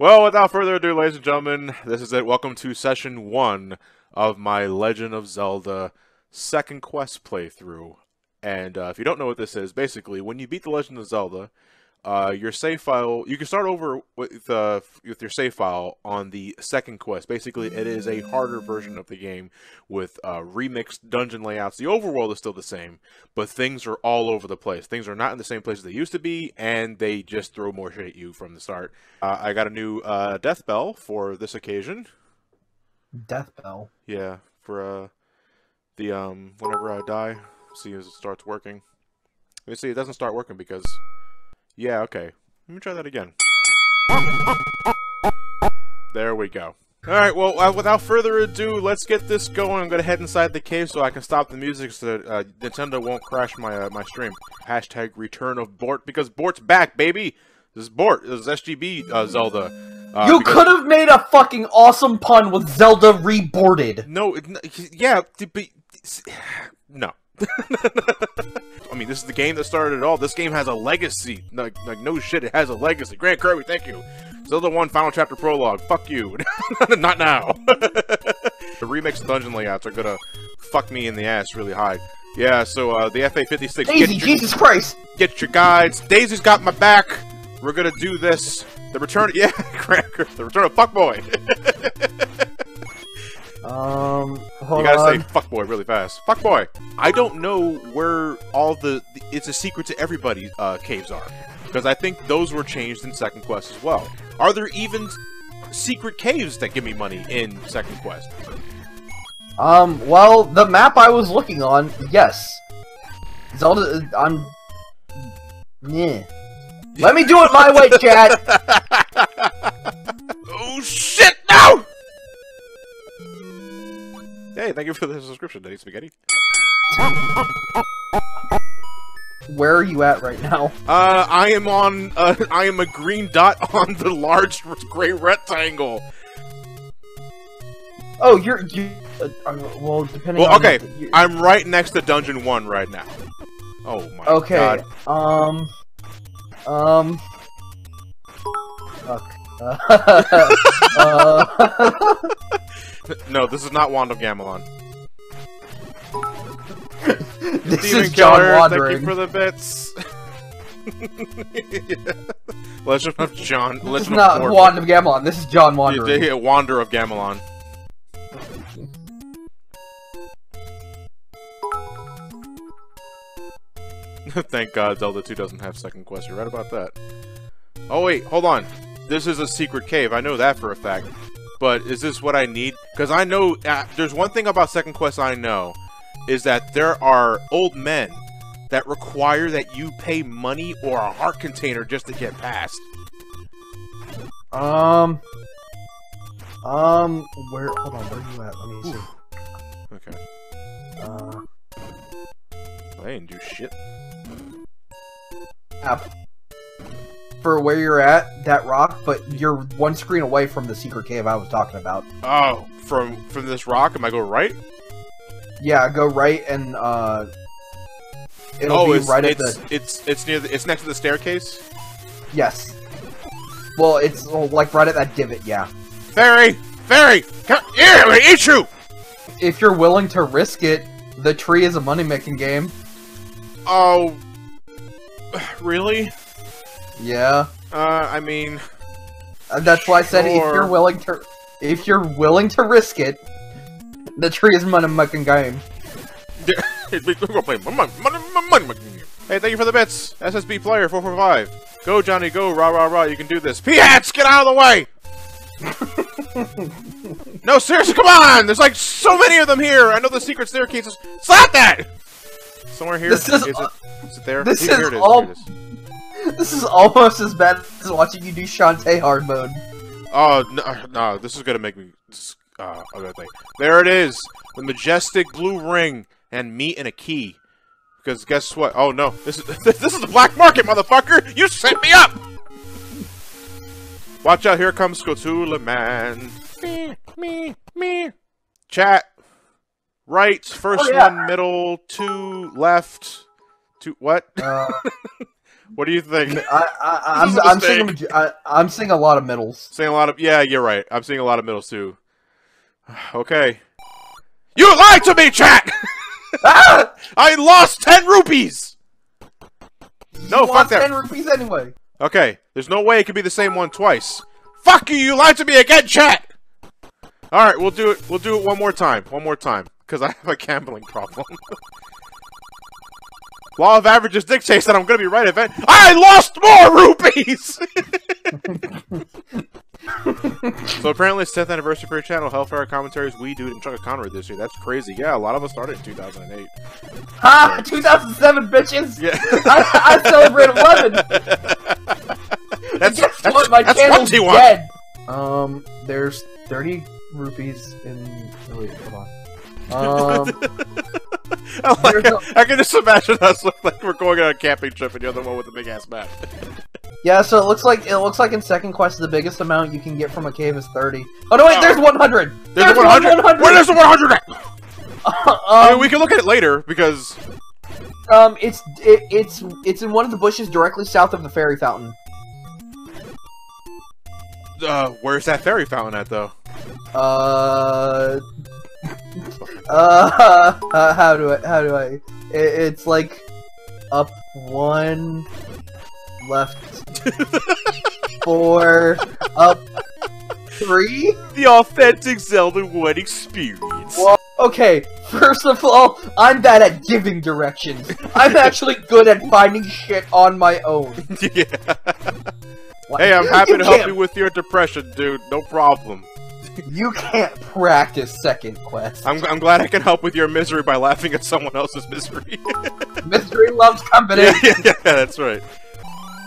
Well, without further ado, ladies and gentlemen, this is it. Welcome to session one of my Legend of Zelda second quest playthrough. And uh, if you don't know what this is, basically, when you beat the Legend of Zelda, uh, your save file, you can start over with, uh, with your save file on the second quest. Basically, it is a harder version of the game with uh, remixed dungeon layouts. The overworld is still the same, but things are all over the place. Things are not in the same place as they used to be, and they just throw more shit at you from the start. Uh, I got a new uh, death bell for this occasion. Death bell. Yeah, for uh, the um, whenever I die, see if it starts working. Let me see, it doesn't start working because yeah, okay. Let me try that again. There we go. Alright, well, uh, without further ado, let's get this going. I'm gonna head inside the cave so I can stop the music so that uh, Nintendo won't crash my uh, my stream. Hashtag return of Bort, because Bort's back, baby! This is Bort. This is SGB uh, Zelda. Uh, you because- could have made a fucking awesome pun with Zelda reboarded. No, it, yeah, but no. I mean, this is the game that started it all. This game has a legacy. Like, like no shit, it has a legacy. Grant Kirby, thank you. Zelda 1 Final Chapter Prologue. Fuck you. Not now. the remix dungeon layouts are gonna fuck me in the ass really high. Yeah, so uh, the FA56. Daisy, your, Jesus Christ! get your guides. Daisy's got my back. We're gonna do this. The return, yeah, Grant Kirby, the return of Fuckboy. Um, hold You gotta on. say fuckboy really fast. Fuckboy! I don't know where all the, the it's a secret to everybody uh, caves are. Because I think those were changed in Second Quest as well. Are there even secret caves that give me money in Second Quest? Um, well, the map I was looking on, yes. Zelda, I'm... Yeah. Let me do it my way, chat! oh shit, no! Hey, thank you for the subscription, Daddy Spaghetti. Where are you at right now? Uh, I am on, uh, I am a green dot on the large gray rectangle. Oh, you're, you, uh, uh, well, depending Well, okay, you- I'm right next to Dungeon 1 right now. Oh my Okay, god. um... Um... Fuck. Uh, uh, No, this is not Wand of Gamelon. this Demon is John Killer, Wandering. Thank you for the bits. Legend of John. This is not of Wand of Gamelon, this is John Wandering. did Wander of Gamelon. Thank God Zelda 2 doesn't have second quest. You're right about that. Oh wait, hold on. This is a secret cave. I know that for a fact. But is this what I need? Because I know uh, there's one thing about second quest I know is that there are old men that require that you pay money or a heart container just to get past. Um... Um, where, hold on, where are you at? Let me see. Okay. Uh, I didn't do shit. app. For where you're at, that rock, but you're one screen away from the secret cave I was talking about. Oh, from from this rock, am I go right? Yeah, go right and, uh... It'll oh, be it's right at it's, the... it's it's near the it's next to the staircase. Yes. Well, it's, oh, like, right at that divot, yeah. Fairy, fairy, come here, I'm gonna eat you. If you're willing to risk it, the tree is a money-making game. Oh, really? Yeah. Uh, I mean, And that's why I said if you're willing to... If you're willing to risk it, the tree is money-making game. we're gonna play money, money, money. Hey, thank you for the bits. SSB player four four five. Go Johnny, go rah rah rah. You can do this. Peahats, get out of the way. no, seriously, come on! There's like so many of them here. I know the secret staircases. Slap that! Somewhere here. This is- it, is it there? this is here it is. all- Here it is. This is almost as bad as watching you do Shantae hard mode. Oh no, no! This is gonna make me. Uh, okay. There it is, the majestic blue ring and meat and a key. Because guess what? Oh no, this is this is the black market, motherfucker! You set me up. Watch out! Here comes Skotula Man. Me, me, me. Chat. Right, first Oh, yeah. one, middle, two, left, two. What? Uh, What do you think? I, is I'm, seeing. I, I'm seeing a lot of middles. Seeing a lot of yeah, you're right. I'm seeing a lot of middles too. Okay. You lied to me, chat. ah! I lost ten rupees. No, You fuck lost that. ten rupees anyway. Okay, there's no way it could be the same one twice. Fuck you! You lied to me again, chat. All right, we'll do it. We'll do it one more time. One more time, because I have a gambling problem. Law of averages dictates that I'm gonna be right event. I lost more rupees. so apparently, it's 10th anniversary for your channel. Hellfire commentaries. We do it in Chuck Conrad this year. That's crazy. Yeah, a lot of us started in 2008. Ha! 2007, bitches. Yeah. I, I celebrate 11. that's Guess that's, what? My that's channel's 21. dead. Um, there's 30 rupees in. Oh, wait, hold on. Um, I, like There's no- I can just imagine us look like we're going on a camping trip and you're the one with the big ass map. yeah, so it looks like it looks like in second quest the biggest amount you can get from a cave is 30. Oh no, wait, Oh. there's 100. There's a 100. 100. Where there's the 100 at? I mean, um, we can look at it later because um, it's it, it's it's in one of the bushes directly south of the fairy fountain. uh, where's that fairy fountain at though? Uh, uh, uh, how do I, how do I, it, it's like up one, left four, up three? The authentic Zelda 1 experience. Well- Okay, first of all, I'm bad at giving directions. I'm actually good at finding shit on my own. yeah. Like, Hey, I'm happy to help you with your depression, dude. No problem. You can't practice second quest. I'm, I'm glad I can help with your misery by laughing at someone else's misery. Mystery loves company. yeah, yeah, yeah, that's right.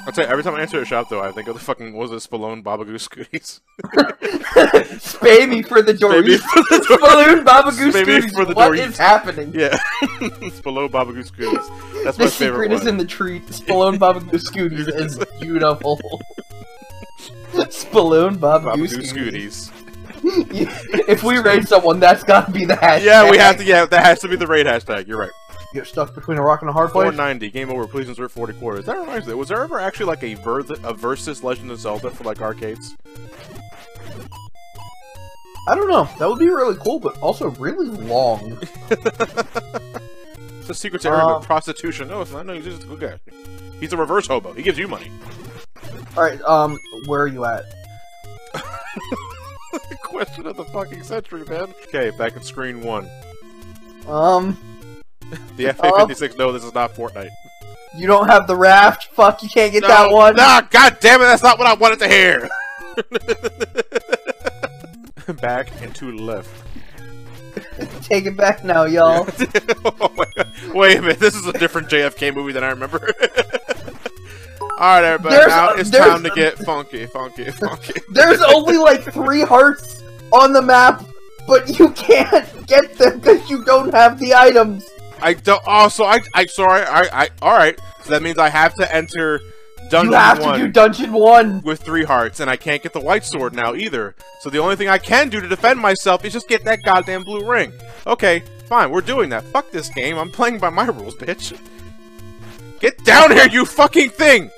I'll tell you, every time I enter a shop, though, I think of the fucking, what was it, Spallone Baba Goose Goodies? Spay me for the Doritos. the Balloon Baba Goose Spay me for the What Doritos. is happening? Yeah, Spallone Baba Goose Goodies. That's my favorite The secret one. is in the treat. Spallone Baba Goose Goodies is beautiful. Spallone Baba, Baba Goose, Goose Goodies. Goodies. if we raid someone, that's gotta be the hashtag. Yeah, we have to. Yeah, that has to be the raid hashtag. You're right. You're stuck between a rock and a hard place. 490. Game over. Please insert 40 quarters. That reminds me. Was there ever actually like a ver- a versus Legend of Zelda for like arcades? I don't know. That would be really cool, but also really long. It's a secret to area Um, of prostitution. No, it's not. No, he's just a good guy. He's a reverse hobo. He gives you money. All right. Um, where are you at? Question of the fucking century, man. Okay, back at screen one. Um, The FA56. No, this is not Fortnite. you don't have the raft. Fuck, you can't get no, that one. Nah, god damn it, that's not what I wanted to hear. back and to left. Take it back now, y'all. wait, wait a minute, this is a different JFK movie than I remember. Alright, everybody, There's now it's time to get funky, funky, funky. There's only like three hearts on the map, but you can't get them because you don't have the items. I don't. Oh, so I. I sorry. I. I. All right. So that means I have to enter dungeon you have one to do dungeon one. with three hearts, and I can't get the white sword now either. So the only thing I can do to defend myself is just get that goddamn blue ring. Okay, fine. We're doing that. Fuck this game. I'm playing by my rules, bitch. Get down here, you fucking thing!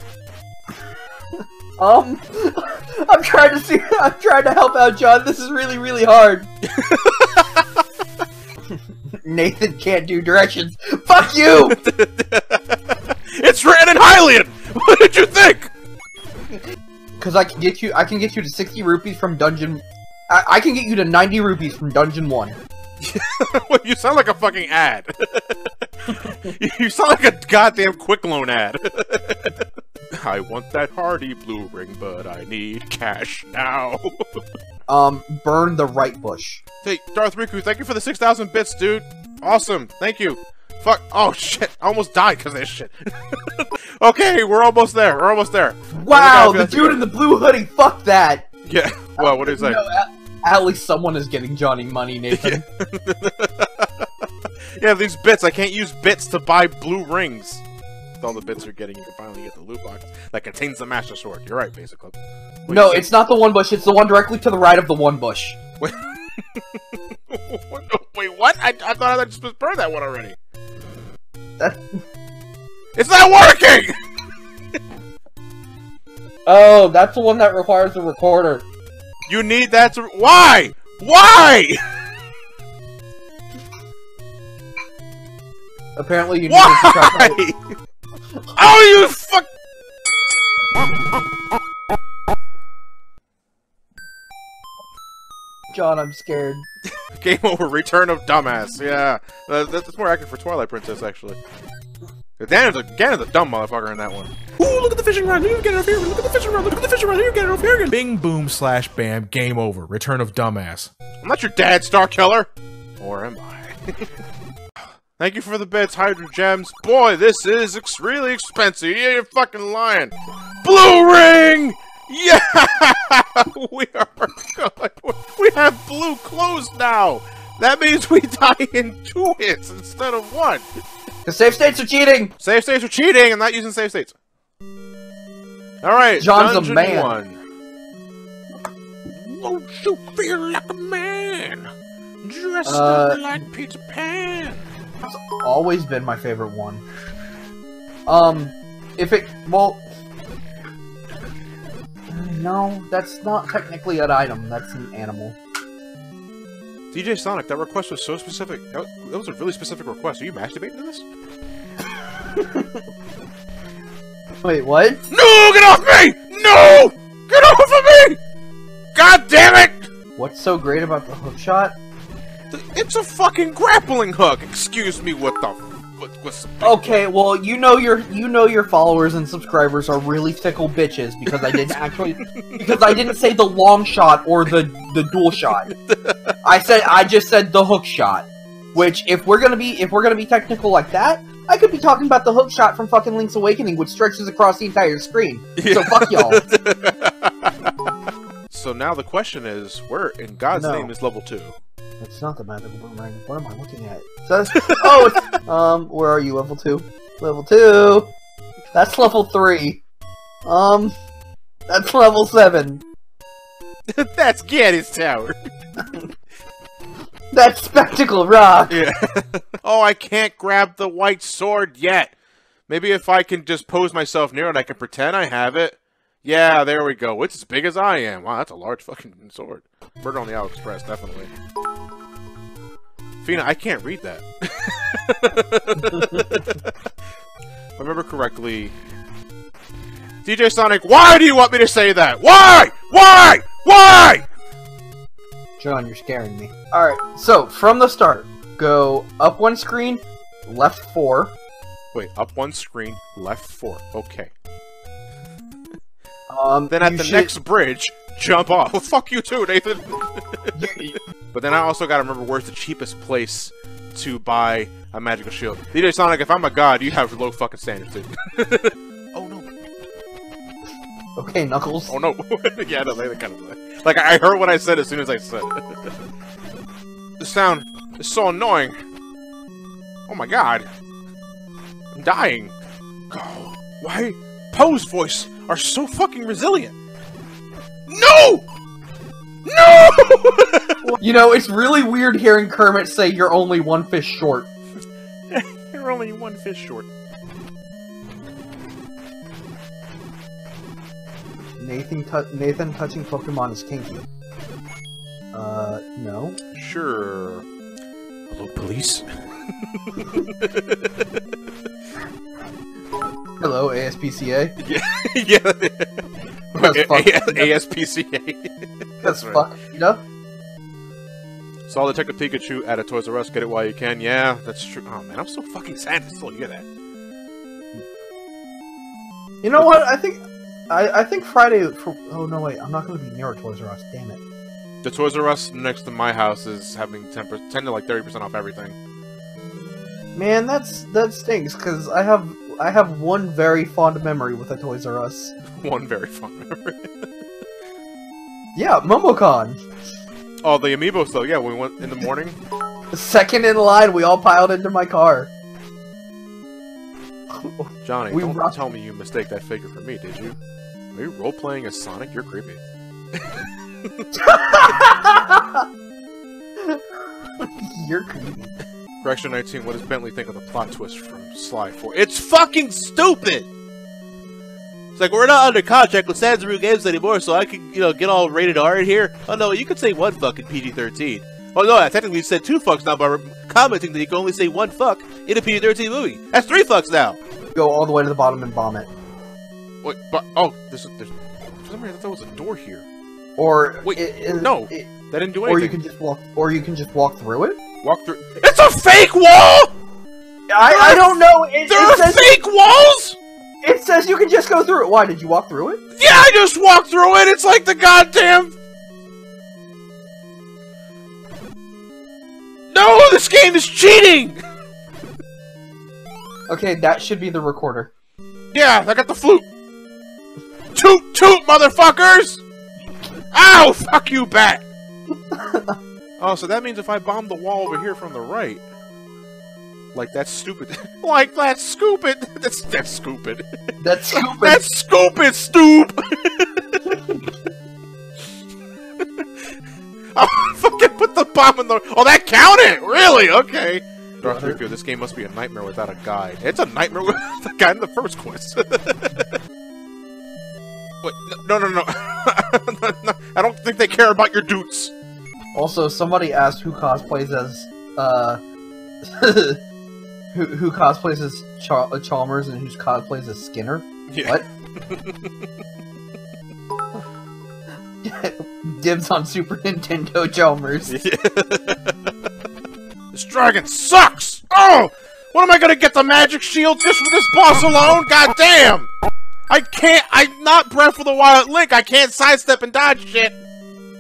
Um, I'm trying to see. I'm trying to help out, John. This is really, really hard. Nathan can't do directions. Fuck you. it's written in Hylian. What did you think? Because I can get you. I can get you to 60 rupees from dungeon. I, I can get you to 90 rupees from dungeon one. Well, you sound like a fucking ad. you sound like a goddamn quick loan ad. I want that hardy blue ring, but I need cash now. Um, burn the right bush. hey, Darth Riku, thank you for the 6,000 bits, dude. Awesome, thank you. Fuck, oh shit, I almost died because of this shit. okay, we're almost there, we're almost there. Wow, the dude in the blue hoodie. Fuck that. Yeah, well, what do you say? At, at least someone is getting Johnny money, Nathan. yeah, these bits, I can't use bits to buy blue rings. All the bits you're getting, you can finally get the loot box that contains the Master Sword. You're right, basically. What no, it's not the one bush. It's the one directly to the right of the one bush. say? Wait, what? I, I thought I just burned that one already. That, It's not working! Oh, that's the one that requires a recorder. You need that to. Why? Why? Apparently, you need to. Why? Oh, you fuck! John, I'm scared. Game over. Return of Dumbass. Yeah, uh, that's more accurate for Twilight Princess, actually. Ganon's a, Ganon's a dumb motherfucker in that one. Ooh, look at the fishing rod. You get it over here. Look at the fishing rod. Look at the fishing rod. You get it over here again. Bing, boom, slash, bam. Game over. Return of dumbass. I'm not your dad, Star Killer. Or am I? Thank you for the bits, Hydro Gems. Boy, this is ex really expensive. Yeah, you're fucking lying. Blue ring! Yeah! we are good. We have blue clothes now. That means we die in two hits instead of one. Because save states are cheating! Save states are cheating. I'm not using save states. Alright, John's dungeon a man. one. Won't you feel like a man? Dressed Uh, up like Peter Pan. It's always been my favorite one. Um, if it, well... No, that's not technically an item, that's an animal. DJ Sonic, that request was so specific. That was a really specific request. Are you masturbating to this? Wait, what? No! Get off me! No! Get off of me! God damn it! What's so great about the hook shot? It's a fucking grappling hook. Excuse me. What the? What, what's Okay, well, you know your you know your followers and subscribers are really fickle bitches because I didn't actually because I didn't say the long shot or the the dual shot. I said I just said the hook shot. Which if we're gonna be if we're gonna be technical like that, I could be talking about the hook shot from fucking Link's Awakening, which stretches across the entire screen. So fuck y'all. so now the question is, where in God's No. name is level two? It's not the magical boomerang. What am I looking at? It says, oh, it's, um, where are you? Level two. Level two. That's level three. Um, that's level seven. That's Gaddy's Tower. That's Spectacle Rock. Yeah. oh, I can't grab the white sword yet. Maybe if I can just pose myself near it, I can pretend I have it. Yeah, there we go. It's as big as I am. Wow, that's a large fucking sword. Murder on the AliExpress, definitely. Fina, I can't read that. if I remember correctly, DJ Sonic, why do you want me to say that? Why? Why? Why? John, you're scaring me. Alright, so from the start, go up one screen, left four. Wait, up one screen, left four. Okay. Um, Then at the should- next bridge, jump off. Well, fuck you too, Nathan. you- but then I also gotta remember where's the cheapest place to buy a magical shield. DJ Sonic, if I'm a god, you have low fucking standards, dude. oh no. okay, Knuckles. Oh no. yeah, no, they kind of like I heard what I said as soon as I said it. the sound is so annoying. Oh my god. I'm dying. Oh, why Poe's voice are so fucking resilient? No! No! You know, it's really weird hearing Kermit say you're only one fish short. You're only one fish short. Nathan, tou Nathan touching Pokemon is kinky. Uh, no. Sure. Hello, police. Hello, ASPCA. Yeah. yeah. That's A- fuck- A- ASPCA. That's right. fuck, you know? Saw the Detective Pikachu at a Toys R Us. Get it while you can. Yeah, that's true. Oh man, I'm so fucking sad to still hear that. You know what? I think, I, I think Friday. For, oh no, wait, I'm not going to be near a Toys R Us. Damn it. The Toys R Us next to my house is having 10, 10 to like 30% off everything. Man, that's that stinks because I have I have one very fond memory with a Toys R Us. One very fond memory. Yeah, Momocon. oh, the amiibos though. Yeah, we went in the morning. Second in line, we all piled into my car. Johnny, We don't tell me you mistake that figure for me, did you? Are you role playing as Sonic? You're creepy. You're creepy. Correction 19, what does Bentley think of the plot twist from Sly 4? It's fucking stupid! It's like we're not under contract with Sanzaru Games anymore, so I can, you know, get all rated R in here. Oh no, you can say one fuck in PG-13. Oh no, I technically said two fucks now by commenting that you can only say one fuck in a PG-13 movie. That's three fucks now. Go all the way to the bottom and bomb it. Wait, but oh, there's, there's for some reason I thought there was a door here. Or Wait, it- it- no. it- That didn't do anything. or you can just walk. Or you can just walk through it. Walk through. It's a fake wall. I, I don't know. It, There it are says fake walls. it says you can just go through it. Why did you walk through it? Yeah, I just walked through it. It's like the goddamn. No, this game is cheating. Okay, that should be the recorder. Yeah, I got the flute. Toot toot, motherfuckers! Ow! Fuck you, bat! oh, so that means if I bomb the wall over here from the right, like that's stupid. like that's stupid. That's that's stupid. That's stupid. That's stupid, stoop. oh, fucking put the bomb in the. Oh, that counted. Really? Okay. Darth Brother. Riku, this game must be a nightmare without a guide. It's a nightmare with the guide in the first quest. Wait, no, no, no, no. I don't think they care about your doots. Also, somebody asked who cosplays as uh, who who cosplays as uh, Chalmers and who cosplays as Skinner. Yeah. What? Dibs on Super Nintendo Chalmers. this dragon sucks! Oh! What am I gonna get the magic shield just for this boss alone? God damn! I can't- I'm not Breath of the Wild Link, I can't sidestep and dodge shit!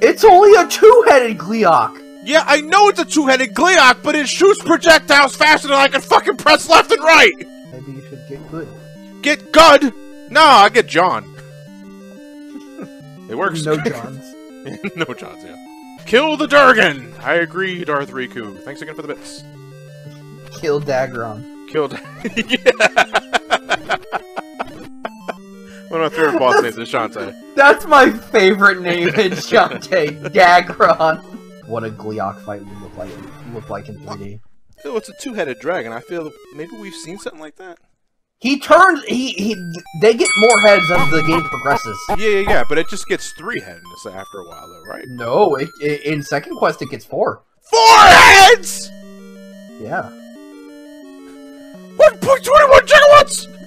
It's only a two-headed Gleeok. Yeah, I know it's a two-headed Gleeok, but it shoots projectiles faster than I can fucking press left and right! Maybe you should get good. Get good! No, I get John. it works. No Johns. no Johns, yeah. Kill the Durgan! I agree, Darth Riku. Thanks again for the bits. Kill Dagron. Killed. yeah. One of my favorite boss names is Shantae. That's my favorite name in Shantae. Dagron. What a Gleeok fight would look like look like in 3D. Oh, it's a two-headed dragon. I feel maybe we've seen something like that. He turns. He he. They get more heads as the game progresses. Yeah, yeah, yeah. But it just gets three heads after a while, though, right? No, it, it, in second quest it gets four. Four heads. Yeah. One point twenty-one gigawatts.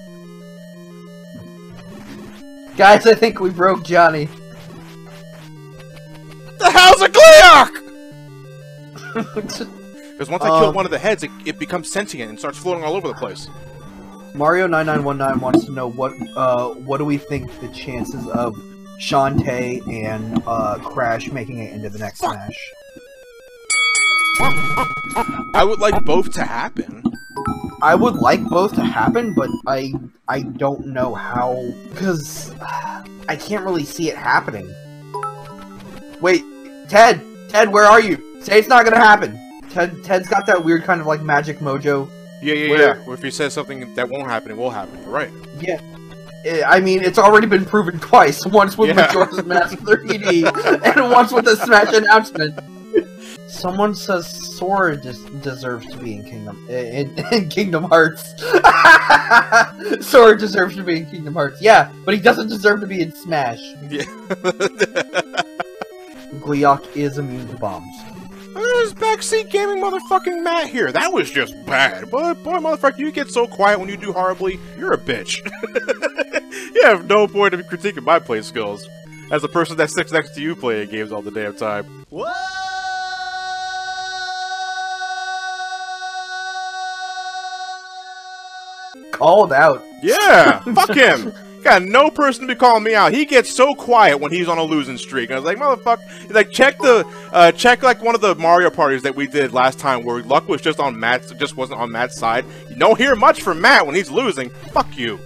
Guys, I think we broke Johnny. The hell's a Gleeok? Because once I kill Um, one of the heads, it, it becomes sentient and starts floating all over the place. Mario nine nine one nine wants to know what uh what do we think the chances of Shantae and uh Crash making it into the next Smash? I would like both to happen. I would like both to happen, but I I don't know how because I can't really see it happening. Wait, Ted, Ted, where are you? Say it's not gonna happen. Ted, Ted's got that weird kind of like magic mojo. Yeah, yeah, Where- yeah. If he says something that won't happen, it will happen. You're right. Yeah. Eh, I mean, it's already been proven twice. Once with Yeah. Majora's Mask 3D, and once with the Smash announcement. Someone says Sora just deserves to be in Kingdom in, in Kingdom Hearts. Sora deserves to be in Kingdom Hearts. Yeah, but he doesn't deserve to be in Smash. Yeah. Gleeok is immune to bombs. There's backseat gaming motherfucking Matt here. That was just bad. Boy, boy, motherfucker, you get so quiet when you do horribly. You're a bitch. you have no point of critiquing my play skills. As a person that sits next to you playing games all the damn time. Called out. Yeah, fuck him. Got no person to be calling me out. He gets so quiet when he's on a losing streak. And I was like, motherfucker, he's like check the, uh, check like one of the Mario parties that we did last time where luck was just on Matt's, just wasn't on Matt's side. You don't hear much from Matt when he's losing. Fuck you.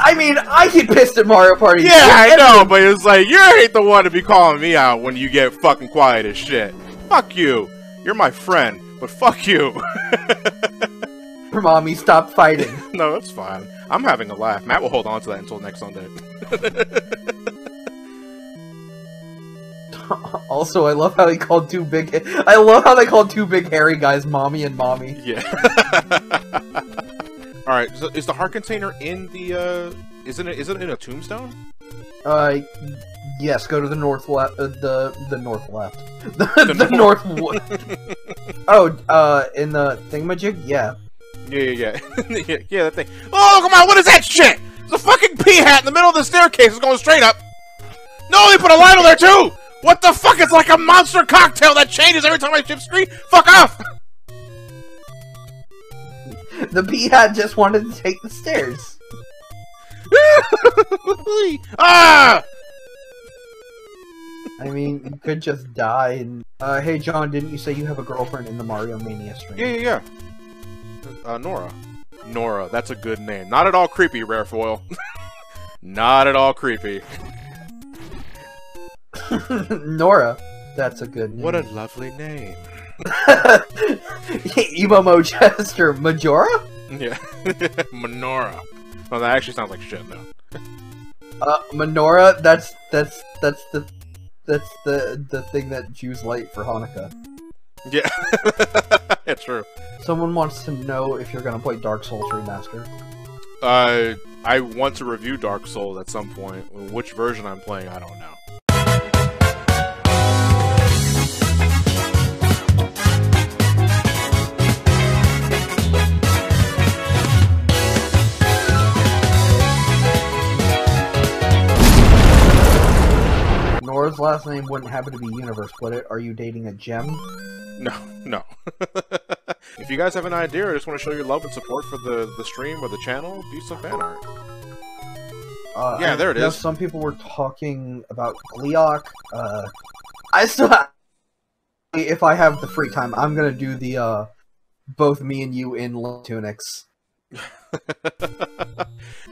I mean, I get pissed at Mario Party. Yeah, I know, but it's like you ain't the one to be calling me out when you get fucking quiet as shit. Fuck you. You're my friend, but fuck you. Mommy, stop fighting. no, that's fine. I'm having a laugh. Matt will hold on to that until next Sunday. Also, I love how they called two big. I love how they called two big hairy guys mommy and mommy. Yeah. All right. So is the heart container in the uh isn't it? Isn't it in a tombstone? Uh, yes. Go to the north left. Uh, the the north left. The, the, north. north. oh, uh, in the thingamajig. Yeah. Yeah, yeah, yeah, yeah, yeah. That thing. Oh, come on! What is that shit? It's a fucking Peahat in the middle of the staircase. It's going straight up. No, they put a light on there too. What the fuck? It's like a monster cocktail that changes every time I shift screen. Fuck off. The Peahat just wanted to take the stairs. ah! I mean, you could just die and. Uh, hey John, didn't you say you have a girlfriend in the Mario Mania stream? Yeah, yeah, yeah. Uh, Nora. Nora, that's a good name. Not at all creepy, Rare Foil. Not at all creepy. Nora, that's a good name. What a lovely name. Emo Chester Majora? Yeah. Menora. Well, that actually sounds like shit, though. Uh, menorah. That's that's that's the that's the the thing that Jews light for Hanukkah. Yeah. it's true. Someone wants to know if you're gonna play Dark Souls Remaster. Uh, I want to review Dark Souls at some point. Which version I'm playing, I don't know. Nora's last name wouldn't happen to be Universe, would it? Are you dating a gem? No, no. if you guys have an idea or just want to show your love and support for the, the stream or the channel, do some fan art. Uh, Yeah, I there it is. Some people were talking about Gleeok. Uh, I still, ha- if I have the free time, I'm gonna do the uh, both me and you in tunics.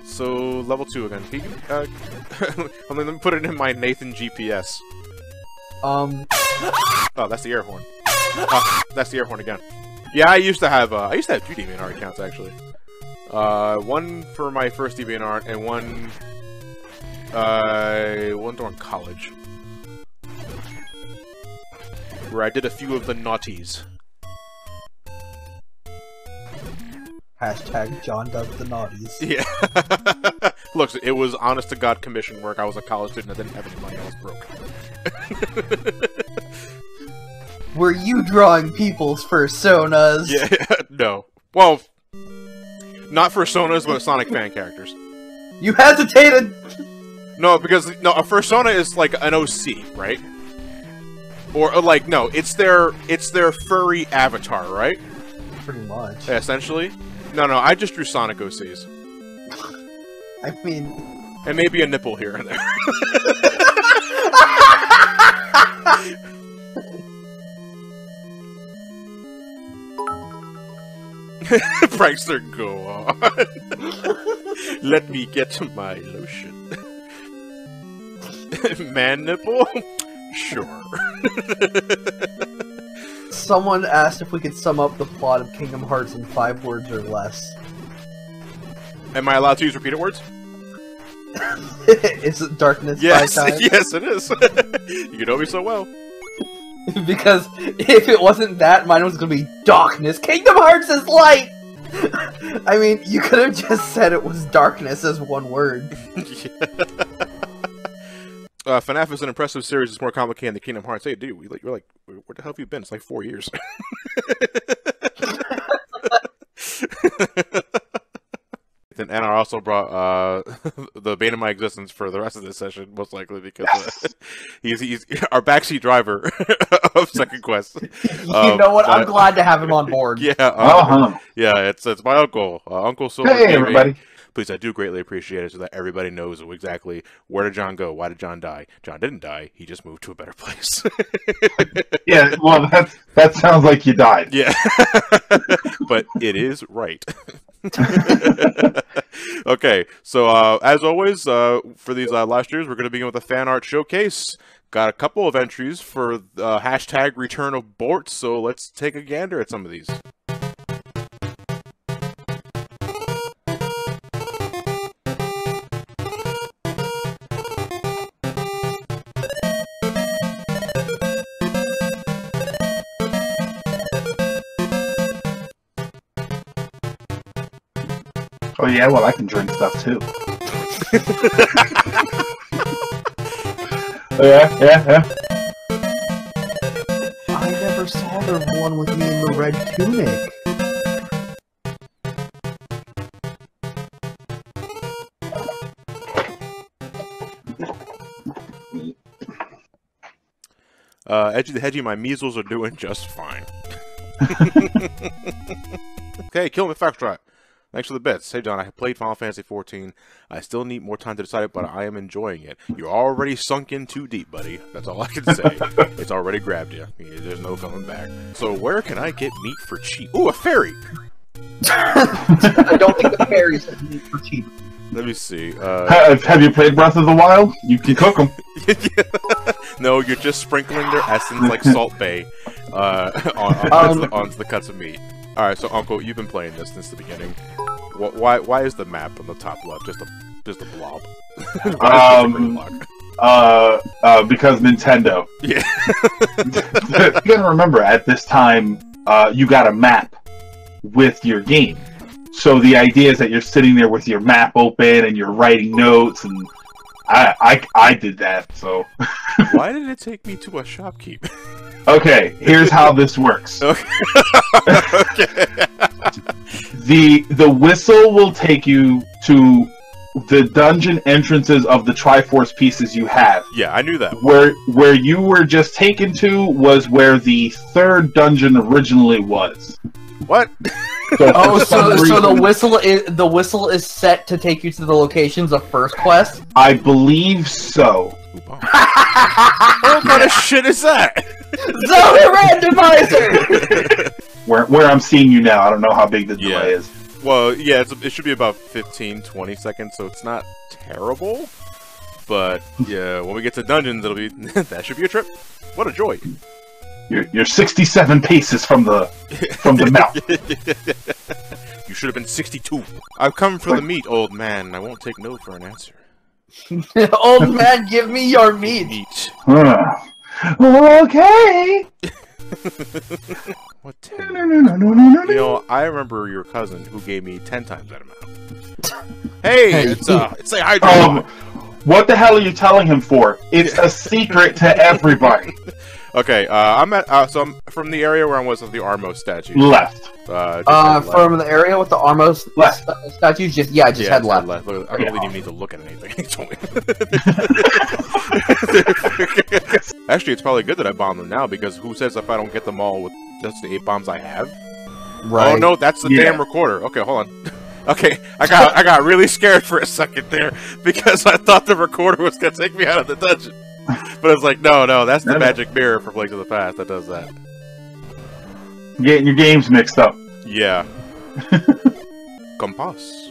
so, level 2 again. You, uh, let me put it in my Nathan GPS. Um, Oh, that's the air horn. Oh, that's the air horn again. Yeah, I used to have, uh, I used to have two DeviantArt accounts, actually. Uh, one for my first DeviantArt, and one, uh, one during college. Where I did a few of the naughties. hashtag John does the naughties. Yeah. Look, it was honest to God commission work. I was a college student. I didn't have any money. I was broke. Were you drawing people's personas? yeah, no. Well, not for Sonas, but Sonic fan characters. You hesitated. No, because no, a persona is like an OC, right? Or, uh, like no, it's their it's their furry avatar, right? Pretty much. Essentially. No, no, I just drew Sonic OCs, I mean, and maybe a nipple here and there. Prankster, go on. Let me get to my lotion. Man nipple? Sure. someone asked if we could sum up the plot of Kingdom Hearts in five words or less. Am I allowed to use repeated words? is it darkness Yes, yes, it is. you know me so well. because if it wasn't that, mine was gonna be darkness. Kingdom Hearts is light. I mean, you could have just said it was darkness as one word. Uh, FNAF is an impressive series. It's more complicated than Kingdom Hearts. Hey, dude, we, you're like, where the hell have you been? It's like four years. And I also brought uh, the bane of my existence for the rest of this session, most likely because uh, he's he's our backseat driver of Second Quest. you Um, know what? I'm glad to have him on board. Yeah, uh, Uh-huh. yeah, it's it's my uncle, uh, Uncle Silver. Hey, Gary. everybody. Please, I do greatly appreciate it so that everybody knows exactly where did John go, why did John die. John didn't die; he just moved to a better place. Yeah, well, that's, that sounds like you died. yeah, but it is right. okay, so uh, as always, uh, for these uh, last years, we're going to begin with a fan art showcase. Got a couple of entries for uh, hashtag Return of Bort, so let's take a gander at some of these. Oh yeah, well I can drink stuff too. Yeah, yeah, yeah. I never saw the one with me in the red tunic. Uh, Edgy the Hedgy, my measles are doing just fine. okay, Kill Me Foxtrot. Thanks for the bits. Hey, John, I have played Final Fantasy XIV. I still need more time to decide it, but I am enjoying it. You're already sunk in too deep, buddy. That's all I can say. it's already grabbed you. There's no coming back. So where can I get meat for cheap? Ooh, a fairy! I don't think the fairies have meat for cheap. Let me see. Uh, Have, have you played Breath of the Wild? You can cook them. no, you're just sprinkling their essence like Salt Bae uh, on, on, onto, the, onto the cuts of meat. All right, so Uncle, you've been playing this since the beginning. Wh- Why? Why is the map on the top left just a just a blob? Why is it a Um. Uh, uh, because Nintendo. Yeah. you gotta remember, at this time, uh, you got a map with your game. So the idea is that you're sitting there with your map open and you're writing notes, and I, I, I did that. So Why did it take me to a shopkeep? Okay, here's how this works. okay. the the whistle will take you to the dungeon entrances of the Triforce pieces you have. yeah, I knew that. Where where you were just taken to was where the third dungeon originally was. What? So Oh, some so so the whistle is the whistle is set to take you to the locations of first quest. I believe so. Ooh, bomb. what kind of shit is that? Zone randomizer. Where where I'm seeing you now, I don't know how big the delay is. Well, yeah, it's, it should be about 15, 20 seconds, so it's not terrible. But yeah, when we get to dungeons, it'll be that should be a trip. What a joy! You're you're 67 paces from the from the mouth. you should have been 62. I've come for the meat, old man. I won't take no for an answer. Old man, give me your meat. Meat. Ah. Huh. okay. What? No, 10? no, no, no, no, no, You know, I remember your cousin who gave me 10 times that amount. Hey, Hey. it's uh, it's a hydro. Um, what the hell are you telling him for? It's a secret to everybody. Okay, uh, I'm at uh, so I'm from the area where I was with the Armo statue. Left. Uh, Uh, left. from the area with the Armos Left. st- statues, just yeah, just yeah, head it's left. Look, I don't Okay. really even need to look at anything. He told me. Actually, it's probably good that I bomb them now because who says if I don't get them all with just the eight bombs I have? Oh, right. Oh no, that's the Yeah. damn recorder. Okay, hold on. Okay, I got I got really scared for a second there because I thought the recorder was gonna take me out of the dungeon. But it's like, no, no, that's the No, no. magic mirror from Blink of the Past that does that. Getting your games mixed up. Yeah. Compass.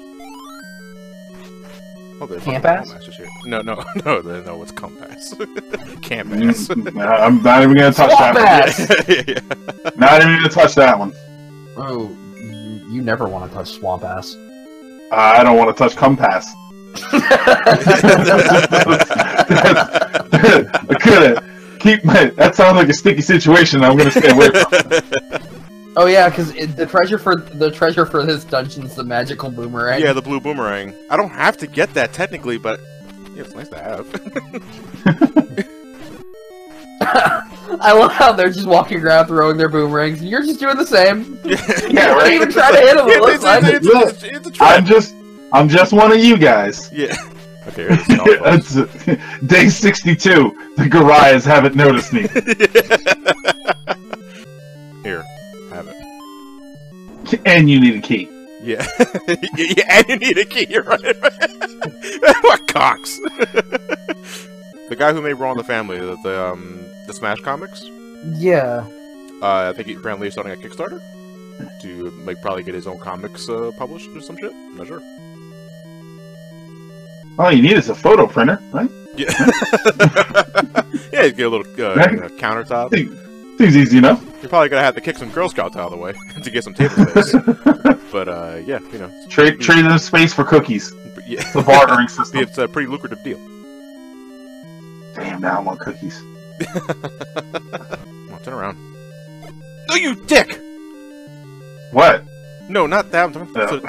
Oh, there's fucking Campass? Compass. No, no, no, no, no, it's Compass. Mm, Campass. I'm not even gonna touch that Swamp yeah, ass. yeah, yeah. one. Not even gonna touch that one. Oh, you, you never want to touch swamp ass. I don't want to touch Compass. I couldn't keep my. That sounds like a sticky situation. I'm gonna stay away from. Oh yeah, because the treasure for the treasure for this dungeon is the magical boomerang. yeah, the blue boomerang. I don't have to get that technically, but yeah, it's nice to have. I love how they're just walking around throwing their boomerangs. and You're just doing the same. yeah, You don't even try to hit them. Yeah, it looks it's, like. it's, it's, it's, it's a I'm just. I'm just one of you guys. Yeah. Okay, here's the uh, day 62. The Goriyas haven't noticed me. Here, have it. And you need a key. Yeah. yeah, and you need a key, you're right. what cocks? the guy who made Brawl in the Family, the, the, um, the Smash comics, Yeah. uh, I think he apparently is starting a Kickstarter to like probably get his own comics uh, published or some shit. I'm not sure. All you need is a photo printer, right? Yeah. yeah, you get a little uh, Right. you know, countertop. Seems easy enough. You're probably gonna have to kick some Girl Scouts out of the way to get some table space. but uh, yeah, you know, Trade trade in space for cookies. but yeah, The bartering system. it's a pretty lucrative deal. Damn, now I want cookies. Come on, turn around. No, you dick! What? No, not that. I'm talking Yeah. so,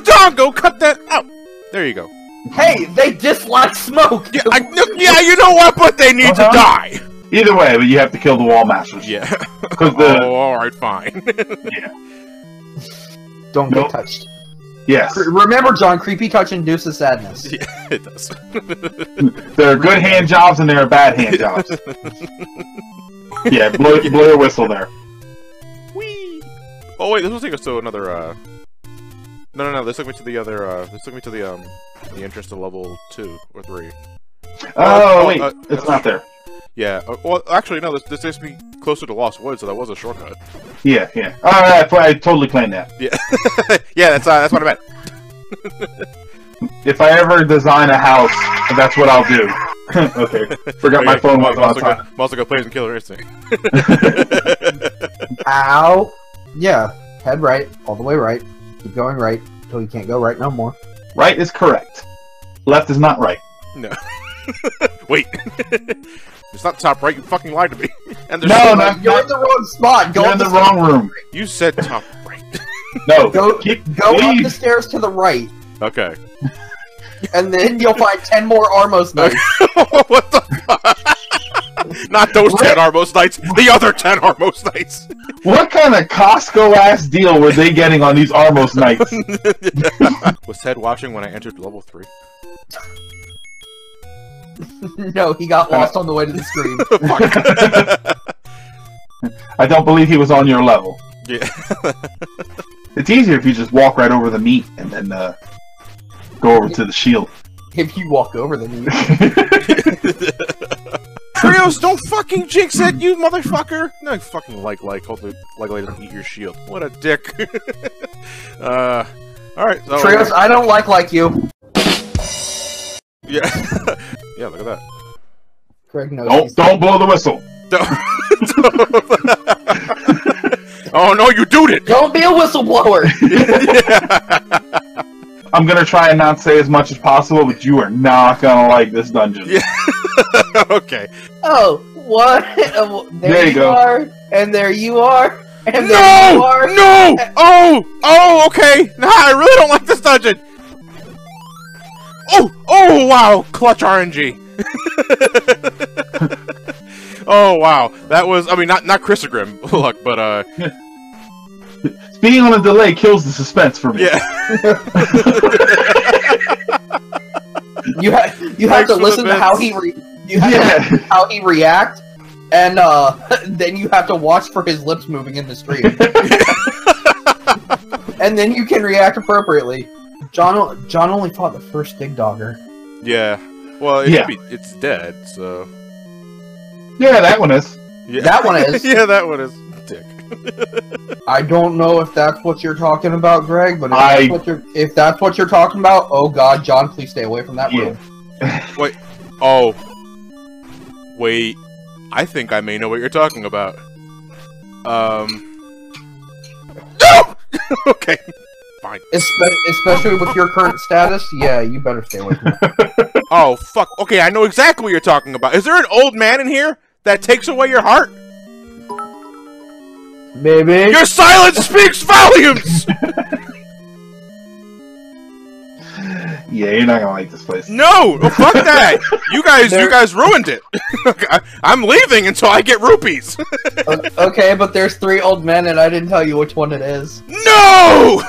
Dodongo, cut that out! There you go. Hey, they dislike smoke. Yeah, I, yeah, you know what? But they need Uh-huh. to die. Either way, but you have to kill the wall masters. Yeah. Because the oh, all right, fine. yeah. Don't Nope. get touched. yes, Remember, John, creepy touch induces sadness. yeah, it does. there are good hand jobs and there are bad hand jobs. yeah, blow, blow your whistle there. Whee! Oh wait, this will take us to another. uh... No, no, no. This took me to the other. uh... This took me to the um, the entrance to level two or three. Oh oh, wait, uh, it's not there. Yeah. uh, well, actually, no. This this takes me closer to Lost Woods, so that was a shortcut. Yeah, yeah. All right, I, I totally planned that. Yeah. yeah, that's uh, that's what I meant. If I ever design a house, that's what I'll do. okay, forgot my phone well, wasn't on also time. got, also got Plays and Killer Instinct. Ow. Yeah, head right, all the way right. Keep going right until you can't go right no more. Right is correct. Left is not right. no. Wait. It's not top right. You fucking lied to me. And there's No, so no. many- You're in the wrong spot. Go You're in the the wrong room. You said top right. No, Go, keep go up the stairs to the right, okay. and then you'll find ten more Armos knights. what the fuck? Not those ten Armos Knights, the other ten Armos Knights. What kind of Costco ass deal were they getting on these Armos Knights? Was Ted watching when I entered level three? no, he got lost on the way to the screen. I don't believe he was on your level. yeah. It's easier if you just walk right over the meat and then uh, go over to the shield. if you walk over the meat. Trios, don't fucking jinx it, you motherfucker! No, fucking like like. Hopefully, like like doesn't eat your shield. What a dick. uh, all right. So, Trios, I don't like like you. Yeah. yeah. Look at that. Greg knows. Don't don't blow the whistle. oh no, you dude it! Don't be a whistleblower. I'm gonna try and not say as much as possible, but you are not gonna like this dungeon. Yeah. okay. oh, what? Uh, there, There you you go. are, and there you are, and there you No! are. No! Oh! Oh, okay. Nah, I really don't like this dungeon. Oh! Oh, wow. Clutch RNG. oh, wow. That was, I mean, not not Chrisogrim luck, but, uh, Being on a delay kills the suspense for me. yeah. You have you Thanks have to listen to how he re- you have to how he react, and uh, then you have to watch for his lips moving in the stream, and then you can react appropriately. John John only fought the first Digdogger. yeah. Well, it Yeah. be, it's dead, so. Yeah, that one is. Yeah. That one is. yeah, that one is. Dick. I don't know if that's what you're talking about, Greg, but if, I- that's, what you're, if that's what you're talking about, oh god, John, please stay away from that Yeah. room. Wait. Oh. Wait. I think I may know what you're talking about. Um. No! okay. Fine. Espe- especially with your current status, yeah, you better stay away from that. Oh, fuck. Okay, I know exactly what you're talking about. Is there an old man in here that takes away your heart? Maybe. Your silence speaks volumes! Yeah, you're not gonna like this place. No! Oh, fuck that! You guys, you guys ruined it. I'm leaving until I get rupees. Okay, but there's three old men, and I didn't tell you which one it is. no!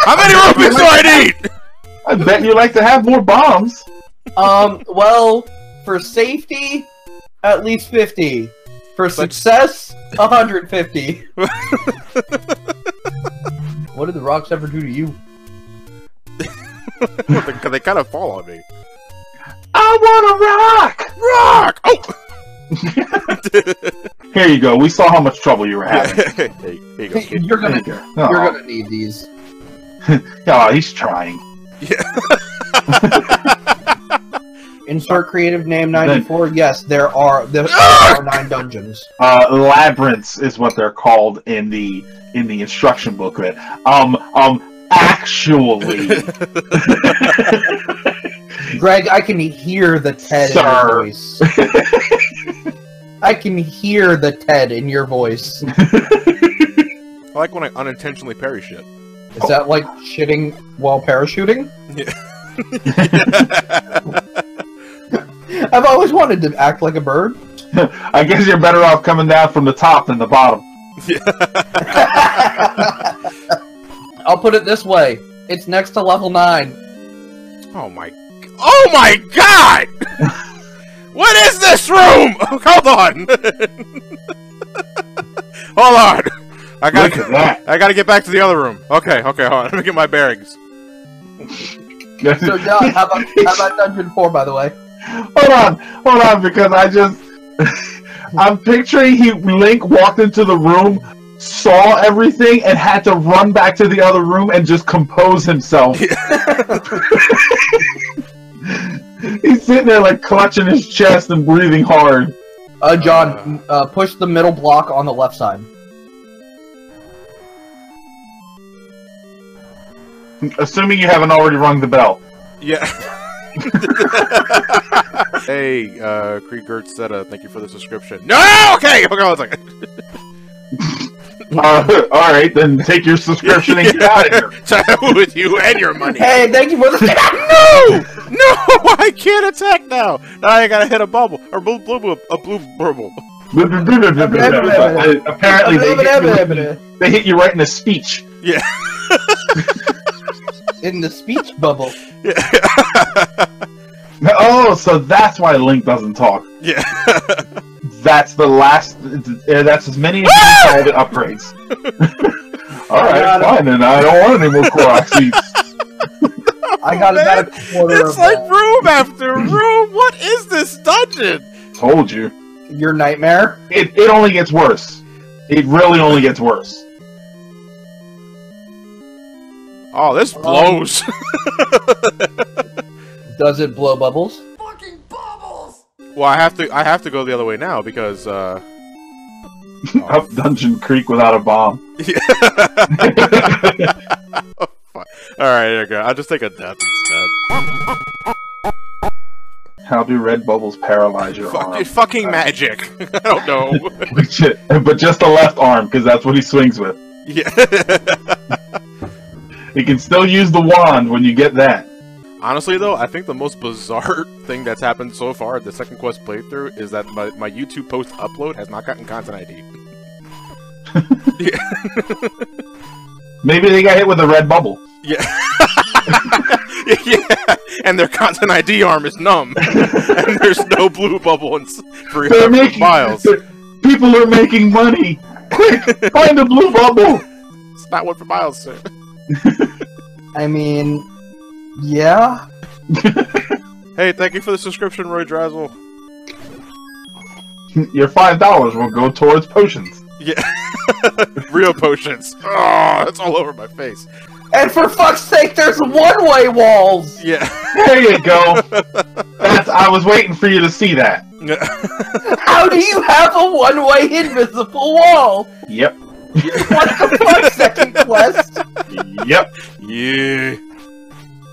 How many rupees do I need? I bet you like to have more bombs. Um, well, for safety, at least 50. For success, 150. what did the rocks ever do to you? Because they kind of fall on me. I want a rock! Rock! Oh! To. Here you go. We saw how much trouble you were having. hey, here you go. kid. You're gonna, you go. you're Aw. gonna need these. Aw, he's trying. Insert creative name 94. Yes, there are there Ah! are nine dungeons. Uh, labyrinths is what they're called in the in the instruction booklet. Um, um, actually, Greg, I can hear the Ted in Sir. your voice. I can hear the Ted in your voice. I like when I unintentionally parry shit. Is that like shitting while parachuting? Yeah. I've always wanted to act like a bird. I guess you're better off coming down from the top than the bottom. I'll put it this way: it's next to level nine. Oh my. Oh my god! What is this room? Hold on. Hold on. I gotta. at that. I gotta get back to the other room. Okay, okay, hold on. Let me get my bearings. So yeah, how about how about dungeon four? By the way, hold on, hold on, because I just I'm picturing he Link walked into the room, saw everything, and had to run back to the other room and just compose himself. He's sitting there like clutching his chest and breathing hard. uh, John, uh, push the middle block on the left side. Assuming you haven't already rung the bell. Yeah. hey, uh, Creek Gertz said, uh, thank you for the subscription. No! Okay! Hold on a second. Uh, all right, then take your subscription and get out of here. To with you and your money. Hey, thank you for the. No! No! I can't attack now! Now I gotta hit a bubble. Or blue, blue, blue, a blue bubble. Apparently, they hit, you, they hit you right in the speech. Yeah. in the speech bubble. Yeah. Oh, so that's why Link doesn't talk. yeah. That's the last. uh, That's as many as you call the upgrades. All right, fine, then I don't want any more Korok seeds. I got Oh, about a quarter It's of like that. room after room. What is this dungeon? Told you. your nightmare. It it only gets worse. It really only gets worse. Oh, this Um, blows. Does it blow bubbles? Well, I have to. I have to go the other way now because. uh... oh, Up Dungeon Creek without a bomb. All right, there you go. I'll just take a death instead. How do red bubbles paralyze your Fuck, arm? it's fucking magic. I don't know. but just the left arm, because that's what he swings with. yeah. He can still use the wand when you get that. Honestly, though, I think the most bizarre thing that's happened so far at the second quest playthrough is that my, my YouTube post upload has not gotten content ID. Maybe they got hit with a red bubble. Yeah. yeah. And their content ID arm is numb. and there's no blue bubble in s- for, They're for making miles. People are making money. Quick, find a blue bubble. It's not one for miles, sir. I mean, yeah. Hey, thank you for the subscription, Roy Drazzle. Your five dollars will go towards potions. Yeah. Real potions. Oh, it's all over my face. And for fuck's sake, there's one-way walls. Yeah. There you go. That's. I was waiting for you to see that. How do you have a one-way invisible wall? Yep. What the fuck, second quest? Yep. yeah.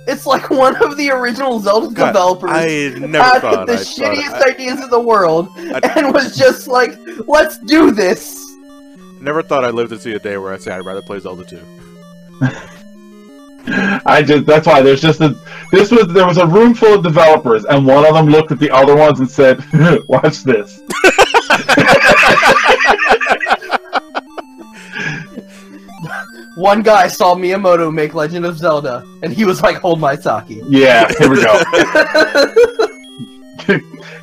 It's like one of the original Zelda God, developers I never had thought the I thought shittiest I, ideas in the world I- and was just like, let's do this. never thought I'd live to see a day where I say I'd rather play Zelda 2. I just. That's why there's just a. This was there was a room full of developers, and one of them looked at the other ones and said, "Watch this." One guy saw Miyamoto make Legend of Zelda, and he was like, hold my sake. Yeah. Here we go.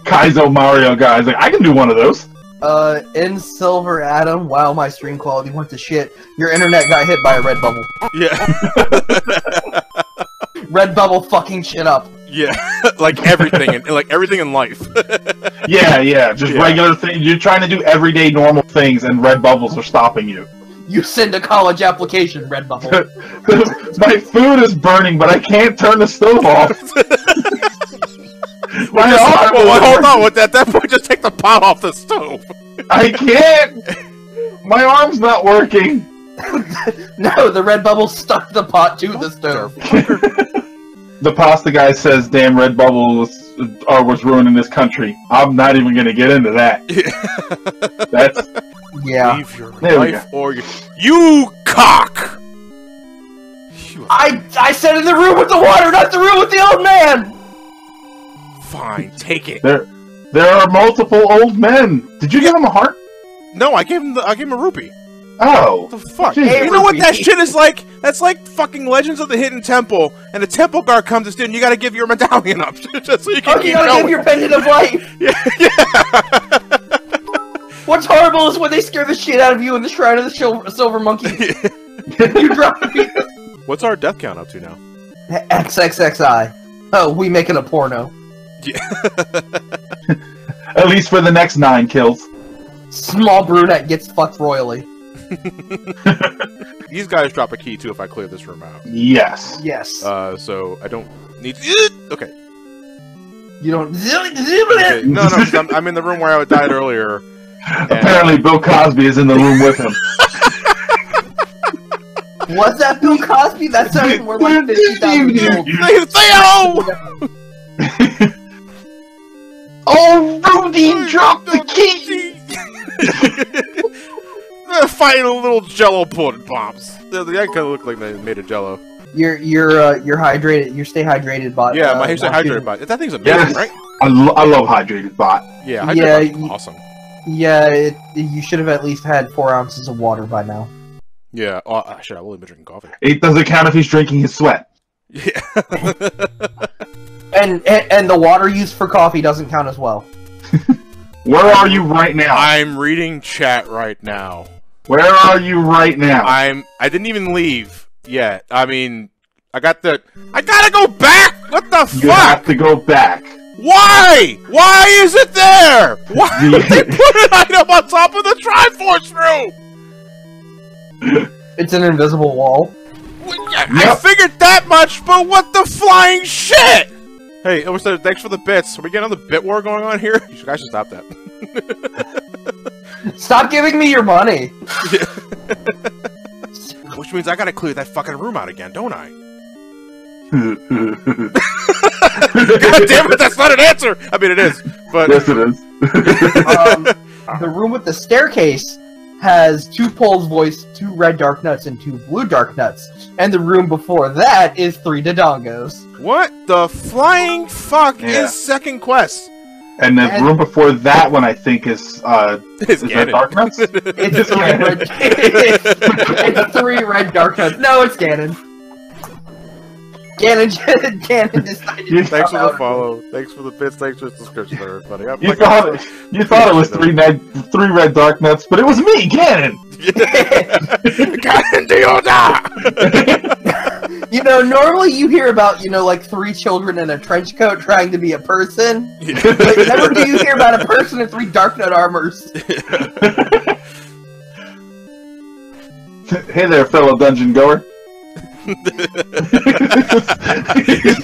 Kaizo Mario guys like I can do one of those. uh, in Silver Adam, wow, my stream quality went to shit. Your internet got hit by a red bubble. Yeah. Red bubble fucking shit up. yeah. like everything, in, like everything in life. Yeah, yeah, just Yeah. regular things. You're trying to do everyday normal things, and red bubbles are stopping you. You send a college application, red bubble. My food is burning, but I can't turn the stove off. My Just- arm well, is hold on. With that, that point, just take the pot off the stove. I can't. My arm's not working. no, the red bubble stuck the pot to the stove. The pasta guy says, "Damn, red bubble was, uh, was ruining this country." I'm not even gonna get into that. That's Yeah. Leave your There life or you, you cock. You- I, I said in the room with the water, not the room with the old man. Fine, take it. There, there are multiple old men. Did you give him a heart? No, I gave him the, I gave him a rupee. Oh, What the fuck? Hey, you know what that shit is like? That's like fucking Legends of the Hidden Temple, and the temple guard comes and you gotta give your medallion up just so you can Oh, you keep gotta going. give your pendant of life. yeah, yeah. What's horrible is when they scare the shit out of you in the Shrine of the Sil- Silver Monkey. you drop a piece of What's our death count up to now? XXXI. Oh, we making a porno. Yeah. at least for the next nine kills. Small brunette gets fucked royally. These guys drop a key too if I clear this room out. Yes. Yes. Uh, so I don't need. To... Okay. you don't. okay. No, no, 'cause I'm, I'm in the room where I died earlier. Apparently, Bill Cosby is in the room with him. Was that Bill Cosby? That sounded more like 50,000 years old. Theo! oh, Rudy dropped the key. They're fighting little Jello pudding bombs. They, they kind of look like they made of Jello. You're you're uh, you're hydrated. You're stay hydrated, bot. Yeah, uh, my hair's not hydrated, too- but that thing's amazing, Yes. right? I, lo- I love hydrated bot. Yeah, Yeah, hydrated you- awesome. Yeah, it, you should have at least had four ounces of water by now. Yeah. Oh, uh, shit, I've only been drinking coffee. It doesn't count if he's drinking his sweat. Yeah. And, and and the water used for coffee doesn't count as well. Where are you right now? I'm reading chat right now. Where are you right now? I'm. I didn't even leave yet. I mean, I got the. I gotta go back. What the you fuck? have to go back. Why? Why is it there? Why The- would they put an item on top of the Triforce room? It's an invisible wall. I, I Yep. figured that much, but what the flying shit? Hey, it was thanks for the bits. Are we getting on the bit war going on here? You should, I should stop that. Stop giving me your money. Which means I gotta clear that fucking room out again, don't I? God damn it, that's not an answer! I mean, it is, but. yes, it is. Um, the room with the staircase has two poles voiced, two red Darknuts, and two blue Darknuts. And the room before that is three Dodongos. What the flying fuck Yeah. is second quest? and the And- room before that one, I think, is uh, It's is that Dark Nuts? It's three red. it's, it's three red Darknuts. No, it's Ganon. Ganon, Ganon decided to Thanks for the follow. Thanks for the bits. Thanks for the subscription, everybody. I'm You fucking- thought it, you thought it was three red, three red Darknuts, but it was me, Ganon. Ganon Deoda! You know, normally you hear about, you know, like three children in a trench coat trying to be a person. But never do you hear about a person in three dark nut armors. hey there, fellow dungeon goer. He's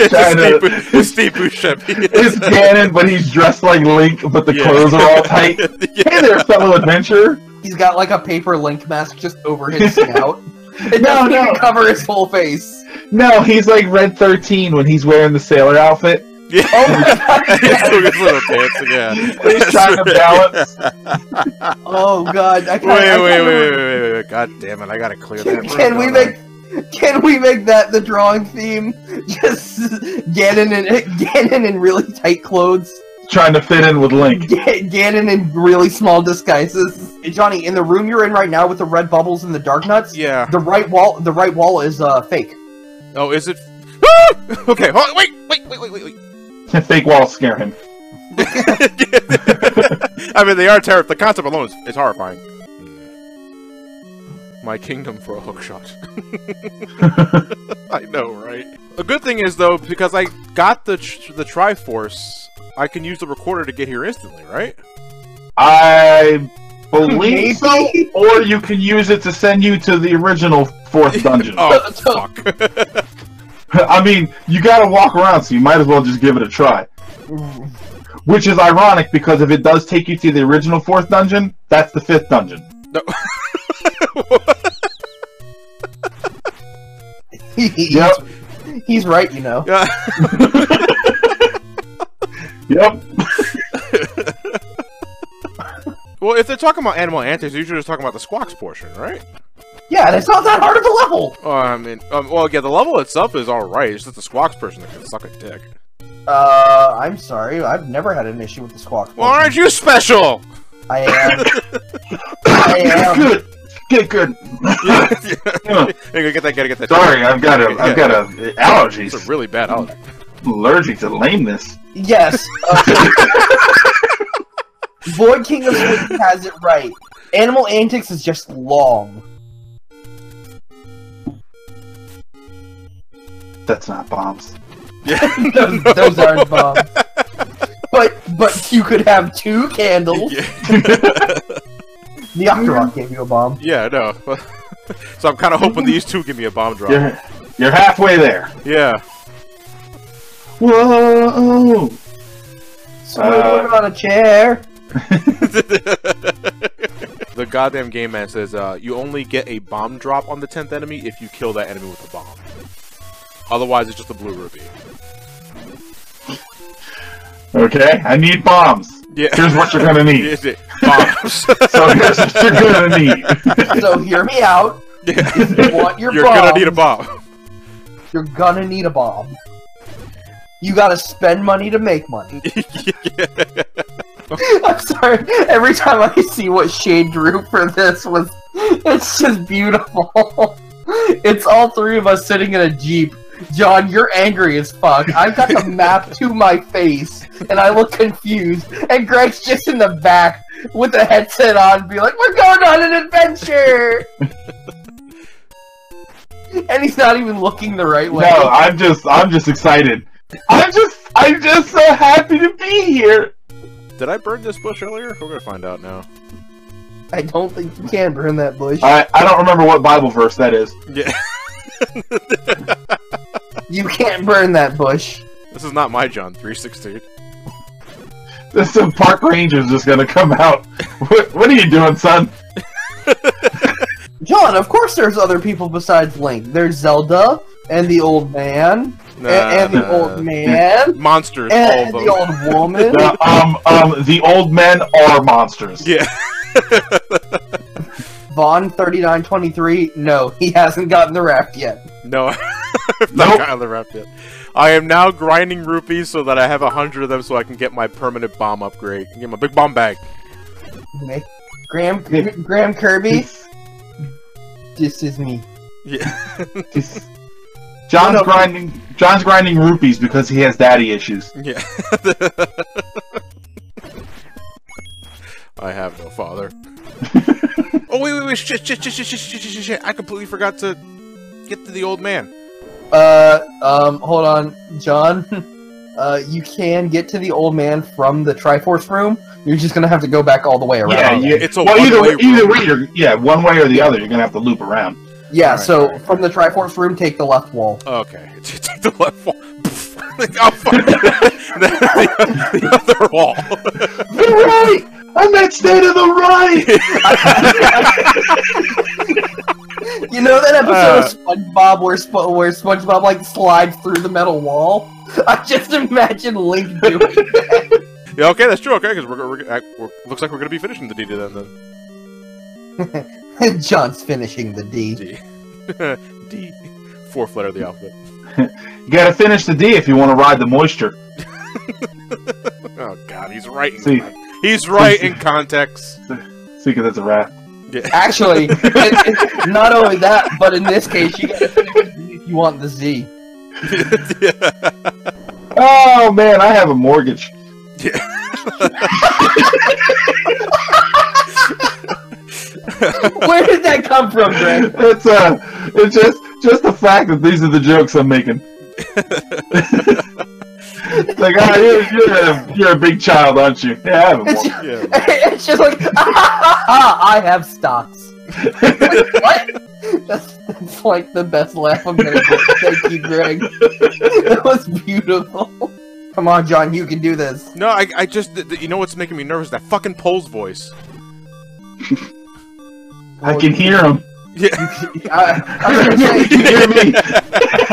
trying to- It's Steve Buscemi. it's Ganon, but he's dressed like Link, but the Yeah. clothes are all tight. Yeah. Hey there, fellow adventurer. He's got like a paper link mask just over his snout. It No, doesn't even no. cover his whole face. No, he's like Red 13 when he's wearing the sailor outfit. Yeah. Oh my god. He's doing his little dancing, yeah. He's trying to balance. Oh god. I Wait, can't, I wait, can't wait, remember- wait, wait, wait, wait. God damn it, I gotta clear that Can, room. can we don't make can we make that the drawing theme? Just Ganon in Ganon in really tight clothes. Trying to fit in with Link. Ga- Ganon in really small disguises. Hey, Johnny, in the room you're in right now with the red bubbles and the Darknuts, Yeah. the right wall the right wall is uh fake. Oh, is it? Ah! Okay, hold, wait, wait, wait, wait, wait, wait. Fake walls scare him. I mean, they are terrible. The concept alone is, is horrifying. My kingdom for a hook shot. I know, right? A good thing is though, because I got the tr- the Triforce, I can use the recorder to get here instantly, right? I believe so. Or you can use it to send you to the original fourth dungeon. Oh fuck! I mean, you gotta walk around, so you might as well just give it a try. Which is ironic because if it does take you to the original fourth dungeon, that's the fifth dungeon. no. He's, Yep. he's right, you know. Yep. well, if they're talking about animal antics, they're usually just talking about the squawks portion, right? Yeah, and it's not that hard of a level. Oh, I mean, um, well, yeah, the level itself is all right. It's just the Squawks person that can suck a dick. Uh, I'm sorry. I've never had an issue with the squawks. Well, aren't you special? I am. I am. Good. Get good. yeah. Hey, get that, gotta get that. Sorry, I've got a, I've got a It's a allergies. really bad allergy. I'm allergic to lameness. Yes. Uh, Void King of Sweden has it right. Animal Antics is just long. That's not bombs. those, those aren't bombs. But but you could have two candles. Yeah, The Octorok gave you a bomb. yeah, no. so I'm kind of hoping these two give me a bomb drop. You're, you're halfway there. Yeah. Whoa! So Uh, on a chair. the goddamn game man says uh, you only get a bomb drop on the 10th enemy if you kill that enemy with a bomb. Otherwise, it's just a blue ruby." Okay, I need bombs. Yeah. Here's what you're gonna need. Is it bombs? So here's what you're gonna need. So hear me out. yeah. You want your You're bomb. gonna need a bomb. You're gonna need a bomb. You gotta spend money to make money. I'm sorry. Every time I see what Shade drew for this was, it's just beautiful. It's all three of us sitting in a jeep. John, you're angry as fuck. I've got the map to my face, and I look confused. And Greg's just in the back with the headset on, be like, "We're going on an adventure." and he's not even looking the right way. No, I'm just, I'm just excited. I'm just, I'm just so happy to be here. Did I burn this bush earlier? We're gonna find out now. I don't think you can burn that bush. I, I don't remember what Bible verse that is. Yeah. You can't burn that bush. This is not my John 316. This some park ranger's just gonna come out. What, what are you doing, son? John, of course there's other people besides Link. There's Zelda, and the old man, Nah, and, and the old man, Monsters, all and of the old woman. Uh, um, um, the old men are monsters. Yeah. Vaughn, 3923, no, he hasn't gotten the raft yet. No, I've Nope. not gotten the rep yet. I am now grinding rupees so that I have a hundred of them so I can get my permanent bomb upgrade. Get my big bomb bag. Okay. Graham, Graham Kirby, this is me. Yeah. he's- John's No, no. grinding. John's grinding rupees because he has daddy issues. yeah. I have no father. oh wait, wait, wait! Shit, shit, shit, shit, shit, shit, shit, shit! I completely forgot to get to the old man. Uh, um, hold on, John. Uh, you can get to the old man from the Triforce room. You're just gonna have to go back all the way around. Yeah, you, It's a well, either way, one-way either way, you're, yeah, one way or the other, you're gonna have to loop around. Yeah, Alright, so alright, from the Triforce room, take the left wall. Okay, take the left wall. oh fuck! the, the other wall. The right, on that state of the right. You know that episode Uh. of SpongeBob where Sp- where SpongeBob like slides through the metal wall? I just imagine Link doing that. Yeah, okay, that's true. Okay, because we're, we're, we're looks like we're gonna be finishing the D to then. Then John's finishing the D. D, D, fourth letter of the alphabet. You gotta finish the D if you want to ride the moisture. Oh God, he's right. See. he's right in context. See, because it's a rat. Yeah. Actually, it- it- not only that, but in this case, you gotta finish the D if you want the Z. Oh man, I have a mortgage. Where did that come from, Greg? It's uh, it's just just the fact that these are the jokes I'm making. It's like, ah, you're, you're, a, you're a big child, aren't you? Yeah, I have a It's just, Yeah. it's just like, I have stocks. what? That's, that's like the best laugh I'm gonna get. Thank you, Greg. That was beautiful. Come on, John, you can do this. No, I, I just, th- th- you know what's making me nervous? That fucking Pols Voice. I can hear him. Yeah. I, I, was gonna You say, hear me?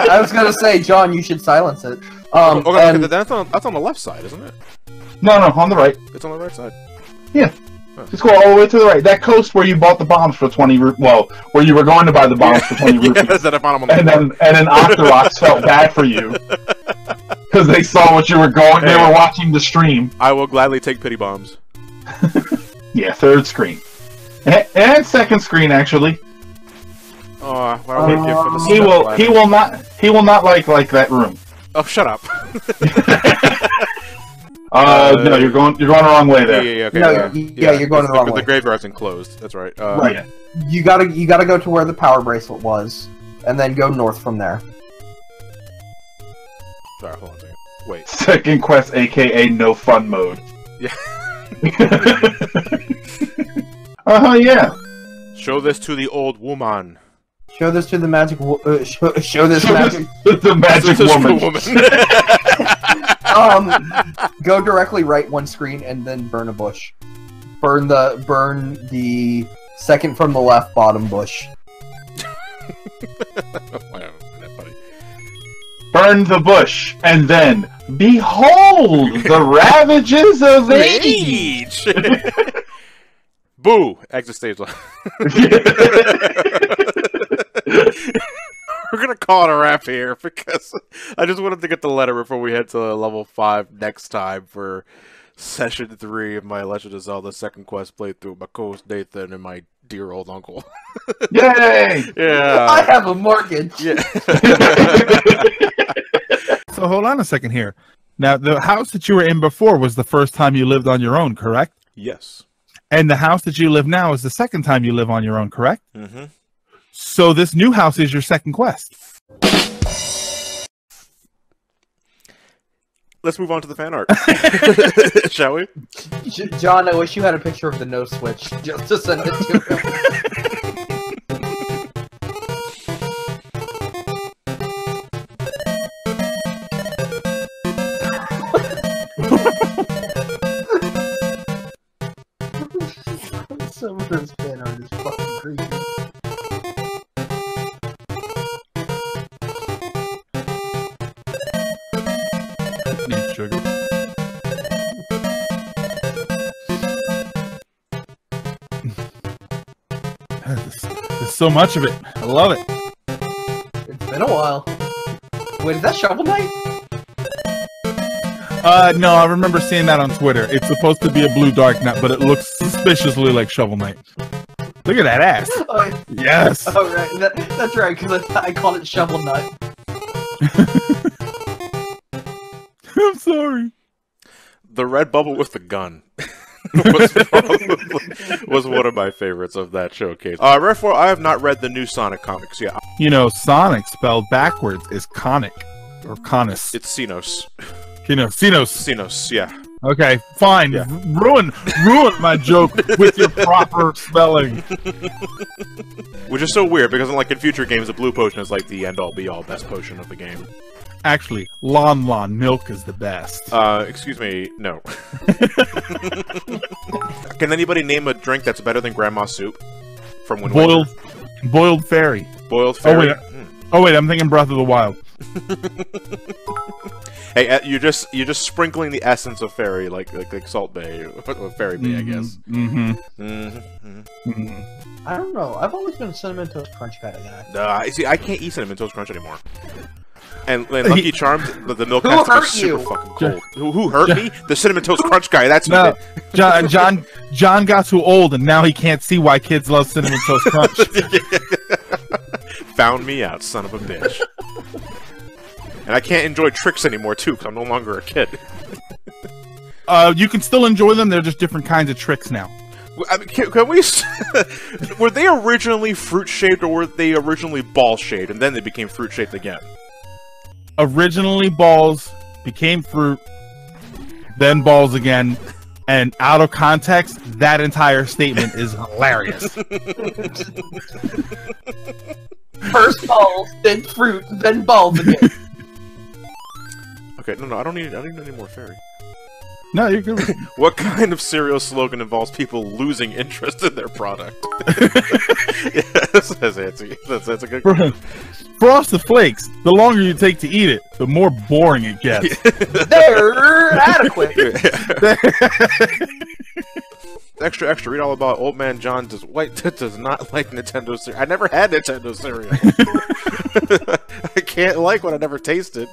I was gonna say, John, you should silence it. Um, okay, and that's on that's on the left side, isn't it? No, no, on the right. It's on the right side. Yeah. Just go all the way to the right. That coast where you bought the bombs for twenty. Ru- well, where you were going to buy the bombs for twenty yeah, rupees, that I found 'em on the and then and then Octoroks felt bad for you because they saw what you were going. They were watching the stream. I will gladly take pity bombs. Yeah, third screen, and, and second screen actually. Oh, why don't we give for the He will. step He will not. He will not like like that room. Oh, shut up. Uh, Uh, no, you're going. You're going the wrong way there. yeah, yeah, okay. No, uh, you- yeah, you're going the, the wrong the, way. The graveyard's enclosed. That's right. Uh, Right. You gotta you gotta go to where the power bracelet was, and then go north from there. Sorry, hold on a second. Wait. Second quest, aka no fun mode. Yeah. uh huh. Yeah. Show this to the old woman. Show this to the magic. Wo- uh, show, show this Show magic. this- the magic This woman. the um, go directly right one screen and then burn a bush. Burn the burn the second from the left bottom bush. Whatever, that's funny. Burn the bush, and then behold the ravages of age. Age! Boo! Exit stage left. We're gonna call it a wrap here because I just wanted to get the letter before we head to level 5 next time for session 3 of my Legend of Zelda second quest playthrough with my co-host Nathan and my dear old uncle. Yay! Yeah, I have a mortgage. yeah. So hold on a second here. Now, the house that you were in before was the first time you lived on your own, correct? yes. And the house that you live now is the second time you live on your own, correct? hmm So this new house is your second quest. Let's move on to the fan art. Shall we? J- John, I wish you had a picture of the no switch just to send it to him. Some of this so much of it. I love it. It's been a while. Wait, is that Shovel Knight? Uh, no, I remember seeing that on Twitter. It's supposed to be a blue Darknut, but it looks suspiciously like Shovel Knight. Look at that ass. Oh, Yes. oh right, that, that's right, because I, I called it Shovel Knight. I'm sorry. The red bubble with the gun was, probably, was one of my favorites of that showcase. Uh, therefore, I have not read the new Sonic comics yet. You know, Sonic spelled backwards is conic or conus. It's Xenos. You know, Xenos. Xenos, yeah. Okay, fine. Yeah. Ruin, ruin my joke with your proper spelling. Which is so weird because, like in future games, the blue potion is like the end all be all best potion of the game. Actually, Lon Lon milk is the best. Uh, excuse me, no. Can anybody name a drink that's better than Grandma soup from Wind Waker? boiled, boiled fairy. boiled fairy. Oh wait. Hmm. Oh wait, I'm thinking Breath of the Wild. Hey, uh, you're just you're just sprinkling the essence of fairy, like like, like Salt Bae or Fairy Bae, I guess. Mm-hmm. Mm-hmm. hmm I don't know. I've always been a cinnamon toast crunch kind of guy. Uh, see, I can't eat cinnamon toast crunch anymore. And, and Lucky Charms, the, the milk Who has to be super you? fucking cold. Who, who hurt me? The cinnamon toast crunch guy. That's who No, did. John, John, John got too old, and now he can't see why kids love cinnamon toast crunch. Found me out, son of a bitch. and I can't enjoy Trix anymore too, because I'm no longer a kid. Uh, you can still enjoy them. They're just different kinds of tricks now. I mean, can, can we? were they originally fruit shaped, or were they originally ball shaped, and then they became fruit shaped again? Originally balls became fruit, then balls again, and out of context, that entire statement is hilarious. First balls, then fruit, then balls again. Okay, no, no, I don't need. I don't need any more fairy. No, you're good. What kind of cereal slogan involves people losing interest in their product? yes, that's Nancy. That's, that's a good. Fro- Frosted Flakes. The longer you take to eat it, the more boring it gets. They're adequate. extra, extra. Read all about Old Man John does white does not like Nintendo cereal. I never had Nintendo cereal. I can't like what I never tasted.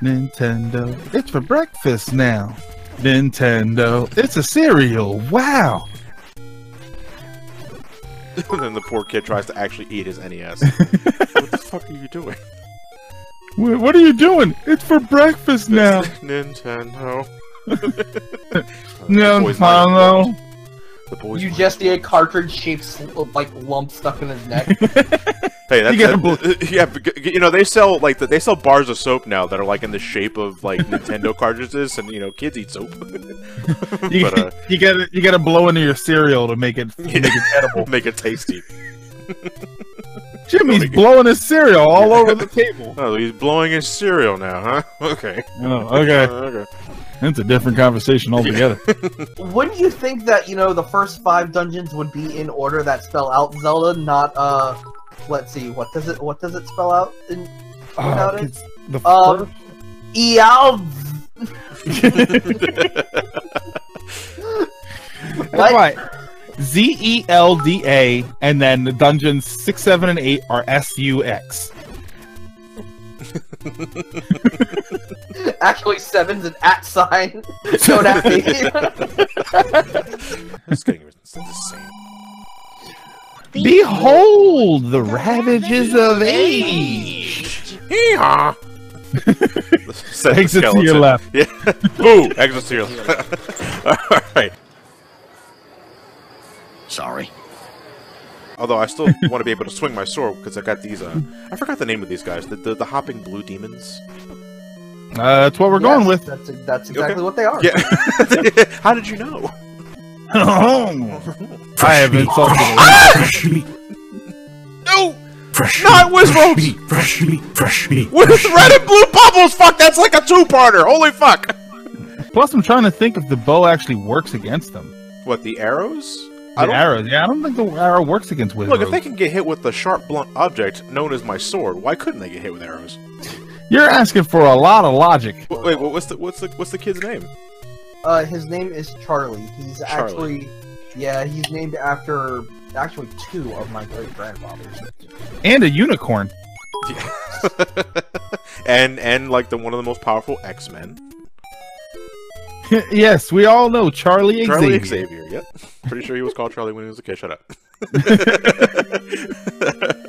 Nintendo, it's for breakfast now. Nintendo, it's a cereal. Wow. and then the poor kid tries to actually eat his NES. what the fuck are you doing? What are you doing? It's for breakfast now. Nintendo. No, The The boy's You just see a cartridge-shaped like lump stuck in his neck. Hey, that's You gotta that- yeah. You know they sell like the, they sell bars of soap now that are like in the shape of like Nintendo cartridges, and you know kids eat soap. You, but uh, you gotta you gotta blow into your cereal to make it to make it edible. make it tasty. Jimmy's blowing his cereal all over the table. Oh, he's blowing his cereal now, huh? Okay. Oh, okay, okay. That's a different conversation altogether. Wouldn't you think that you know the first five dungeons would be in order that spell out Zelda, not uh, let's see, what does it what does it spell out in Oh, Got it. the Um, Eal? That's What? right. Z E L D A, and then the dungeons six, seven, and eight are S U X. Actually, seven's an at sign. Don't at me. It's getting it's the same. Behold the ravages of age. Hee-haw! Said Exit to your left. Yeah. Boo! Exit to your left. Alright. Sorry. Although I still want to be able to swing my sword because I got these. Uh, I forgot the name of these guys. The the, the hopping blue demons. Uh, that's what we're going with. That's that's exactly okay? what they are. Yeah. How did you know? I have insulted it. Fresh meat. No. Fresh Not meat. Wizzrobes! Fresh meat. Fresh meat. Fresh meat. With red and blue bubbles. Fuck. That's like a two-parter. Holy fuck. Plus, I'm trying to think if the bow actually works against them. What the arrows? The arrows, yeah, I don't think the arrow works against wizards. Look, if they can get hit with the sharp, blunt object known as my sword, why couldn't they get hit with arrows? You're asking for a lot of logic. Wait, wait what's the what's the what's the kid's name? Uh, his name is Charlie. He's Charlie. actually, yeah, he's named after actually two of my great grandfathers. And a unicorn. Yeah. and and like the one of the most powerful X Men, yes, we all know Charlie, Charlie Xavier. Xavier. Yep, pretty sure he was called Charlie when he was a kid. Shut up.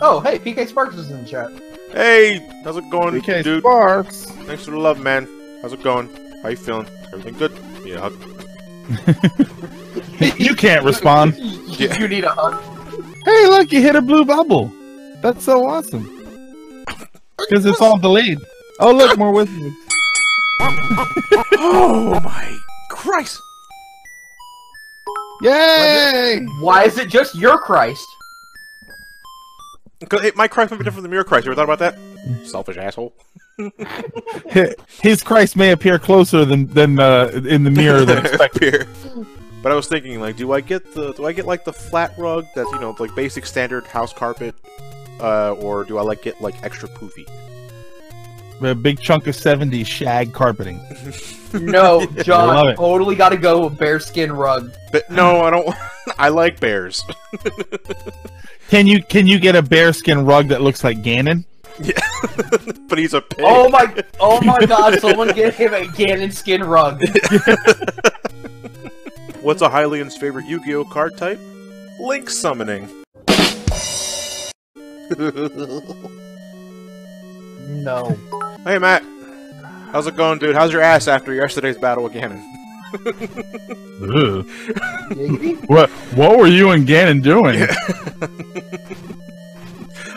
Oh, hey, PK Sparks is in the chat. hey, how's it going, PK dude? Sparks. Thanks for the love, man. How's it going? How you feeling? Everything good? Yeah. hug? you can't respond. You, Yeah. you need a hug. Hey, look, you hit a blue bubble. That's so awesome. Because it's all delayed. Oh, look, more wizards. oh my Christ! Yay! Why is it just your Christ? it- My Christ might be different than your Christ. You ever thought about that? Selfish asshole. His Christ may appear closer than than uh, in the mirror than expected. Here. But I was thinking, like, do I get the do I get like the flat rug that's you know like basic standard house carpet, uh, or do I like get like extra poofy? A big chunk of 70s shag carpeting. No, John, it. totally gotta go with bearskin rug. But no, I don't. I like bears. Can you can you get a bearskin rug that looks like Ganon? Yeah, but he's a pig. Oh my, oh my God! Someone get him a Ganon skin rug. What's a Hylian's favorite Yu-Gi-Oh card type? Link summoning. No. Hey Matt, how's it going, dude? How's your ass after yesterday's battle with Ganon? What what were you and Ganon doing?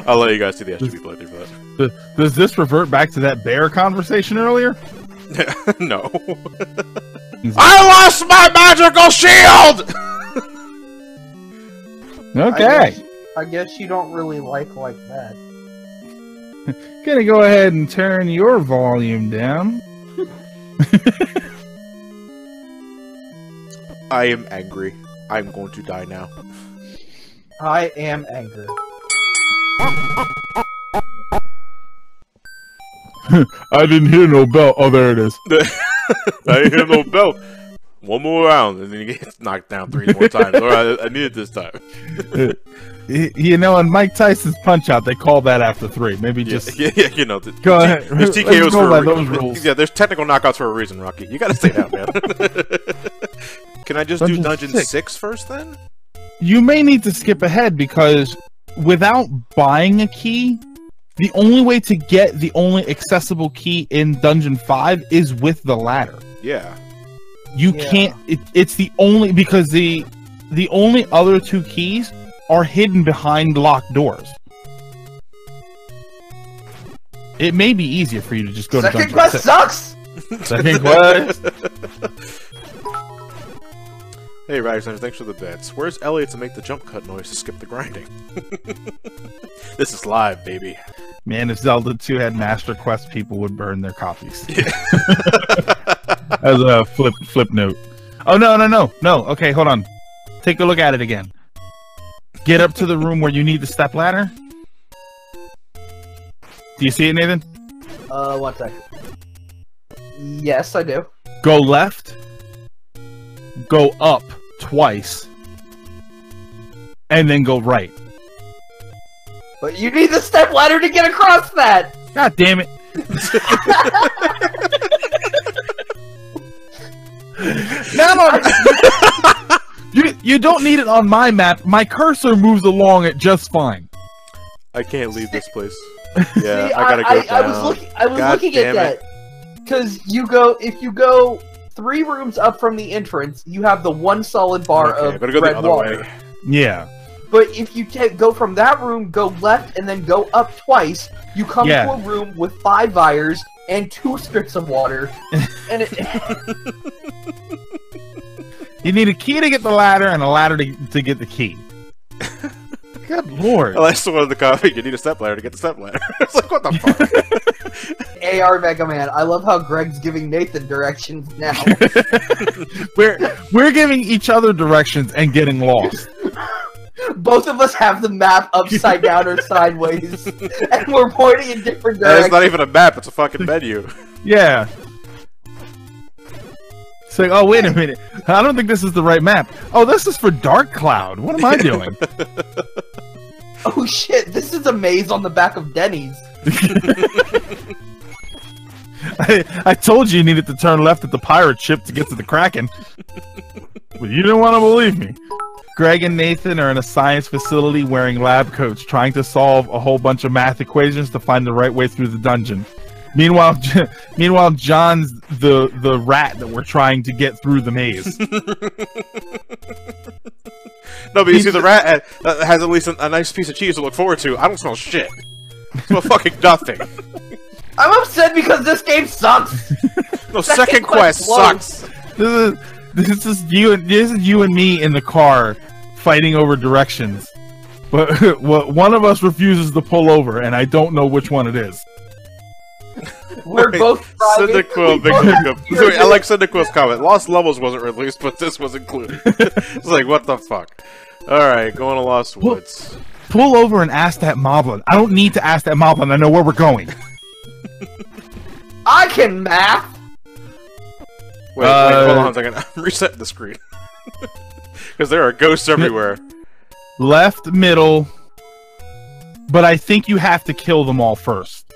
I'll let you guys see the SGB playthrough for Th- Does this revert back to that bear conversation earlier? no. I lost my magical shield. I Okay. guess, I guess you don't really like like that. Gonna go ahead and turn your volume down. I am angry. I'm going to die now. I am angry. I didn't hear no bell. Oh, there it is. I hear no bell. One more round, and then he gets knocked down three more times. All right, I need it this time. You know, in Mike Tyson's Punch Out, they call that after three. Maybe just yeah, yeah, you know. The, go ahead. There's TKOs for a those rules. Yeah, there's technical knockouts for a reason, Rocky. You gotta say that, man. Can I just do Dungeon dungeon six. six first then? You may need to skip ahead because without buying a key, the only way to get the only accessible key in Dungeon 5 is with the ladder. Yeah. You Yeah. can't it, it's the only because the the only other two keys are hidden behind locked doors. It may be easier for you to just go Second to Dungeon quest six. sucks. Second quest. Hey, Ragnar, thanks for the bits. Where's Elliot to make the jump cut noise to skip the grinding? this is live, baby. Man, if Zelda 2 had Master Quest, people would burn their copies. As a flip flip note. Oh no, no, no, no. Okay, hold on. Take a look at it again. Get up to the room where you need the step ladder. Do you see it, Nathan? Uh, one second. Yes, I do. Go left. Go up twice. And then go right. But you need the step ladder to get across that. God damn it. no! you, you don't need it on my map. My cursor moves along it just fine. I can't leave this place. Yeah, See, I gotta go I, down. I was looking. I was looking at it. that because you go if you go three rooms up from the entrance, you have the one solid bar Okay, I of gotta go the red other water. way. Yeah. But if you take go from that room, go left, and then go up twice, you come Yeah. to a room with five fires and two strips of water, and it, You need a key to get the ladder and a ladder to, to get the key. Good lord. That's the one in the coffee. You need a step ladder to get the step ladder. it's like, what the fuck? AR Mega Man. I love how Greg's giving Nathan directions now. we're we're giving each other directions and getting lost. Both of us have the map upside down or sideways, and we're pointing in different And it's not even a map, it's a fucking menu. Yeah. It's like, oh wait a minute. I don't think this is the right map. Oh, this is for Dark Cloud. What am I doing? Oh shit! This is a maze on the back of Denny's. I, I told you you needed to turn left at the pirate ship to get to the Kraken. But you didn't want to believe me. Greg and Nathan are in a science facility wearing lab coats, trying to solve a whole bunch of math equations to find the right way through the dungeon. Meanwhile, meanwhile, John's the the rat that we're trying to get through the maze. No, but you see, the rat uh, has at least a, a nice piece of cheese to look forward to. I don't smell shit. I smell fucking nothing. I'm upset because this game sucks. No, Second second, quest quest, sucks. this is this is you and this is you and me in the car fighting over directions. But what one of us refuses to pull over, and I don't know which one it is. We're Wait, both driving. Cyndaquil, We big hiccup. ears I like Cyndaquil's comment. Lost Levels wasn't released, but this was included. it's like, what the fuck? Alright, going to Lost Well- Woods. Pull over and ask that moblin. I don't need to ask that moblin. I know where we're going. I can math. Wait, Uh, wait, hold on a second. I'm resetting the screen. Because there are ghosts everywhere. Left, middle. But I think you have to kill them all first.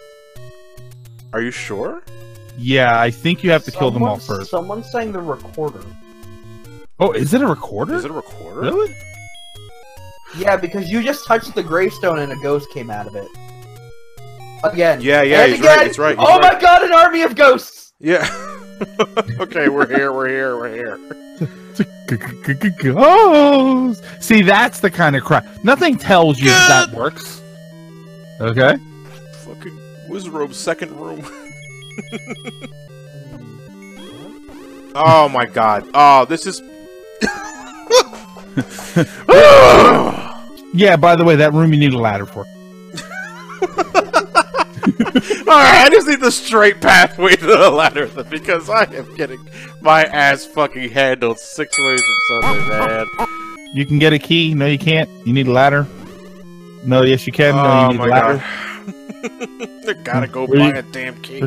Are you sure? Yeah, I think you have to kill them all Someone's- first. Someone's saying the recorder. Oh, is it a recorder? Is it a recorder? really? Yeah, because you just touched the gravestone and a ghost came out of it. Again. Yeah, yeah, and he's again. right, he's right, he's oh right. my god, an army of ghosts! Yeah. okay, we're here, we're here, we're here. Ghost. See, that's the kind of crap. Nothing tells you that, that works. Okay. Fucking Wizzrobe's second room. oh my god. Oh, this is. Yeah. By the way, that room you need a ladder for. Alright, I just need the straight pathway to the ladder because I am getting my ass fucking handled six ways from Sunday, man. You can get a key. No, you can't. You need a ladder. No, yes, you can. No, oh you need my a ladder. god. I gotta go Where buy you- a damn key.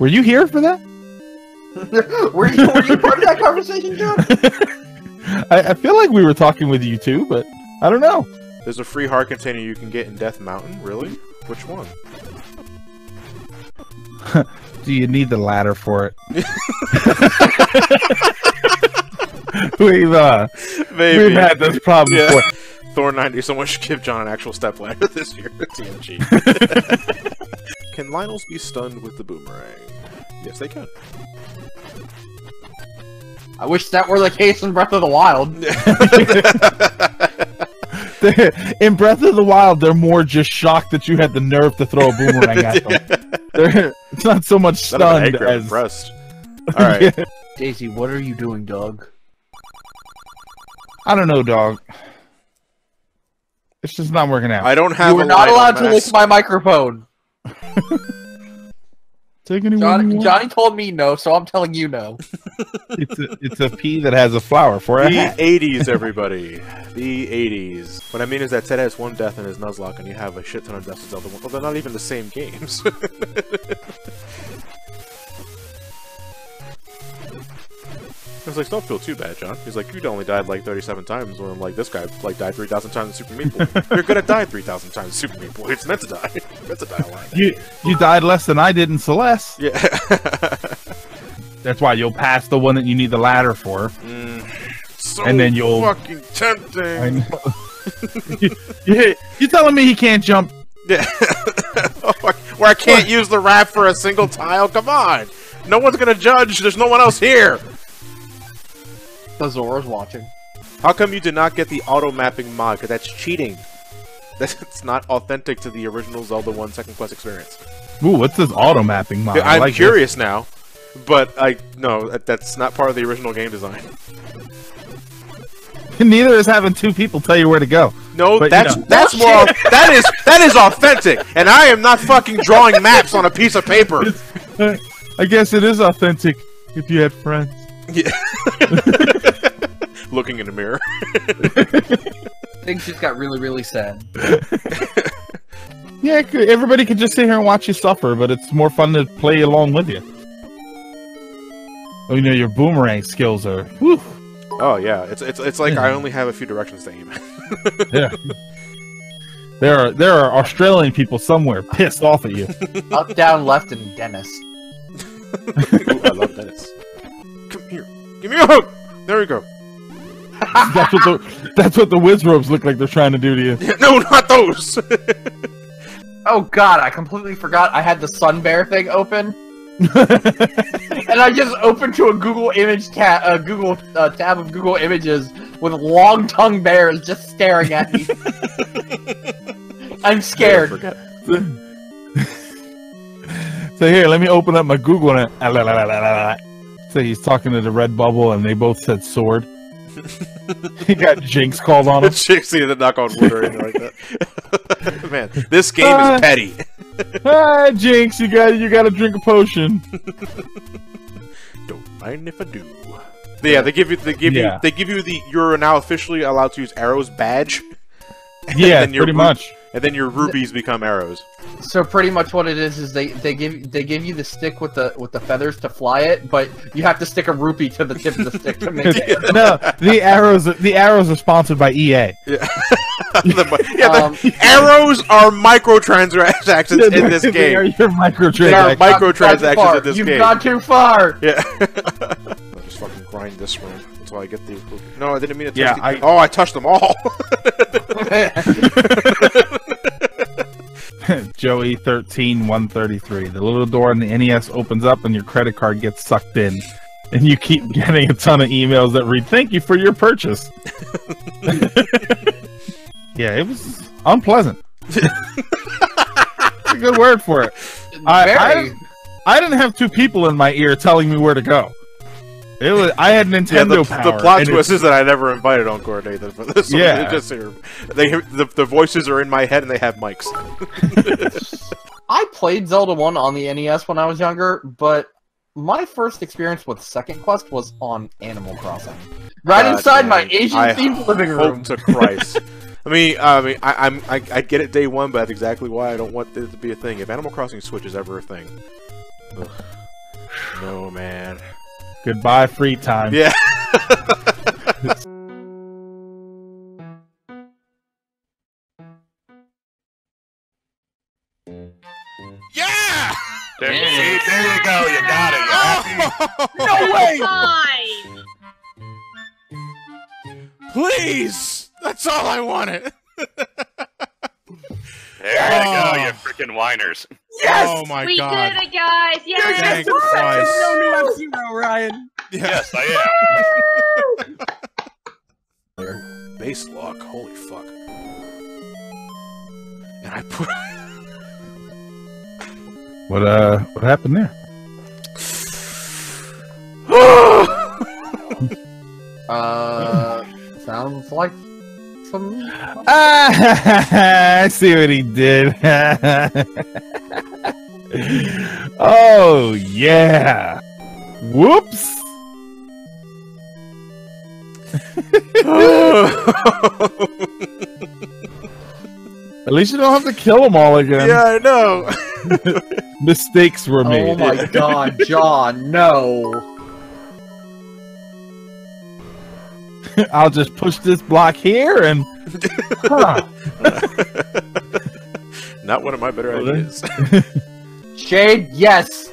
Were you here for that? were you were you part of that conversation, John? I, I feel like we were talking with you too, but I don't know. There's a free heart container you can get in Death Mountain. Really? Which one? Do you need the ladder for it? we've uh, Maybe. we've had this problem Yeah. before. Thor 90, someone should give John an actual step ladder this year at TNG. can Lynels be stunned with the boomerang? Yes, they can. I wish that were the case in Breath of the Wild. in Breath of the Wild, they're more just shocked that you had the nerve to throw a boomerang at them. They're, it's not so much Son an stunned grab as impressed. Alright. Daisy, what are you doing, dog? I don't know, dog. It's just not working out. I don't have You a were not Lionel allowed to lick my microphone. Take anyone Johnny, you want. Johnny told me no, so I'm telling you no. It's a, it's a pea that has a flower for a The hat. 80s, everybody. The 80s. What I mean is that Ted has one death in his Nuzlocke, and you have a shit ton of deaths in Zelda 1. Well, they're not even the same games. I was like, don't feel too bad, John. He's like, you only died like 37 times, when like this guy like died 3,000 times in Super Meat Boy. You're gonna die 3,000 times in Super Meat Boy. It's meant to die. meant to die a lot. You you died less than I did in Celeste. Yeah. That's why you'll pass the one that you need the ladder for. Mm. so And then you'll- fucking tempting. I know. you, you, you telling me he can't jump? Yeah. Oh. Where I can't use the wrap for a single tile? Come on! No one's gonna judge, there's no one else here! The Zora's watching. How come you did not get the auto mapping mod? Because that's cheating. That's not authentic to the original Zelda 1 Second Quest experience. Ooh, what's this auto mapping mod? I I'm like curious now, but I no, that- that's not part of the original game design. Neither is having two people tell you where to go. No, But, you that's know. that's more that is that is authentic, and I am not fucking drawing maps on a piece of paper. I guess it is authentic if you had friends. Yeah. Looking in the mirror. Things just got really, really sad. Yeah, could- everybody could just sit here and watch you suffer, but it's more fun to play along with you. Oh, you know your boomerang skills are. Whew, Oh yeah, it's it's it's like I only have a few directions to aim yeah. There are there are Australian people somewhere pissed off at you. Up, down, left, and Dennis. Ooh, I love Dennis. Come here, give me a hook! There we go. That's what the that's what the Wizzrobes look like they're trying to do to you. no, not those. Oh god, I completely forgot I had the Sun Bear thing open. and I just opened to a Google image tab, a Google uh, tab of Google Images with long tongue bears just staring at me. I'm scared. Forget. So here, let me open up my Google and so he's talking to the red bubble and they both said sword. he got Jinx called on him. Need to knock on wood or anything like that. Man, this game Uh, is petty. ah, Jinx, you got you got to drink a potion. Don't mind if I do. Yeah, they give you they give Yeah. you they give you the you're now officially allowed to use arrows badge, Yeah, pretty much. And then your rubies become arrows. So pretty much what it is is they, they give they give you the stick with the with the feathers to fly it, but you have to stick a rupee to the tip of the stick to make it. no, the arrows the arrows are sponsored by E EA. Yeah, the, yeah, the Um, arrows are microtransactions in this They are game. your They are microtransactions. mi- You've gone too far. You've gone too far. Yeah. I'll just fucking grind this room until I get the. No, I didn't mean to. Touch Yeah, the... I- Oh, I touched them all. Joey thirteen one thirty three. The little door on the NES opens up and your credit card gets sucked in. And you keep getting a ton of emails that read, Thank you for your purchase. yeah, it was unpleasant. That's a good word for it. I- Very. I didn't have two people in my ear telling me where to go. It was I had Nintendo yeah, the, power. the plot twist is that I never invited Encore Nathan for this. Yeah. They just hear- they hear- the the voices are in my head and they have mics. I played Zelda 1 on the NES when I was younger, but my first experience with Second Quest was on Animal Crossing. Right God inside damn my it. Asian-themed living Hope room. to Christ. I mean, I mean, I, I'm I, I get it day one, but that's exactly why I don't want it to be a thing. If Animal Crossing Switch is ever a thing, ugh. No, man. Goodbye, free time. Yeah. yeah! There, see, there you go. You got it. You're oh. happy. No way! Fine. Please! That's all I wanted! There you Oh. go. You freaking whiners. Yes! Oh my we god. did it, guys. Yes. Thank Christ. No new F-Zero, Ryan. Yeah. Yes, I am. Base lock, holy fuck. And I put. What uh? What happened there? Uh, sounds like some. Ah, I see what he did. oh yeah. Whoops. At least you don't have to kill them all again. yeah, I know. Mistakes were made. Oh my god, John, no. I'll just push this block here and. Huh. Not one of my better Well, ideas. Shade, yes.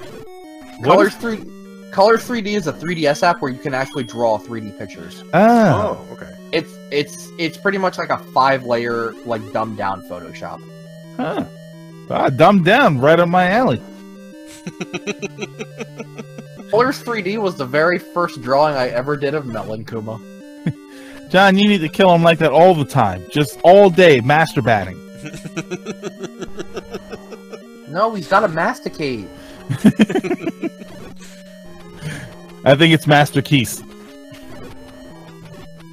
What Colors is- three. Colors 3D is a 3DS app where you can actually draw 3D pictures. Ah. oh, okay. It's it's it's pretty much like a five layer like dumbed down Photoshop. Huh. Ah, dumbed down, right up my alley. Colors 3D was the very first drawing I ever did of Melon Kuma. John, you need to kill him like that all the time, just all day, masturbating. No, he's got to masticate. I think it's Master Keys.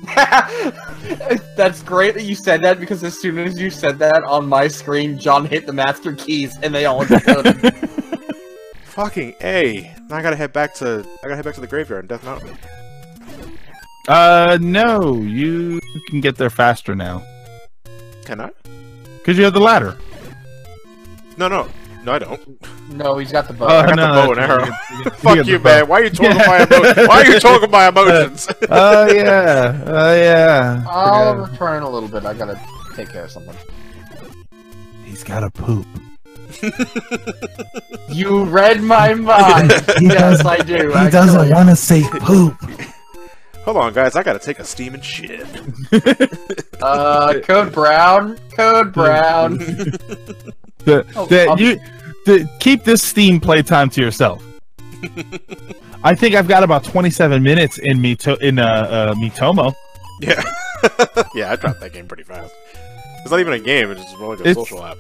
That's great that you said that because as soon as you said that on my screen, John hit the master keys and they all exploded. Fucking A. Now I gotta head back to. I gotta head back to the graveyard in Death Mountain. Uh, no, you can get there faster now Can I? because you have the ladder. No, no. No, I don't. no, he's got the bow. Oh, I got no, the bow and arrow. you get- Fuck you, man. Why are you talking my emo- Why are you talking my emotions? Oh yeah, oh yeah. I'll Yeah. return in a little bit. I gotta take care of something. He's got a poop. You read my mind. He yes, doesn't- I do. He actually. doesn't want to say poop. Hold on, guys. I gotta take a steam and shit. Uh, Code Brown. Code Brown. The, Oh, the- um, you the, keep this Steam playtime to yourself. I think I've got about 27 minutes in me to, in uh, uh Miitomo. Yeah. yeah, I dropped that game pretty fast. It's not even a game. It's just more like a It's- social app.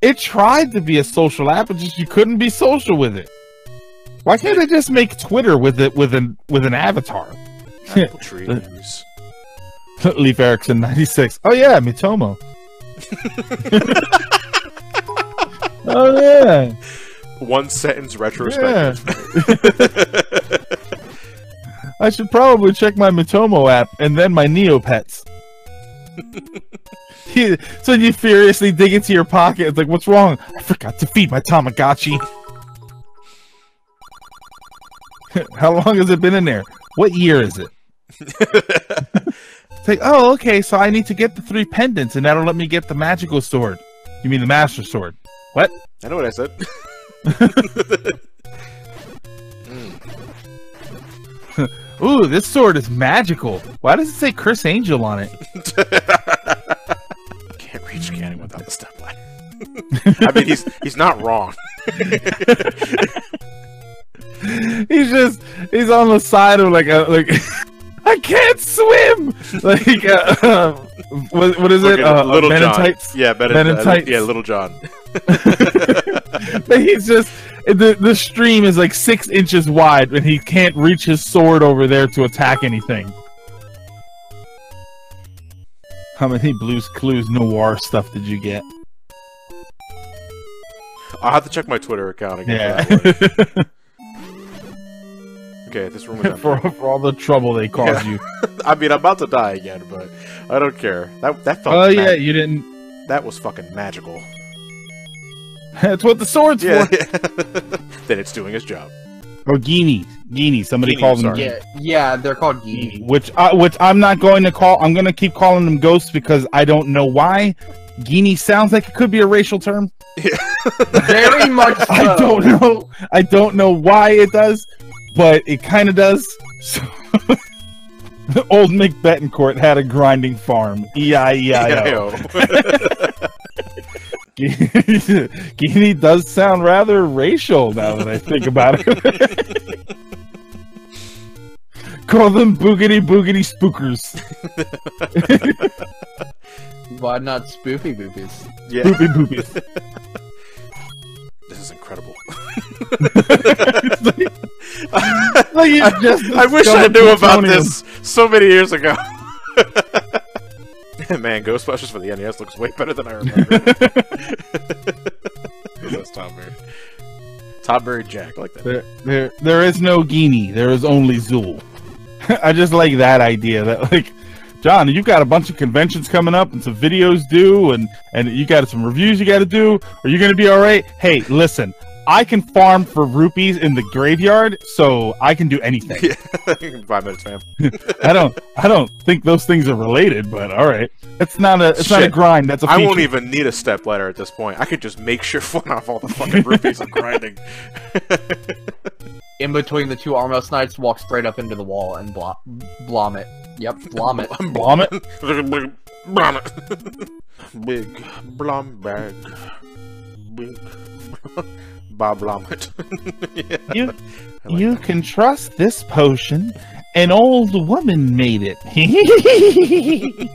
It tried to be a social app, but just you couldn't be social with it. Why can't they just make Twitter with it with an with an avatar? Apple trees. Leaf Erickson 96. Oh yeah, Miitomo. oh yeah. One sentence retrospective. I should probably check my Miitomo app and then my Neopets. So you furiously dig into your pocket. It's like, what's wrong? I forgot to feed my Tamagotchi. How long has it been in there? What year is it? It's like, oh, okay, so I need to get the three pendants, and that'll let me get the magical sword. You mean the master sword? What? I know what I said. Ooh, this sword is magical. Why does it say Criss Angel on it? Can't reach Ganon without the step ladder. I mean, he's he's not wrong. he's just he's on the side of like a like I can't swim. Like uh, what, what is it? Uh, Little Men John. Tights? Yeah, Men in, Men in Tights. Yeah, Little John. But he's just the the stream is like six inches wide, and he can't reach his sword over there to attack anything. How many Blues Clues Noir stuff did you get? I'll have to check my Twitter account again. Yeah, For that one. Okay, this room is for, for all the trouble they caused Yeah. you. I mean, I'm about to die again, but I don't care. That that felt. Oh ma- yeah, you didn't. that was fucking magical. That's what the sword's Yeah. for. then it's doing its job. Oh, or Ghini. Ghini. Somebody Ghini, called them sorry. Yeah, yeah, they're called Ghini, Ghini. which I, which I'm not going to call. I'm going to keep calling them ghosts because I don't know why. Ghini sounds like it could be a racial term. Yeah. Very much. So. I don't know. I don't know why it does, but it kind of does. So, old Mick Betancourt had a grinding farm. E I E I O. Ghini does sound rather racial now that I think about it. Call them boogity boogity spookers. Why not spoopy boobies? yeah. Boopy boobies. This is incredible. Like I, just I wish I knew about this so many years ago. Man, Ghostbusters for the NES looks way better than I remember. That's Tom Berry. Tom Berry Jack, I like that. There, there, there is no Ghini. There is only Zuul. I just like that idea. That like, John, you've got a bunch of conventions coming up and some videos due, and and you got some reviews you got to do. Are you going to be all right? Hey, listen, I can farm for rupees in the graveyard, so I can do anything. Yeah. Five minutes, fam. I don't, I don't think those things are related, but all right. It's not a, it's not a grind. That's a I feature. won't even need a step ladder at this point. I could just make sure fun off all the fucking rupees I'm grinding. In between the two Armos Knights, walk straight up into the wall and blo- blom it. Yep, blom it. Blom it. Blom it. Big blom bag. Big Bob Blommet. yeah. You, like you that. can trust this potion. An old woman made it.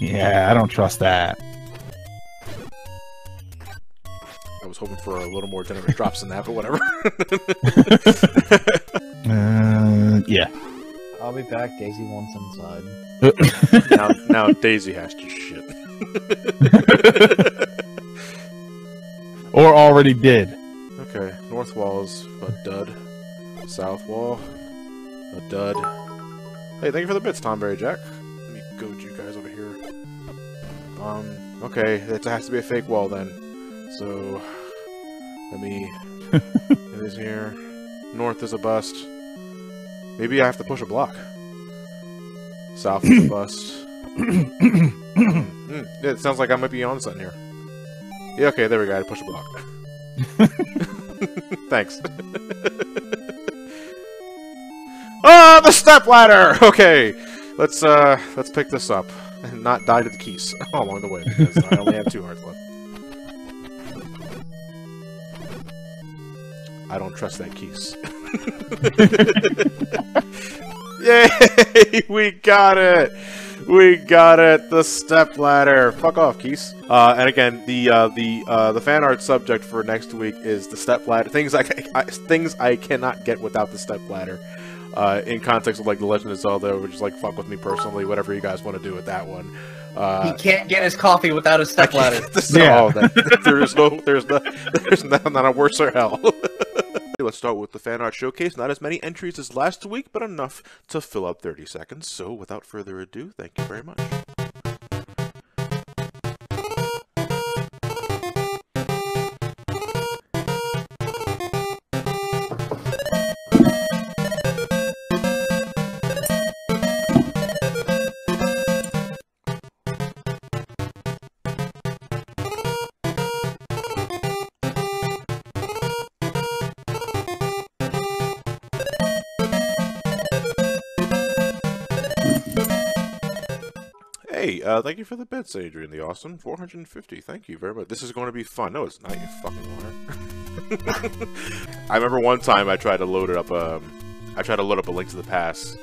yeah, I don't trust that. I was hoping for a little more generous drops than that, but whatever. Uh, yeah. I'll be back. Daisy wants inside. now, now Daisy has to shit. Or already did. Okay, north wall is a dud. South wall, a dud. Hey, thank you for the bits, Tom Berry Jack. Let me goad you guys over here. Um, okay, it has to be a fake wall then. So, let me it is here. North is a bust. Maybe I have to push a block. South is a bust. Hmm, yeah, it sounds like I might be on something here. Yeah, okay, there we go. I push a block. Thanks. Ah, the step ladder. Okay, let's uh, let's pick this up and not die to the keys along the way because I only have two hearts left. I don't trust that keys. Yay! We got it. We got it. The step ladder. Fuck off, Keys. Uh, and again, the uh, the uh, the fan art subject for next week is the step ladder. Things I, I things I cannot get without the step ladder. Uh, in context of like the Legend of Zelda, which is like fuck with me personally. Whatever you guys want to do with that one. he Uh, can't get his coffee without a step ladder. this- Yeah. oh, that- there is no, there's no, there's not, not a worse hell. Let's start with the fan art showcase. Not as many entries as last week, but enough to fill up 30 seconds. So, without further ado, thank you very much. Uh, thank you for the bits, Adrian the Awesome. 450, thank you very much. This is going to be fun. No, it's not, you fucking liar. I remember one time I tried to load it up, um, I tried to load up a Link to the Past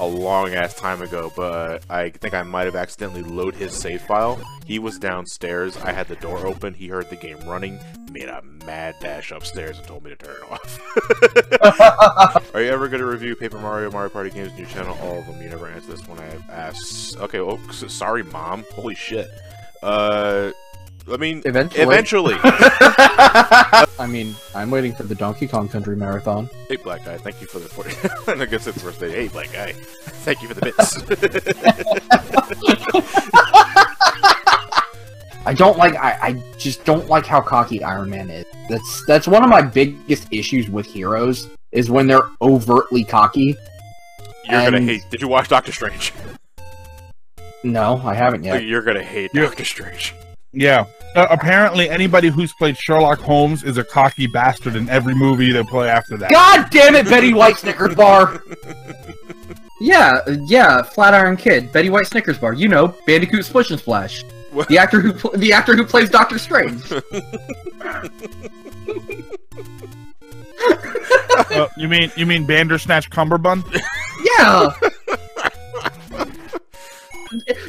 a long ass time ago, but I think I might have accidentally loaded his save file. He was downstairs, I had the door open, he heard the game running, made a mad dash upstairs and told me to turn it off. Are you ever going to review Paper Mario, Mario Party games your channel? All of them. You never answer this one. I asked. Okay, well, sorry, mom. Holy shit. Uh, I mean, Eventually. eventually. I mean, I'm waiting for the Donkey Kong Country Marathon. hey, black guy. Thank you for the 40. and I guess it's birthday. Hey, black guy. Thank you for the bits. I don't like. I, I just don't like how cocky Iron Man is. That's that's one of my biggest issues with heroes is when they're overtly cocky. You're gonna hate. Did you watch Doctor Strange? No, I haven't yet. You're gonna hate Doctor Strange. Yeah. Uh, apparently, anybody who's played Sherlock Holmes is a cocky bastard in every movie they play after that. God damn it, Betty White Snickers bar. Yeah, yeah, Flatiron Kid, Betty White Snickers bar. You know, Bandicoot Splish and Splash. What? The actor who pl- the actor who plays Doctor Strange. Uh, you mean you mean Bandersnatch Cumberbund? Yeah.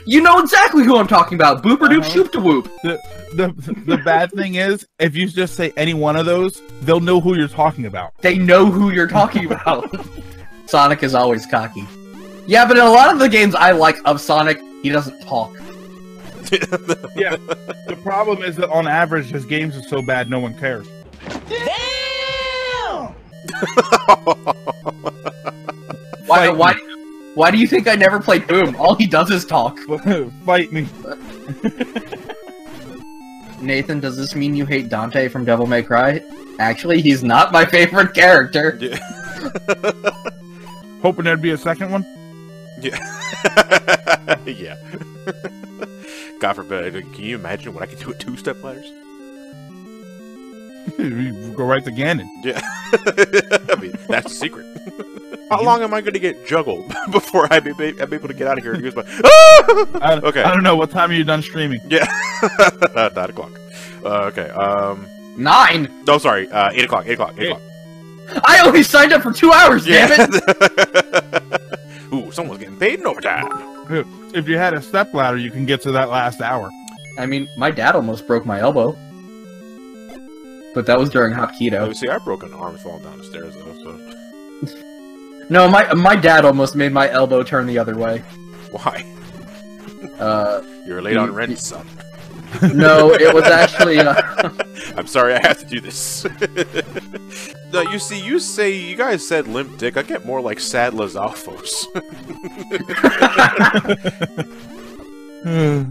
You know exactly who I'm talking about. Booper doop Uh-huh. shoop to whoop. The, the the bad thing is, if you just say any one of those, they'll know who you're talking about. They know who you're talking about. Sonic is always cocky. Yeah, but in a lot of the games I like of Sonic, he doesn't talk. Yeah. The problem is that on average, his games are so bad, no one cares. Damn! Why? Fight Why? Me. Why do you think I never played Boom? All he does is talk. Fight me. Nathan, does this mean you hate Dante from Devil May Cry? Actually, he's not my favorite character. Yeah. Hoping there'd be a second one. yeah. yeah. God forbid. Can you imagine what I could do with two step ladders? You Go right to Ganon. Yeah. I mean, that's the secret. How long am I going to get juggled before I be, be, I'm able to get out of here and use my. Ah! Okay. I don't know what time are you done streaming. Yeah. Nine o'clock. Uh, okay. Um. Nine. No, sorry. Uh, eight o'clock. Eight o'clock. Eight Eight. o'clock. I only signed up for two hours. Damn it! Ooh, someone's getting paid in overtime. If you had a step ladder, you can get to that last hour. I mean, my dad almost broke my elbow, but that was during hot Oh, see, I broke an arm falling down the stairs though. So No, my my dad almost made my elbow turn the other way. why? Uh, You're late on rent, son. no, it was actually. Uh, I'm sorry, I have to do this. no, you see, you say you guys said limp dick. I get more like sad Alphos.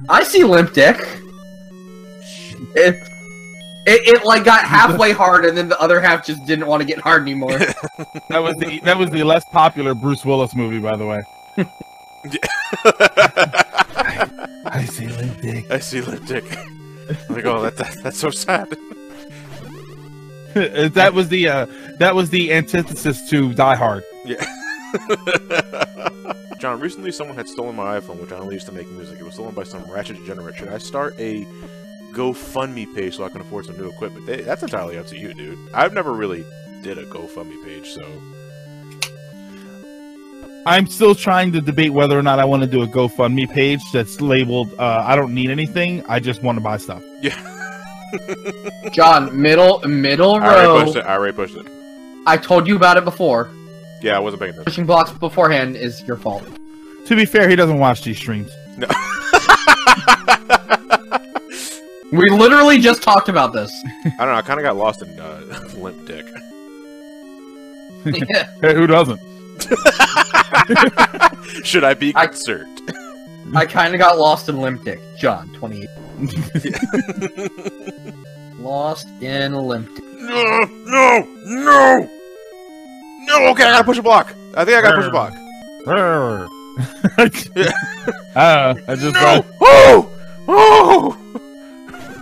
I see limp dick. It, it it like got halfway hard, and then the other half just didn't want to get hard anymore. That was the that was the less popular Bruce Willis movie, by the way. I see Limp Dick. I see limp dick. I'm like, oh, that, that that's so sad. that was the uh, that was the antithesis to Die Hard. Yeah. John, recently someone had stolen my iPhone, which I only used to make music. It was stolen by some ratchet degenerate. Should I start a GoFundMe page so I can afford some new equipment? They, that's entirely up to you, dude. I've never really did a GoFundMe page, so I'm still trying to debate whether or not I want to do a GoFundMe page that's labeled uh, "I don't need anything. I just want to buy stuff." yeah. John, middle middle I already pushed it. I already pushed it. I told you about it before. Yeah, I wasn't paying attention. Pushing blocks beforehand is your fault. To be fair, he doesn't watch these streams. No. We literally just talked about this. I don't know. I kind of got lost in uh, limp dick. Hey, who doesn't? Should I be I- concerned? I kind of got lost in limp dick. John, 28. Lost in limp dick. No, no, no, no. Okay, I gotta push a block. I think I gotta push a block. Brr. uh, I just No! thought, Oh! Oh!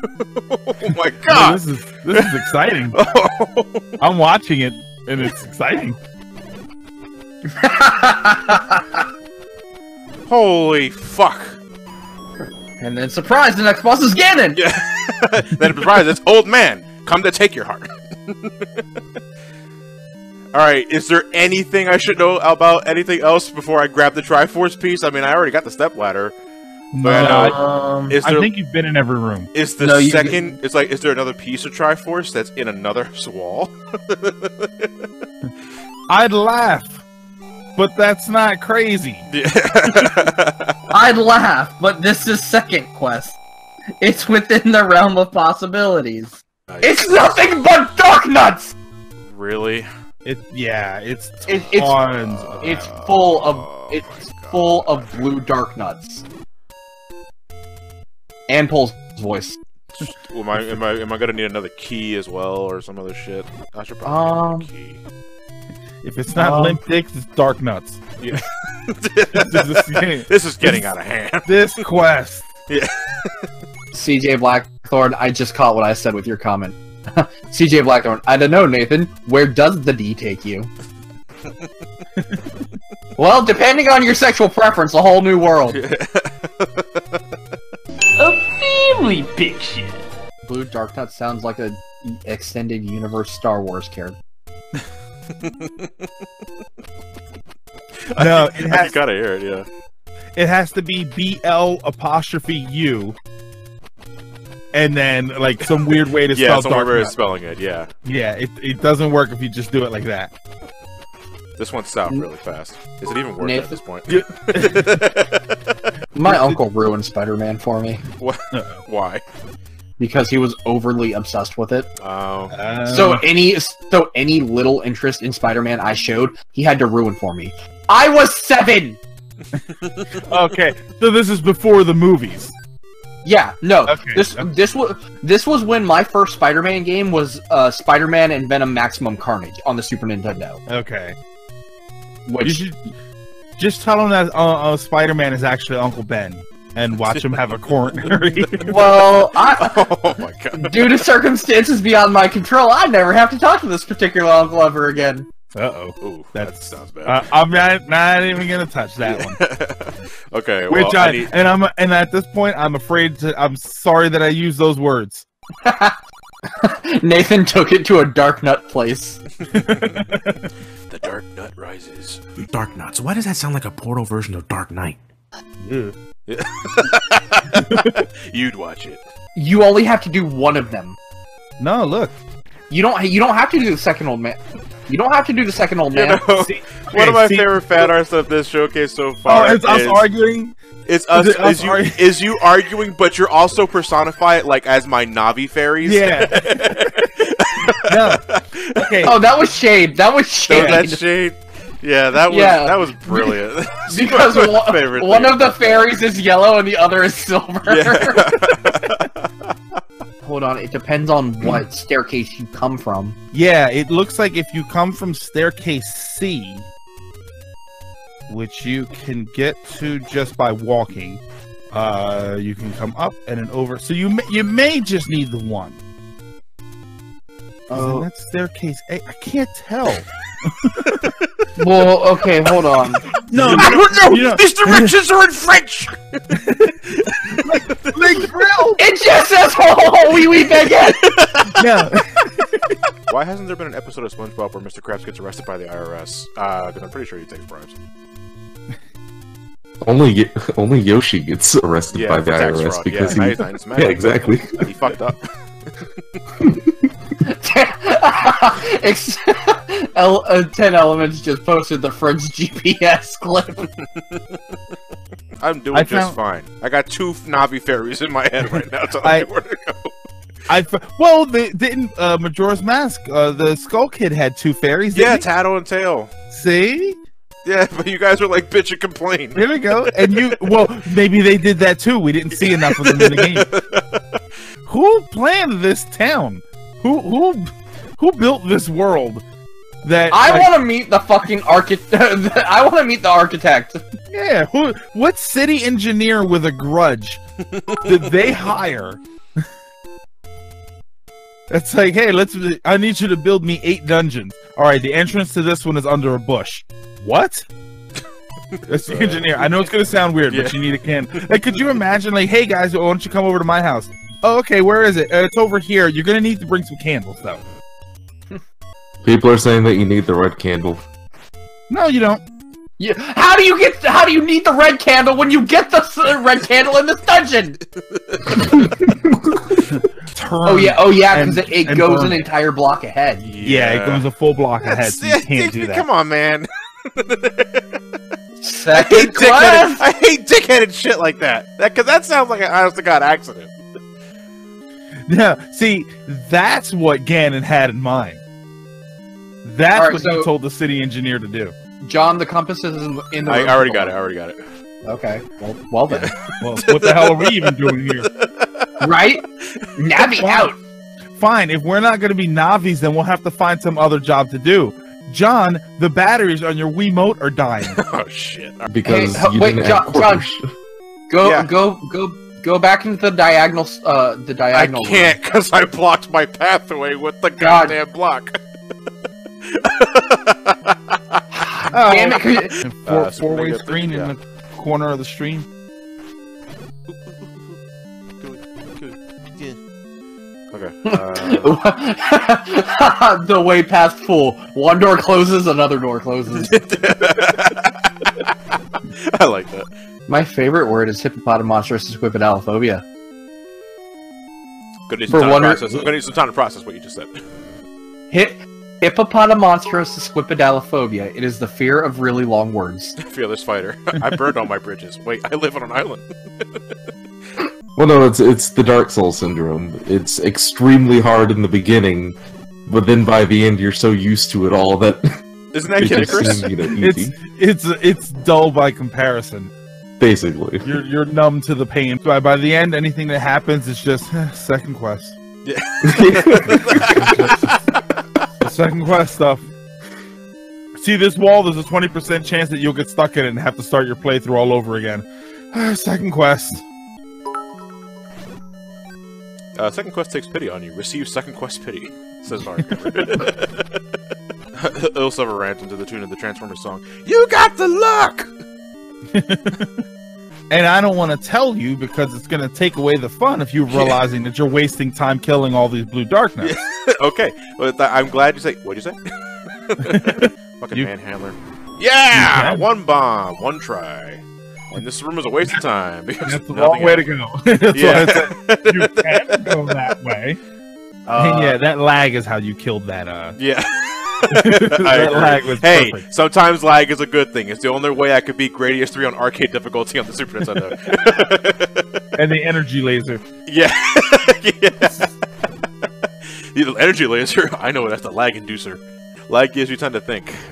Oh my "Oh, god! this is this is exciting. Oh. I'm watching it, and it's exciting. Holy fuck! and then surprise, the next boss is Ganon! Yeah. then surprise, it's old man. Come to take your heart. Alright, is there anything I should know about anything else before I grab the Triforce piece? I mean, I already got the step ladder. But, No, uh, Um, Is I think you've been in every room. is the No, you- second? It's like, is there another piece of Triforce that's in another wall? I'd laugh, but that's not crazy. I'd laugh, but this is second quest. It's within the realm of possibilities. It's nothing but Darknuts! really. It yeah, it's It- it's- of It's full of Oh it's full of blue Darknuts. And Pols Voice. Am I am I am I gonna need another key as well or some other shit? I should probably Um, get a key. If it's not Um, limp dicks, it's Darknuts. Yeah. This is- this is getting out of hand. This quest. Yeah. CJ Blackthorn, I just caught what I said with your comment. CJ Blackthorn, I don't know, Nathan. Where does the D take you? well, depending on your sexual preference, a whole new world. Family picture. Blue Dark Nut sounds like a extended universe Star Wars character. No, it you has gotta hear it. Yeah. it has to be B L apostrophe U, and then like some weird way to Yeah. spell Somewhere dark where nut. it's spelling it. Yeah. Yeah, it it doesn't work if you just do it like that. This went south really fast. Is it even worth it at this point? My uncle ruined Spider-Man for me What? Why? because he was overly obsessed with it. Oh. So any so any little interest in Spider-Man I showed, he had to ruin for me. I was seven. okay, so this is before the movies. Yeah, no. Okay, This okay. this was this was when my first Spider-Man game was uh, Spider-Man and Venom Maximum Carnage on the Super Nintendo. Okay, you should just tell him that uh, uh, Spider Man is actually Uncle Ben, and watch him have a coronary. well, I, Oh my god. due to circumstances beyond my control, I never have to talk to this particular uncle ever again. uh oh. That sounds bad. Uh, I'm not, not even gonna touch that one. okay. Which well, I, I need. and I'm and at this point I'm afraid to. I'm sorry that I used those words. Nathan took it to a dark nut place. The dark nut rises. Dark Nuts. Why does that sound like a Portal version of Dark Knight? You'd watch it. You only have to do one of them. No, look. You don't. You don't have to do the second old man. You don't have to do the second old You man. know, See- one okay, of my see- favorite fan arts of this showcase so oh, far Oh, it's us is, arguing. is us, it us is, you, argu- is you arguing, but you're also personify it like as my Navi fairies. Yeah. no. Okay. Oh, that was shade. That was So shade. that shade. Yeah, that was Yeah. that was brilliant. Because one, one of the fairies is yellow and the other is silver. Yeah. Hold on, it depends on what staircase you come from. Yeah, it looks like if you come from staircase C, which you can get to just by walking, uh, you can come up and then over. So you may, you may just need the one. Oh, that staircase A. I can't tell. Well, okay, hold on. No, I don't know. You know- These directions are in French. Link Grill. It just says "Oh, wee wee baguette." Yeah. Why hasn't there been an episode of SpongeBob where Mr. Krabs gets arrested by the IRS? Because uh, I'm pretty sure he takes bribes. Only only Yoshi gets arrested Yeah, by the IRS fraud. because yeah, he. he's not- he's. Yeah, exactly. He fucked up. Ex- El- uh, Ten Elements just posted the French GPS clip. I'm doing I just found- fine. I got two Navi fairies in my head right now telling I- me where to go. I f- well, they didn't. Uh, Majora's Mask. Uh, the Skull Kid had two fairies. Yeah, didn't Tatl and Tael. See. Yeah, but you guys were like bitch and complain. There we go. And you, well, maybe they did that too. We didn't see enough of them in the game. Who planned this town? Who who who built this world? That I like, want to meet the fucking architect. I want to meet the architect. yeah. Who? What city engineer with a grudge did they hire? It's like, hey, let's. I need you to build me eight dungeons. All right, the entrance to this one is under a bush. What? That's the engineer. I know it's gonna sound weird, but you need a can. Like, could you imagine, like, hey guys, why don't you come over to my house? Oh, okay. Where is it? Uh, it's over here. You're gonna need to bring some candles, though. People are saying that you need the red candle. No, you don't. You, how do you get? How do you need the red candle when you get the s- red candle in this dungeon? Turn. Oh yeah, oh yeah, because it, it goes burn an entire block ahead. Yeah, it goes a full block ahead, so you can't do that. Come on, man. I hate Second dickheaded. class. I hate dickheaded shit like that. That because that sounds like an honest to god accident. Yeah, see, that's what Ganon had in mind. That's Alright, what so- he told the city engineer to do. John, the compass is in, in the. I room. already got it. I already got it. Okay, well, well then. Well, what the hell are we even doing here? right? Navi out. Fine, if we're not going to be Navis, then we'll have to find some other job to do. John, the batteries on your Wiimote are dying. Oh shit! Because Hey, you wait, didn't John- add quarters. Go, Yeah. go, go, go back into the diagonal. Uh, the diagonal. I diagonal. can't because I blocked my pathway with the God. goddamn block. Oh, Damn it! 'cause- and four, Uh, so four-way make a- screen yeah. in the corner of the stream. Okay. Uh, the way past full. One door closes, another door closes. I like that. My favorite word is hippopotamonstrous squipidalophobia. Gonna need For some time one to re- process. I'm gonna need some time to process what you just said. Hip hippopotamonstrous squipidalophobia. It is the fear of really long words. Fearless fighter. I burned all my bridges. Wait, I live on an island. Well, no, it's it's the Dark Soul syndrome. It's extremely hard in the beginning, but then by the end you're so used to it all that Isn't that it Kid just Icarus? seems, you know, It's it's it's dull by comparison. Basically. You're you're numb to the pain. By by the end, anything that happens is just eh, second quest. The second quest stuff. See this wall? There's a twenty percent chance that you'll get stuck in it and have to start your playthrough all over again. second quest. Uh, second quest takes pity on you. Receive second quest pity, says Mario. Ilsilver rant into the tune of the Transformers song. You got the luck! And I don't want to tell you because it's going to take away the fun of you're realizing that you're wasting time killing all these blue Darknuts. okay, well, th- I'm glad you say. What'd you say? Fucking You- Manhandla. Yeah! One bomb, one try. And this room is a waste of time because That's the wrong way to go. That's Yeah. why I said you can go that way. and yeah, that lag is how you killed that. Uh, Yeah. That agree. lag was hey, perfect. sometimes lag is a good thing. It's the only way I could beat Gradius 3 on arcade difficulty on the Super Nintendo. And the energy laser. yeah. yeah. The energy laser, I know that's the lag inducer. Lag gives you time to think.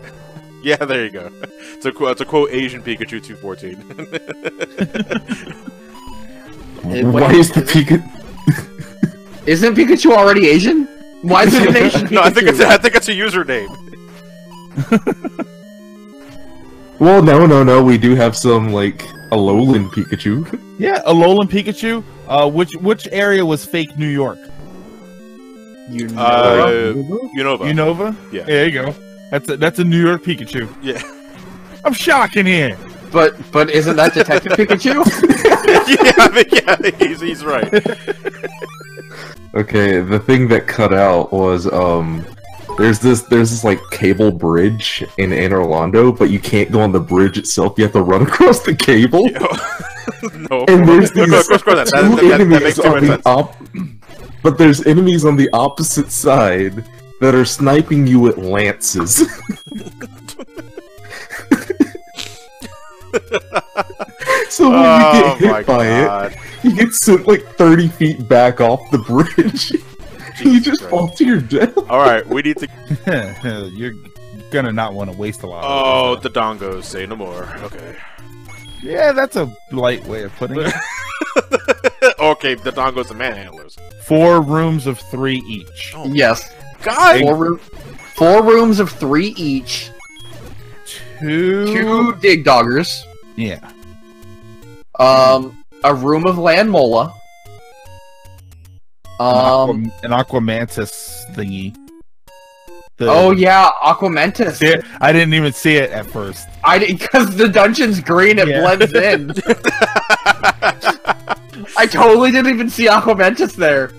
Yeah, there you go. It's a, qu- it's a quote Asian Pikachu 214. Why is the Pika? Isn't Pikachu already Asian? Why is it an Asian Pikachu? no, I think it's a, I think it's a username. Well, no, no, no. We do have some like Alolan Pikachu. Yeah, Alolan Pikachu. Uh, which which area was fake New York? You know. Uh, Unova. Unova. Yeah. There you go. That's a, that's a New York Pikachu. Yeah. I'm shocking here. but but isn't that Detective Pikachu? yeah, I mean, yeah, he's, he's right. Okay, the thing that cut out was um there's this there's this like cable bridge in Anor Londo, but you can't go on the bridge itself. You have to run across the cable. no, And there's these go, go, go, that, that, two that, enemies on the op- but there's enemies on the opposite side that are sniping you with lances. so when Oh you get oh hit by it, god. you get sent like 30 feet back off the bridge. you just Christ. fall to your death. Alright, we need to. You're gonna not want to waste a lot. Oh, of the dongos say no more. Okay. yeah, that's a light way of putting it. okay, the dongos and Manhandlas. Four rooms of three each. Oh yes. God! Four, room, four rooms of three each. Two. Two Digdoggers. Yeah. Um, a room of Lanmola. An, Um. aqua, an Aquamentus thingy. The- Oh yeah, Aquamentus. It? I didn't even see it at first. I because the dungeon's green, it Yeah. blends in. I totally didn't even see Aquamentus there.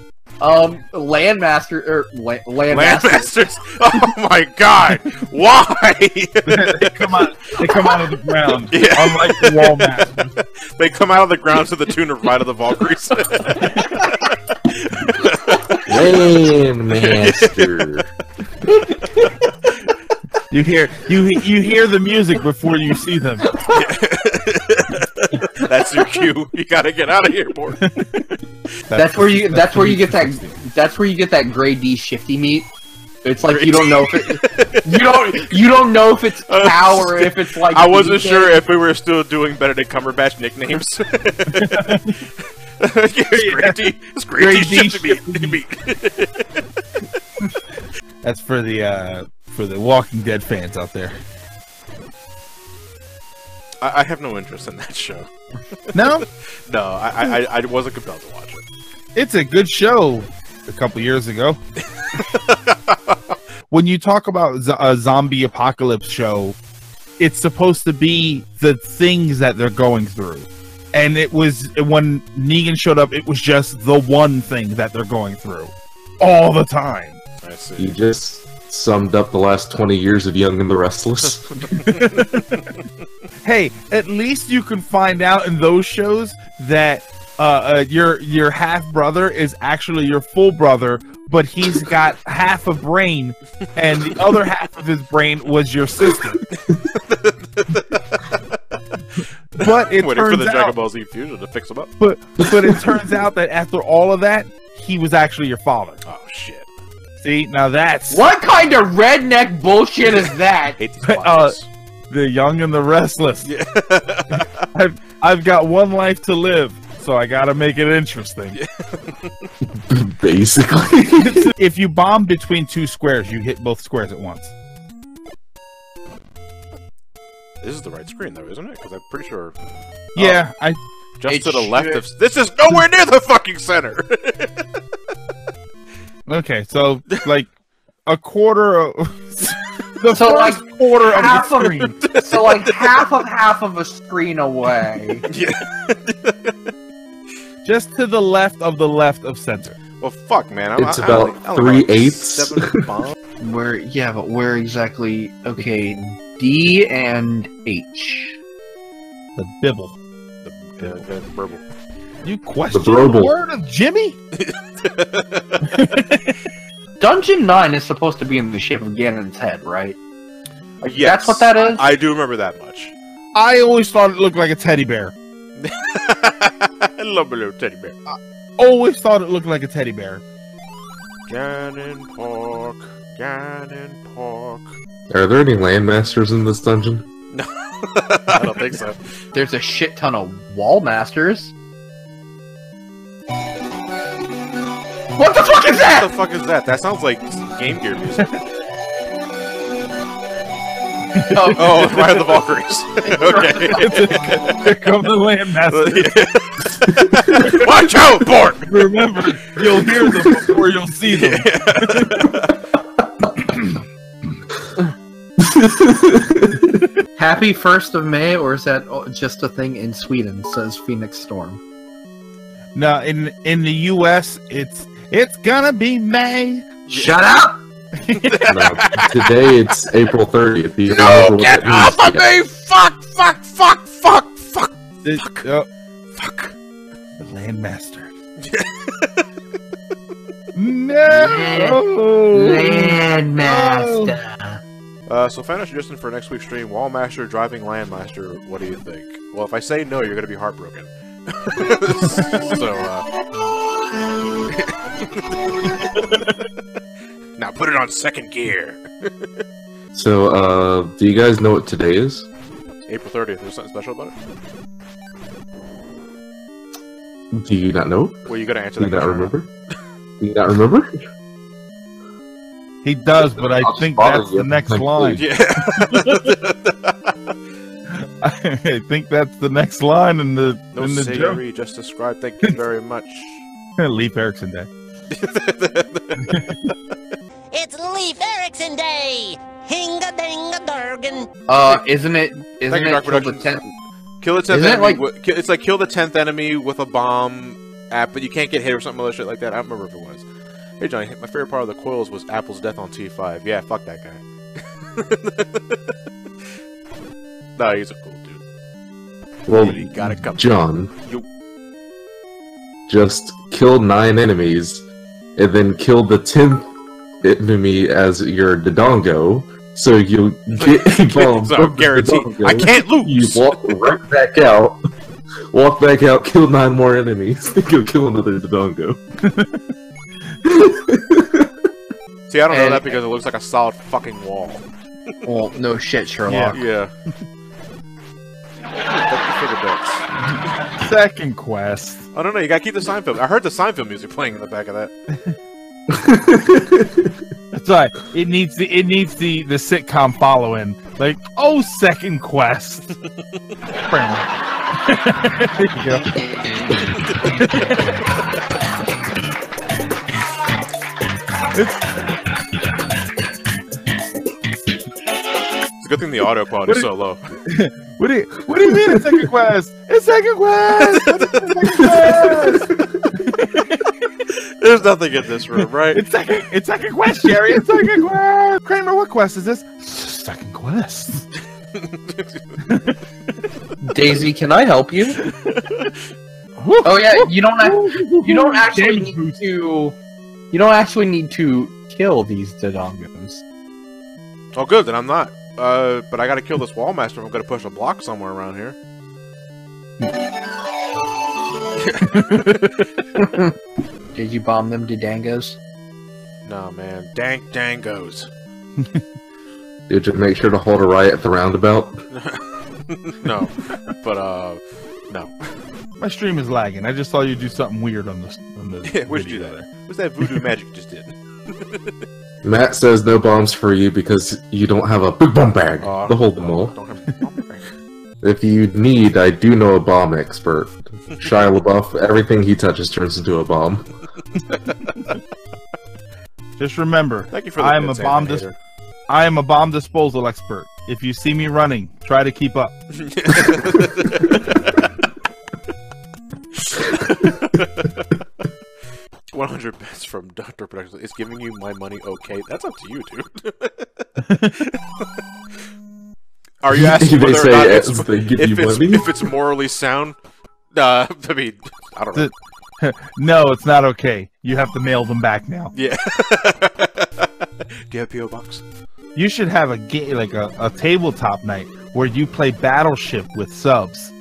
Um, Landmaster or la- Landmaster. Landmasters! Oh my god! Why? they come out. They come out of the ground. Yeah. Unlike the wall masters. they come out of the ground to the tune of Ride of the Valkyries. Landmaster. You hear you you hear the music before you see them. That's your cue. You gotta get out of here, boy. That's where you. That's where you get that. That's where you get that gray D shifty meat. It's like you don't know if it, you don't you don't know if it's cow or if it's like. I wasn't vegan. sure if we were still doing Benedict Cumberbatch nicknames. it's grade D. It's grade, Grade D, D shit to meat. That's for the uh for the Walking Dead fans out there. I, I have no interest in that show. No, No, I, I, I wasn't compelled to watch it. it's a good show. A couple years ago, when you talk about z- a zombie apocalypse show, it's supposed to be the things that they're going through. And it was when Negan showed up, it was just the one thing that they're going through all the time. I see. You just summed up the last 20 years of Young and the Restless. Hey, at least you can find out in those shows that uh, uh, your your half brother is actually your full brother, but he's got half a brain, and the other half of his brain was your sister. but it Waiting for turns the Dragon Ball Z fusion to fix them up. but but it turns out that after all of that, he was actually your father. Oh shit! See, now that's What kind of redneck bullshit is that? Uh, the young and the restless. yeah. I've I've got one life to live, so I gotta make it interesting. Basically. if you bomb between two squares, you hit both squares at once. this is the right screen though, isn't it? Because I'm pretty sure Yeah, I just to the left should- of this is nowhere near the fucking center. Okay. So like a quarter of the So, first like, quarter of the half of- screen. So like half of half of a screen away. yeah. just to the left of the left of center. Well, fuck, man. I'm, It's I, about I only, I. Seven bombs. Where yeah, but where exactly? Okay, D and H. The bibble. the, the, the burble. You question the, Brobel. word of Jimmy? Dungeon nine is supposed to be in the shape of Ganon's head, right? Like, Yes. That's what that is. I do remember that much. I always thought it looked like a teddy bear. I love my little teddy bear. I Always thought it looked like a teddy bear. Ganon Park, Ganon Park. Are there any landmasters in this dungeon? No, I don't think so. There's a shit ton of wall masters. What the fuck is that? What the fuck is that? That sounds like Game Gear music. Oh, Oh, Ride of the Valkyries. okay. Here come the landmaster. Watch out, Bort! Remember, you'll hear them before you'll see them. Happy first of May, or is that just a thing in Sweden? Says Phoenix Storm. No, in in the U.S., it's it's gonna be May. Shut up! No, today it's April 30th. You No, get off of me! Fuck, fuck, fuck, fuck, fuck, The, uh, fuck. the landmaster. no. Landmaster. Uh, so final suggestion for next week's stream, Wallmaster driving Landmaster, what do you think? Well, if I say no, you're gonna be heartbroken. so, uh... now put it on second gear. So, uh, do you guys know what today is? April 30th, there's something special about it? Do you not know? Well, you gotta answer Do that you not remember? Do you not remember? He does, but I think that's the next Next line. Yeah. I think that's the next line in the no in the joke. Sayori just described. Thank you very much. Leif Erikson Day. It's Leif Erikson Day! Hinga dinga durgan! Uh, isn't it? Isn't Thank it kill the tenth? Kill the tenth Isn't it like- it's like kill the tenth enemy with a bomb app, but you can't get hit or something other shit like that. I don't remember if it was. Hey Johnny, my favorite part of the coils was Apple's death on T5. Yeah, fuck that guy. Nah, he's a cool dude. Well, But he got it covered. John You- just killed nine enemies and then killed the tenth enemy as your Dodongo, so you get a bomb. so from the guaranteed, Dodongo, I can't lose. You walk right back out, walk back out, kill nine more enemies, then go kill another Dodongo. See, I don't know that because it looks like a solid fucking wall. Well, no shit, Sherlock. Yeah. Thank you for the bits. Second quest. I don't know. You gotta keep the Seinfeld. I heard the Seinfeld music playing in the back of that. That's right. It needs the it needs the the sitcom following. Like, oh, second quest. there you go. It's a good thing the audio quality is so low. What do you What do you mean it's second quest? It's second quest. Second quest. There's nothing in this room, right? It's second. It's second quest, Jerry. It's second quest. Kramer, what quest is this? Second quest. Daisy, can I help you? Oh yeah, you don't. Ac- you don't actually need to. You don't actually need to kill these Dodongos. oh, good. Then I'm not. Uh, but I gotta kill this wall master if I'm gonna push a block somewhere around here. Did you bomb them Dodongos? No, man. Dank dangos. Dude, just make sure to hold a riot at the roundabout. no, but uh, no. My stream is lagging. I just saw you do something weird on the on the. Yeah, where'd you do that? there. What's that voodoo magic you just did? Matt says no bombs for you because you don't have a big bomb bag uh, Aw. to hold them uh, all. If you need, I do know a bomb expert. Shia LaBeouf, everything he touches turns into a bomb. Just remember, Thank you for I am a bomb. Dis- I am a bomb disposal expert. If you see me running, try to keep up. 100 bits from Doctor Productions. Is giving you my money okay? That's up to you, dude. Are you asking They whether or not it's, they give if, you it's, money? if it's morally sound? Uh, I mean, I don't know. No, it's not okay. You have to mail them back now. Yeah. Do you have PO box? You should have a ga- like a, a tabletop night where you play Battleship with subs.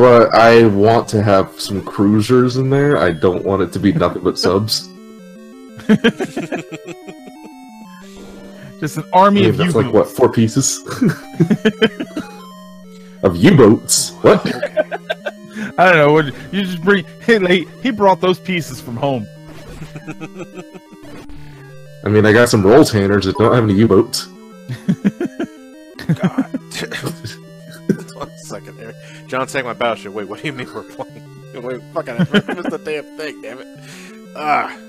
But I want to have some cruisers in there. I don't want it to be nothing but subs. Just an army I mean, of that's you. like what four pieces of U-boats. What? I don't know. What you just bring? Hey, like, he brought those pieces from home. I mean, I got some roll tanners that don't have any U-boats. God. One second here. John sank my battleship. Wait, what do you mean we're playing? Wait, fucking, I missed the damn thing, damn it. Ah.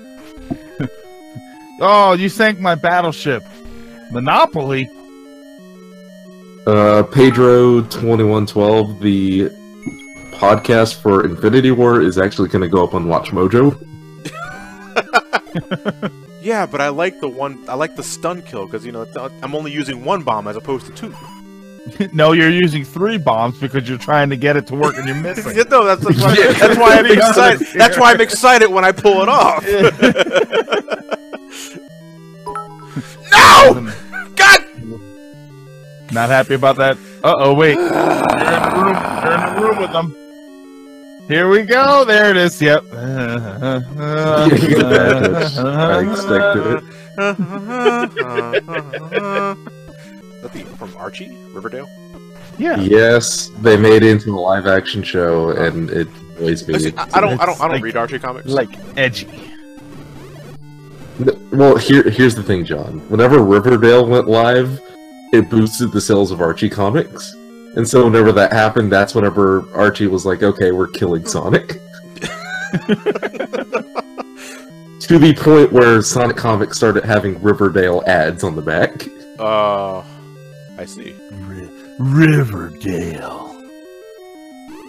Oh, you sank my battleship. Monopoly. Uh, Pedro twenty one twelve. The podcast for Infinity War is actually going to go up on Watch Mojo. Yeah, but I like the one. I like the stun kill because you know I'm only using one bomb as opposed to two. no, you're using three bombs because you're trying to get it to work and you're missing. Yeah, no, that's, that's why, Yeah. that's why I'm excited. That's why I'm excited when I pull it off. no, God. Not happy about that. Uh oh, wait. You're in the room. You're in the room with them. Here we go. There it is. Yep. Yeah, you get that. I expected it. That the from Archie Riverdale. Yeah. Yes, they made it into a live action show, and it always I, see, made. I, I don't. I don't. I don't Like- read Archie comics. Like edgy. Well, here here's the thing, John. Whenever Riverdale went live, it boosted the sales of Archie comics, and so whenever that happened, that's whenever Archie was like, "Okay, we're killing Sonic." to the point where Sonic Comics started having Riverdale ads on the back. uh, I see. Riverdale.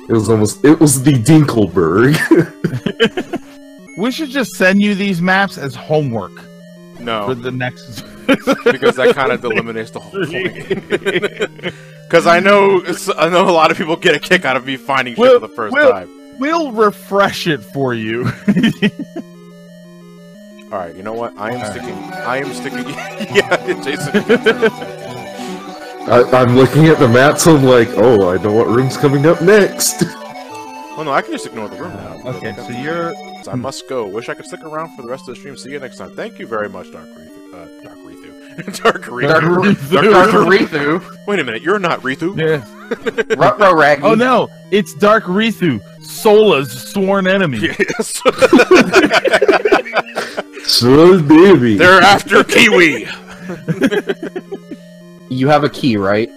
It was almost it was the Dinkelberg. We should just send you these maps as homework for No, the next. because that kind of eliminates the whole point. Because I know, I know a lot of people get a kick out of me finding shit Will- for the first Will- time. We'll refresh it for you. All right, you know what? I am sticking. I am sticking. yeah, Jason. I, I'm looking at the maps. I'm like, oh, I know what room's coming up next. Oh no, I can just ignore the room now. okay, so you're. So I must go. Wish I could stick around for the rest of the stream. See you next time. Thank you very much, Dark Rethu. Uh, Dark Rethu. Dark Rithu. Dark Rithu. Dark Rithu. Wait a minute, you're not Rithu. Yeah. Rutro Raggy. Oh no, it's Dark Rithu, Sola's sworn enemy. Yes. So baby. They're after Kiwi. You have a key, right?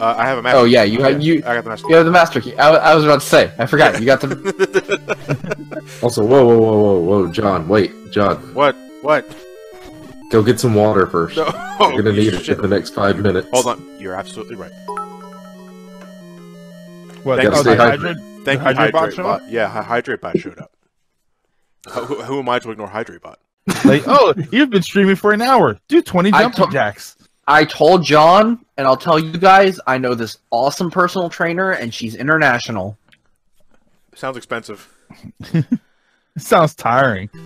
Uh, I have a master. Oh yeah, you have you. I got the master. You have the master key. I, I was about to say. I forgot. You got the. Also, whoa, whoa, whoa, whoa, whoa, John, wait, John, What? What? go get some water first. No. You're gonna need it in the next five minutes. Hold on. You're absolutely right. What? Thank oh, you. the Stay hydrant, Thank the you, hydrate bot Bot. Yeah, Hy- Hydrate Bot showed up. Who, who- who am I to ignore Hydrate Bot? Like, oh, you've been streaming for an hour. Do 20 I jumping jacks. I told John, and I'll tell you guys. I know this awesome personal trainer, and she's international. Sounds expensive. Sounds tiring.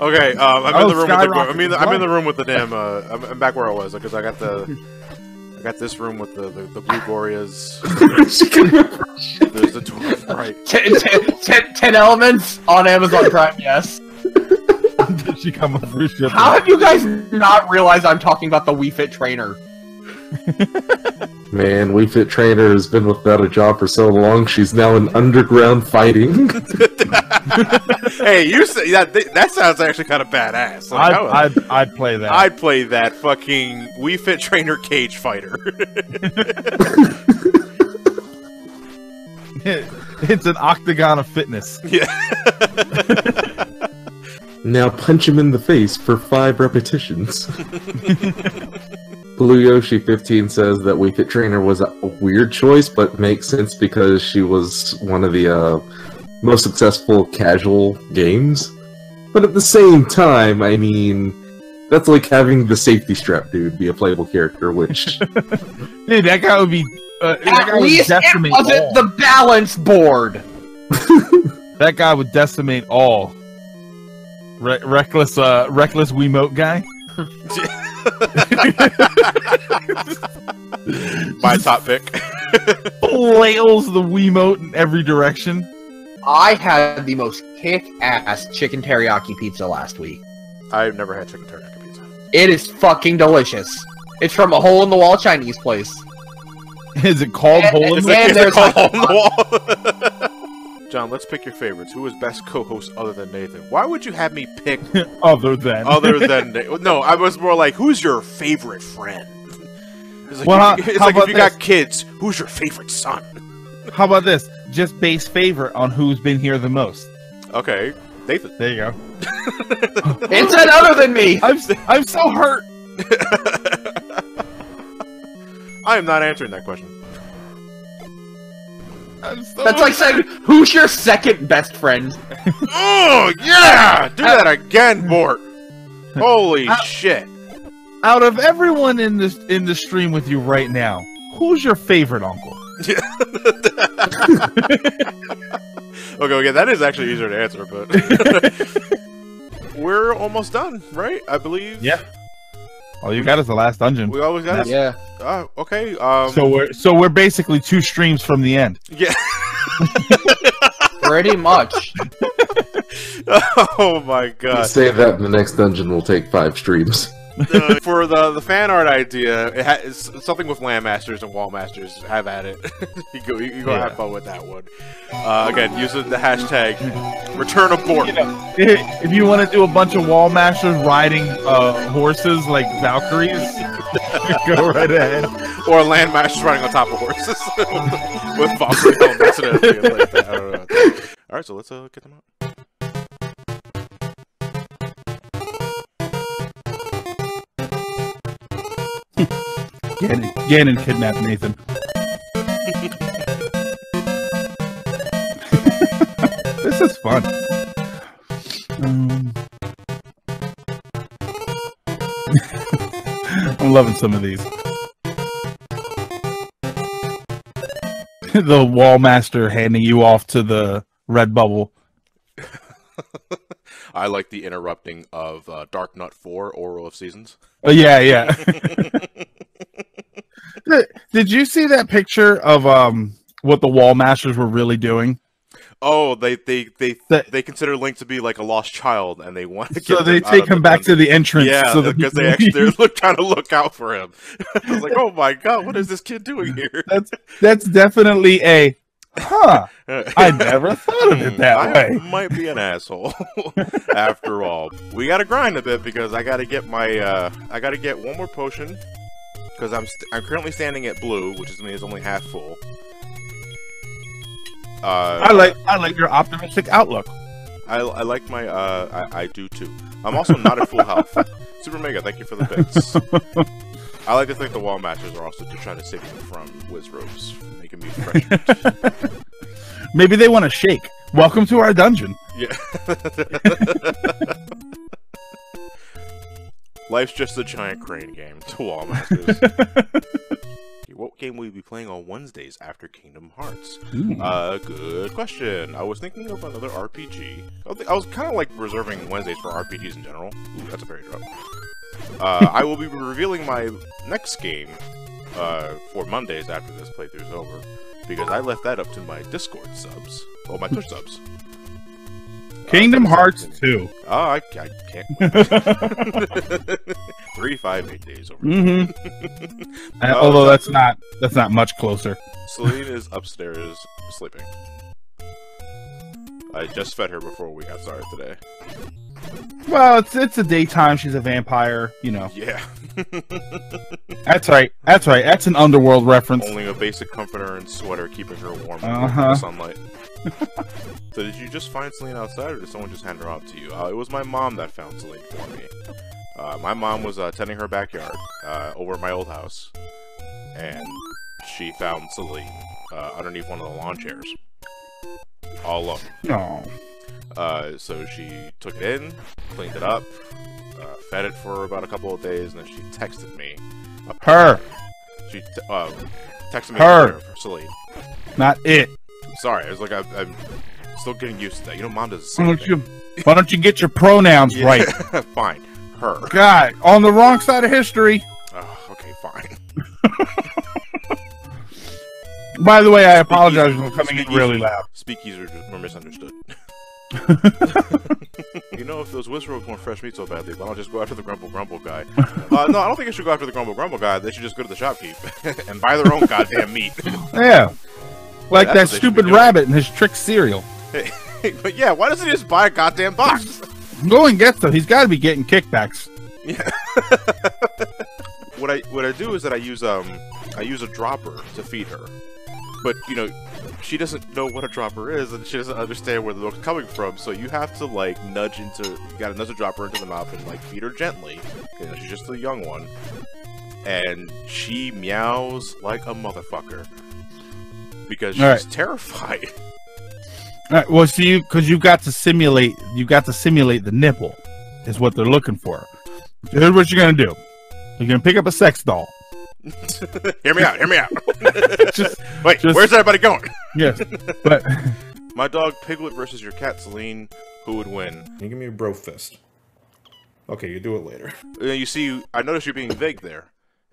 Okay, um, I'm Oh, in the room. With the, I'm, in the, as I'm in the room with the damn. Uh, I'm, I'm back where I was because I got the. I got this room with the the, the blue Goriyas. She can remember. There's the dwarf, right? Ten, ten, ten, ten elements on Amazon Prime. Yes. Did she come up for shipping? How have you guys not realized I'm talking about the Wii Fit trainer? Man, Wii Fit Trainer has been without a job for so long, she's now in underground fighting. hey, you say that? That sounds actually kind of badass. Like, I'd, I would- I'd, I'd play that. I'd play that fucking Wii Fit Trainer cage fighter. it's an octagon of fitness. yeah. Now punch him in the face for five repetitions. Blue Yoshi 15 says that Wii Fit Trainer was a weird choice, but makes sense because she was one of the uh, most successful casual games. But at the same time, I mean, that's like having the safety strap dude be a playable character, which Dude, that guy would be. Uh, that guy At would least it wasn't all. the balance board. That guy would decimate all. Re- reckless, uh, reckless Wiimote guy. My top pick. Flails the Wiimote in every direction. I had the most kick-ass chicken teriyaki pizza last week. I've never had chicken teriyaki pizza. It is fucking delicious. It's from a hole-in-the-wall Chinese place. Is it called And- Hole in Is the and it, is it called like- Hole in the Wall? John, let's pick your favorites. Who is best co-host other than Nathan? Why would you have me pick Other than. other than Na- no? I was more like, who's your favorite friend? It's like, Well, if, how- it's how like if you this? got kids, who's your favorite son? How about this? Just base favorite on who's been here the most. Okay, Nathan. There you go. It said other than me. I'm, s- I'm so hurt. I am not answering that question. I'm so That's like saying, who's your second best friend? oh yeah, do that again, Bort. Holy shit! out of everyone in this in the stream with you right now, who's your favorite uncle? okay, okay, that is actually easier to answer, but we're almost done, right? I believe. Yeah. All you got is the last dungeon. We always got. Yeah. Uh, okay. Um. So we're so we're basically two streams from the end. yeah. Pretty much. oh my god. say that in the next dungeon will take five streams. Uh, for the the fan art idea, it ha- it's something with landmasters and wallmasters. Have at it. you go, you, you go Yeah. have fun with that one. Uh, again, using the hashtag return abort. You know, if you want to do a bunch of wallmasters riding uh, horses like Valkyries, go right ahead. or landmasters riding on top of horses with Valkyrie helmets and everything like that. I don't know. All right, so let's uh, get them out. Ganon, Ganon kidnapped Nathan. this is fun. Um, I'm loving some of these. the wall master handing you off to the red bubble. I like the interrupting of uh, Dark Nut 4, Oracle of Seasons. Oh yeah, yeah. Did- Did you see that picture of um what the wall masters were really doing? Oh, they they they That- they consider Link to be like a lost child, and they want to So they him take of the him back to the entrance. Yeah, so because they actually they're look, trying to look out for him. I was like, oh my god, what is this kid doing here? That's that's definitely a huh. I never thought of it that I way. might be an asshole after all. We gotta grind a bit because I gotta get my uh I gotta get one more potion because I'm st- I'm currently standing at blue, which is means only half full. Uh, I like I like your optimistic outlook. I, I like my uh I, I do too. I'm also not at full health. Super Mega, thank you for the bits. I like to think the wall matches are also just trying to save me from Wizzrobes, making me fresh. Maybe they want to shake. Welcome to our dungeon. Yeah. Life's just a giant crane game to wall masters. what game will you be playing on Wednesdays after Kingdom Hearts? Uh, good question. I was thinking of another RPG. I was- I was kind of like reserving Wednesdays for RPGs in general. Ooh, that's a very drop. Uh, I will be revealing my next game uh, for Mondays after this playthrough is over because I left that up to my Discord subs or my Twitch subs. Kingdom Hearts 2. Oh, I, I can't. Three, five, eight days over. Mm-hmm. Uh, although that's not that's not much closer. Celine is upstairs sleeping. I just fed her before we got started today. Well, it's it's a daytime. She's a vampire. You know. Yeah. That's right. That's right. That's an underworld reference. Only a basic comforter and sweater keeping her warm in Uh-huh. the sunlight. so did you just find Celine outside, or did someone just hand her off to you? Uh, it was my mom that found Celine for me. Uh, my mom was uh, tending her backyard uh, over at my old house, and she found Celine uh, underneath one of the lawn chairs, all alone. No. Uh, so she took it in, cleaned it up, uh, fed it for about a couple of days, and then she texted me. Her. She t- uh, texted me Her. Celine. Not it. Sorry, I was like, I, I'm still getting used to that. You know, mom does the Why don't you Why don't you get your pronouns Yeah, right? fine. Her. God, on the wrong side of history. Oh, okay, fine. By the way, I apologize for coming in really loud. Speakeasies were misunderstood. you know, if those robes want fresh meat so badly, why don't just go after the Grumble Grumble guy? Uh, no, I don't think I should go after the Grumble Grumble guy. They should just go to the shopkeep and buy their own goddamn meat. Yeah. Like what that they stupid rabbit and his Trix cereal. but yeah, why doesn't he just buy a goddamn box? Go and get them. He's got to be getting kickbacks. Yeah. what I what I do is that I use um I use a dropper to feed her, but you know she doesn't know what a dropper is and she doesn't understand where the milk's coming from. So you have to like nudge into you gotta nudge a dropper into the mouth and like feed her gently. You know she's just a young one, and she meows like a motherfucker because she's right. terrified. All right, well, see, you because you've got to simulate, you've got to simulate the nipple, is what they're looking for. Here's what you're gonna do. You're gonna pick up a sex doll. hear me out. Hear me out. Just- Wait, just- where's everybody going? Yes, but My dog Piglet versus your cat Celine. Who would win? Can You give me a bro fist. Okay, you do it later. Uh, you see, I noticed you're being vague there.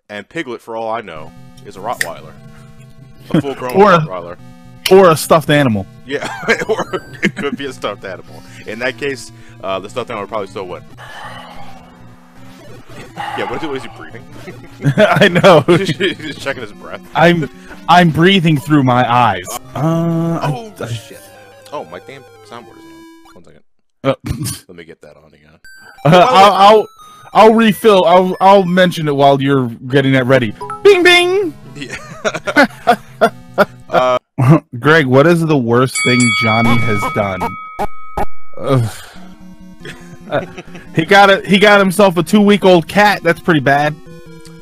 And Piglet, for all I know, is a Rottweiler. A full grown Or a- Rottweiler. or a stuffed animal. Yeah, or it could be a stuffed animal. In that case, uh, the stuffed animal would probably still win. Yeah, what is, what is he breathing? I know. He's just checking his breath. I'm I'm breathing through my eyes. Uh, Oh, I- shit. Oh, my damn soundboard is on. One second. uh, Let me get that on again. Uh, I'll, I'll I'll refill. I'll I'll mention it while you're getting that ready. Bing bing. Yeah. uh, Greg, what is the worst thing Johnny has done? Ugh. Uh, he got a he got himself a two week old cat. That's pretty bad.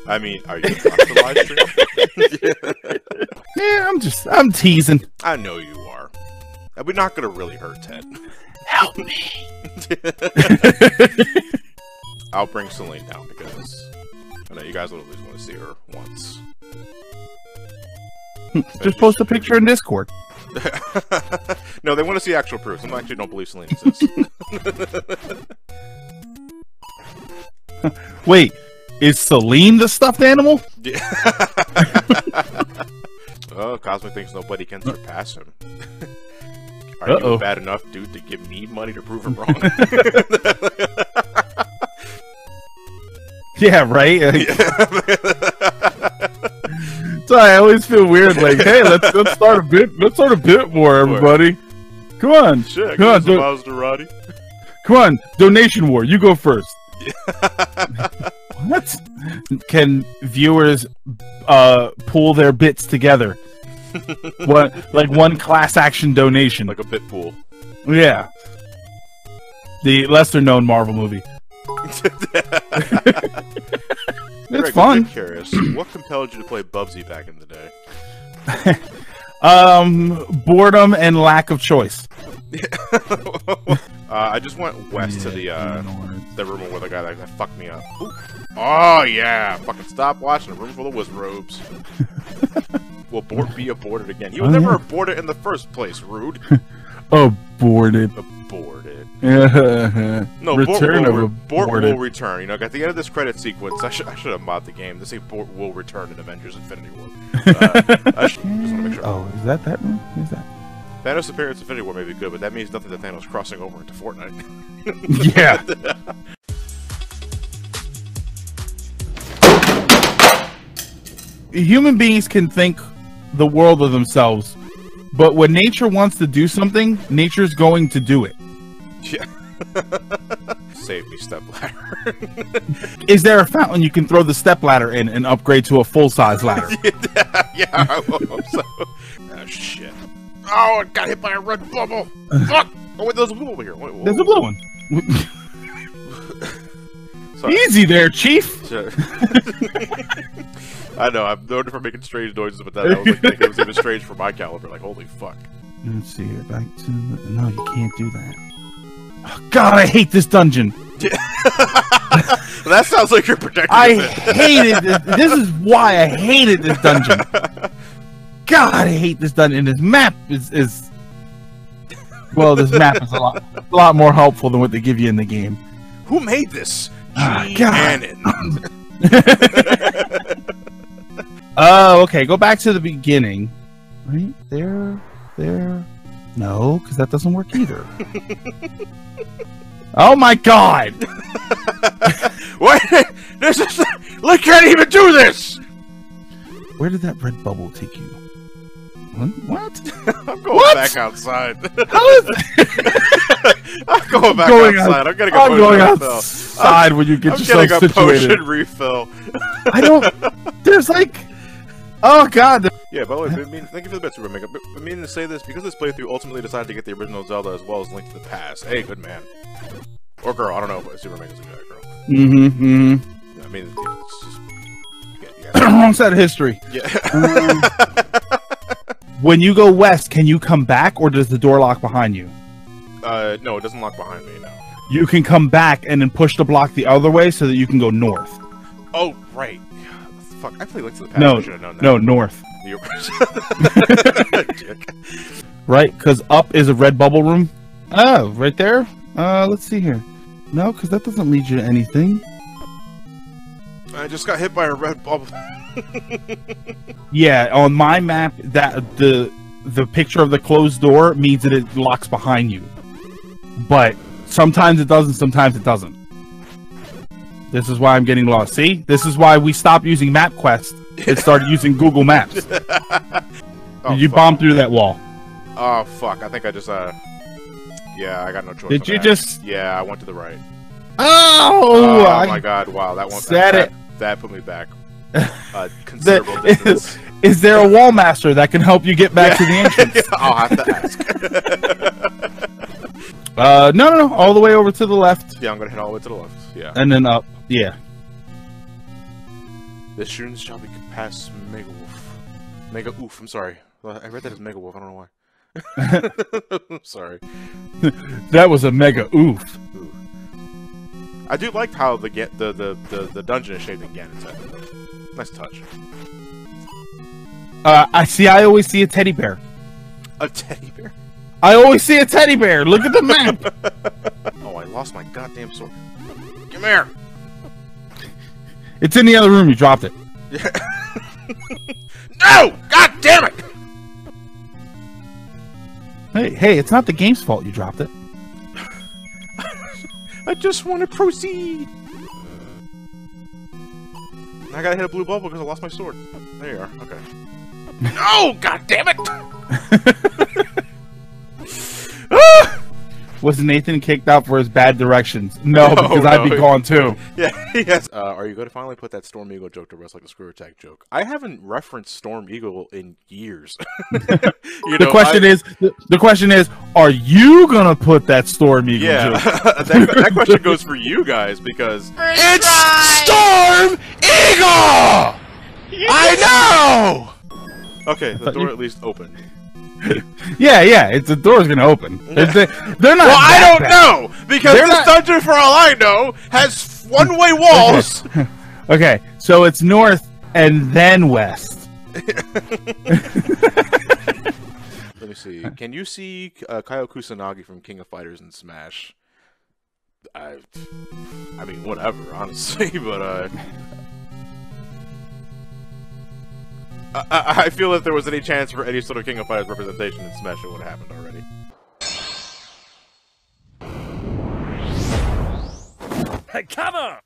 I mean, are you going to watch the live stream? Yeah, I'm just I'm teasing. I know you are. And We're not gonna really hurt Ted. Help me. I'll bring Celine down because I know you guys will at least want to see her once. Just post a picture in Discord. no, they want to see actual proof. Some actually don't believe Selene exists. Wait, is Selene the stuffed animal? Yeah. oh, Cosmic thinks nobody can surpass him. Are you Uh-oh. a bad enough dude to give me money to prove him wrong? Yeah, right. So I always feel weird. Like, hey, let's let's start a bit. Let's start a bit more, everybody. Come on, Shit, come on, do- come on. Donation war. You go first. what? Can viewers uh pull their bits together? what, like one class action donation? Like a bit pool. Yeah. The lesser known Marvel movie. It's Greg, fun. I'm curious. what compelled you to play Bubsy back in the day? Um, boredom and lack of choice. uh, I just went west to the uh, the room where the guy that, that fucked me up. Ooh. Oh yeah, fucking stop watching a room full of Wizzrobes. will board be aborted again. He was Oh, never yeah. aborted in the first place. Rude. Aborted. Aborted. no, No, return Bort, will, re- Bort will return. You know, at the end of this credit sequence, I should I should have mod the game. This say Bort will return in Avengers Infinity War. Uh, I just want to make sure. Oh, is that that room? Is that? Thanos appearance in Infinity War may be good, but that means nothing to Thanos crossing over into Fortnite. Yeah. Human beings can think the world of themselves, but when nature wants to do something, nature's going to do it. yeah. Save me, stepladder. Is there a fountain you can throw the step ladder in and upgrade to a full size ladder? yeah, I hope so. Oh shit. Oh, I got hit by a red bubble. Fuck! Oh wait, there's a blue over here. Wait, whoa. There's a blue one. Easy there, Chief. Sure. I know, I'm known for making strange noises, but that I was like, it was even strange for my caliber. Like, holy fuck. Let's see here. Back to no, you can't do that. Oh, God, I hate this dungeon. that sounds like you're protecting. I hated this. This is why I hated this dungeon. God, I hate this dungeon. And this map is is well, this map is a lot a lot more helpful than what they give you in the game. Who made this? Ah, God. Oh, okay. Go back to the beginning. Right there, there. No, because that doesn't work either. oh my God! Wait, this is. Link can't even do this. Where did that red bubble take you? What? What? I'm going What? back outside. How is I'm going back Going outside. out- I'm getting a I'm potion going refill. outside when you get I'm yourself getting a situated. potion refill. I don't. There's like. Oh God! Yeah, by the way, I mean, thank you for the bits, Remake. I mean to say this because this playthrough ultimately decided to get the original Zelda as well as Link to the Past. Hey, good man. Or girl, I don't know, but Super Mega's a guy, girl. Mm-hmm. mm-hmm. I mean, it's just. Yeah, yeah. Wrong side of history. yeah. When you go west, can you come back, or does the door lock behind you? uh, no, it doesn't lock behind me, no. You can come back and then push the block the other way so that you can go north. Oh, right. Fuck, I played Link to the Past. No, I should have known that. no, north. Right? Because up is a red bubble room. Oh, right there. Uh, let's see here. No, because that doesn't lead you to anything. I just got hit by a red bubble. Yeah, on my map, that the the picture of the closed door means that it locks behind you. But sometimes it doesn't, sometimes it doesn't. This is why I'm getting lost. See? This is why we stopped using MapQuest and started using Google Maps. Oh, Did you fuck. bomb through that wall? Oh, fuck. I think I just, uh. Yeah, I got no choice. Did you that. just- Yeah, I went to the right. Oh, Oh, I- my god, wow, that one. that, it. That, that put me back. A considerable distance. Is there a wall master that can help you get back to the entrance? I'll have to ask. Uh, no, no, no, all the way over to the left yeah, I'm gonna head all the way to the left. Yeah. and then up. Yeah. This students shall be past Mega Wolf. Mega Oof, I'm sorry. I read that as Mega Wolf, I don't know why. I'm sorry. That was a mega oof. Ooh. I do like how the get the, the, the, the dungeon is shaped in Ganon's head. Nice touch. Uh, I see. I always see a teddy bear. A teddy bear? I always see a teddy bear. Look at the map. Oh, I lost my goddamn sword. Come here! it's in the other room. You dropped it. No! God damn it! Hey, hey, it's not the game's fault you dropped it. I just want to proceed. I gotta hit a blue bubble because I lost my sword. There you are. Okay. no! God damn it! Ah! Was Nathan kicked out for his bad directions? No, No, because I'd be gone too. Yeah, yes. Uh, are you going to finally put that Storm Eagle joke to rest like the Screw Attack joke? I haven't referenced Storm Eagle in years. you the question is, the, the question is, are you gonna put that Storm Eagle Yeah, joke? that, that question goes for you guys because It's Storm Eagle! I know! okay, the door at least opened. Yeah, yeah, it's the door's gonna open. They're, they're, they're not. Well, I don't bad. know because They're this not- dungeon, for all I know, has one-way walls. Okay, so it's north and then west. Let me see. Can you see uh, Kyo Kusanagi from King of Fighters in Smash? I, I mean, whatever, honestly, but uh, I, I I feel if there was any chance for any sort of King of Fighters representation in Smash, it would have happened already. Cover!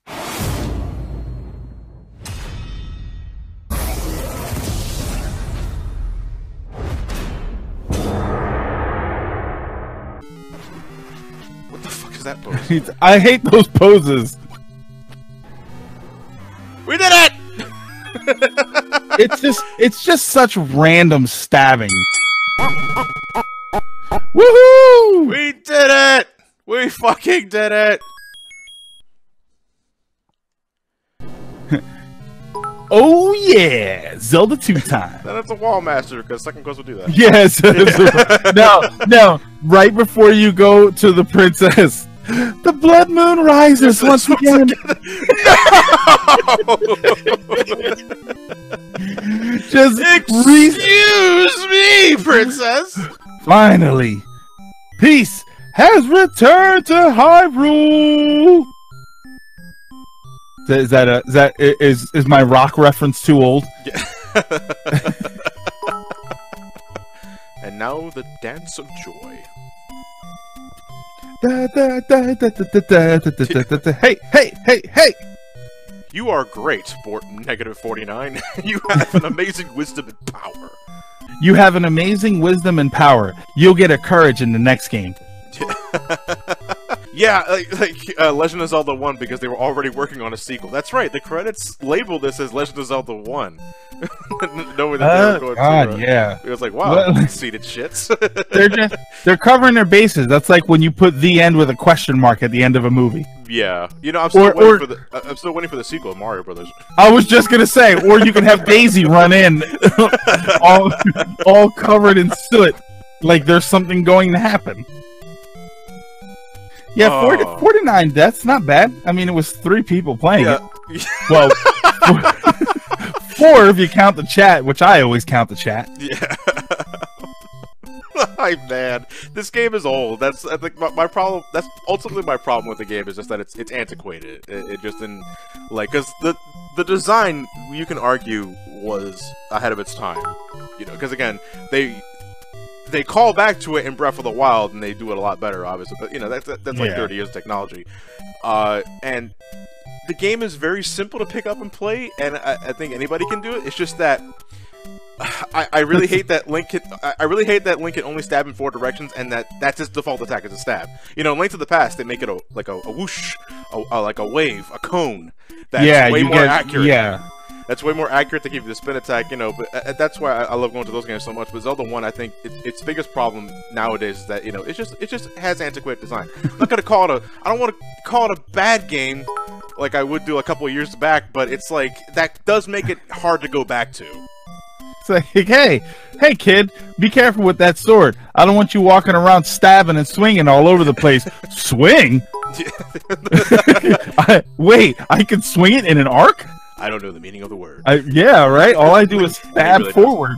What the fuck is that pose? I hate those poses. we did it! It's just, it's just such random stabbing. Woohoo! We did it! We fucking did it! Oh yeah, Zelda two time. Then it's a wall master because second quest will do that. Yes. no, no. Right before you go to the princess, the blood moon rises once again. Just re- Excuse me, princess. finally, peace has returned to Hyrule. Is that a, is that is is my rock reference too old? and now the dance of joy. Hey, hey, hey, hey! You are great, Fort Negative 49. you have an amazing wisdom and power. You have an amazing wisdom and power. You'll get a courage in the next game. Yeah, like, like uh, Legend of Zelda 1 because they were already working on a sequel. That's right, the credits label this as Legend of Zelda 1. Knowing that they Oh, were going God, to. uh, yeah. It was like, wow, conceited shits. They're just they're covering their bases. That's like when you put the end with a question mark at the end of a movie. yeah. You know, I'm still, Or- waiting or- for the, uh, I'm still waiting for the sequel of Mario Brothers. I was just gonna say, or you can have Daisy run in, all all covered in soot, like there's something going to happen. Yeah, 40, Oh. 49 deaths, not bad. I mean, it was three people playing Yeah. it. Well, four if you count the chat, which I always count the chat. Yeah. I'm mad. This game is old. That's I think my, my problem. That's ultimately my problem with the game is just that it's it's antiquated. It, it just didn't like because the the design you can argue was ahead of its time. You know, because again they they call back to it in Breath of the Wild and they do it a lot better, obviously. But you know that's that's like Yeah. 30 years of technology, uh, and the game is very simple to pick up and play, and I, I think anybody can do it. It's just that I, I really hate that Link can. I really hate that Link can only stab in four directions, and that that's his default attack is a stab. You know, in Link to the Past, they make it a like a, a whoosh, a, a- like a wave, a cone. That's yeah, way you more get accurate. yeah. That's way more accurate to give you the spin attack, you know. But uh, that's why I, I love going to those games so much. But Zelda One, I think it, its biggest problem nowadays is that you know it's just it just has antiquated design. I'm not gonna call it a. I don't want to call it a bad game, like I would do a couple years back. But it's like that does make it hard to go back to. It's like, hey, hey, kid, be careful with that sword. I don't want you walking around stabbing and swinging all over the place. Swing? I, wait, I can swing it in an arc? I don't know the meaning of the word. I, yeah, right. All I do is stab really forward.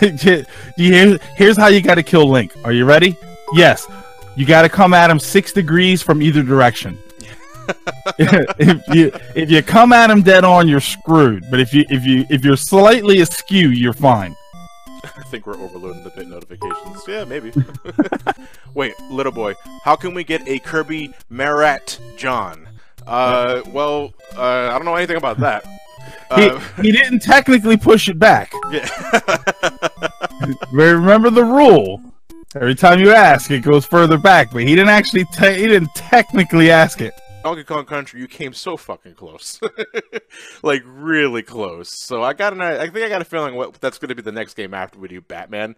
Here- Here's how you got to kill Link. Are you ready? Yes. You got to come at him six degrees from either direction. if you if you come at him dead on, you're screwed. But if you if you if you're slightly askew, you're fine. I think we're overloading the bit notifications. Yeah, maybe. Wait, little boy, how can we get a Kirby Marat John? Uh, well, uh, I don't know anything about that. He, Uh, he didn't technically push it back. yeah. Remember the rule. Every time you ask, it goes further back, but he didn't actually. Te- he didn't technically ask it. Donkey Kong Country, you came so fucking close, like really close. So I got an, I think I got a feeling what that's going to be the next game after we do Batman,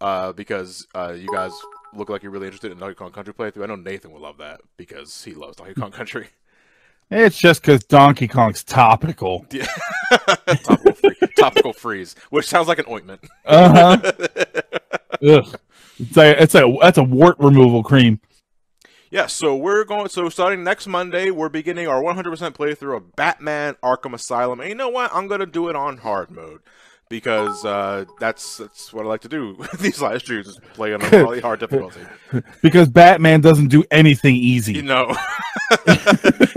uh, because uh, you guys look like you're really interested in Donkey Kong Country playthrough. I know Nathan will love that because he loves Donkey Kong Country. It's just because Donkey Kong's topical. Yeah. topical, free, topical freeze, which sounds like an ointment. Uh huh. Ugh. It's a, it's a that's a wart removal cream. Yeah, so we're going. So starting next Monday, we're beginning our 100% playthrough of Batman: Arkham Asylum. And you know what? I'm gonna do it on hard mode because uh, that's that's what I like to do. These live streams is play on a really hard difficulty. Because Batman doesn't do anything easy. You know,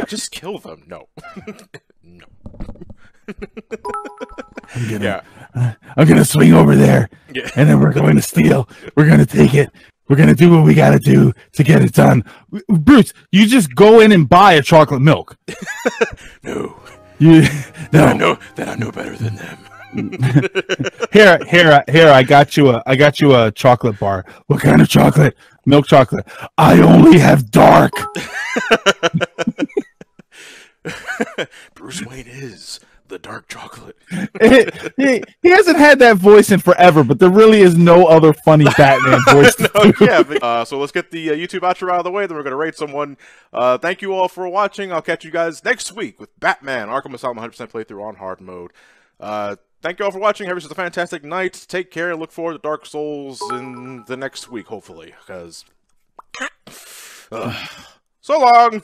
just kill them. No, no. I'm gonna, Yeah, I'm gonna swing over there, yeah. and then we're going to steal. We're gonna take it. We're gonna do what we gotta do to get it done. Bruce, you just go in and buy a chocolate milk. No, You that I know that I know better than them. Here, here, here. I got you a. I got you a chocolate bar. What kind of chocolate? Milk chocolate. I only have dark. Bruce Wayne is the dark chocolate. he, he hasn't had that voice in forever, but there really is no other funny Batman voice. no, yeah. but- Uh, so let's get the uh, YouTube outro out of the way. Then we're gonna rate someone. Uh, thank you all for watching. I'll catch you guys next week with Batman: Arkham Asylum 100% playthrough on hard mode. Thank you all for watching. Have yourselves a fantastic night. Take care. Look forward to Dark Souls in the next week, hopefully. Because so long.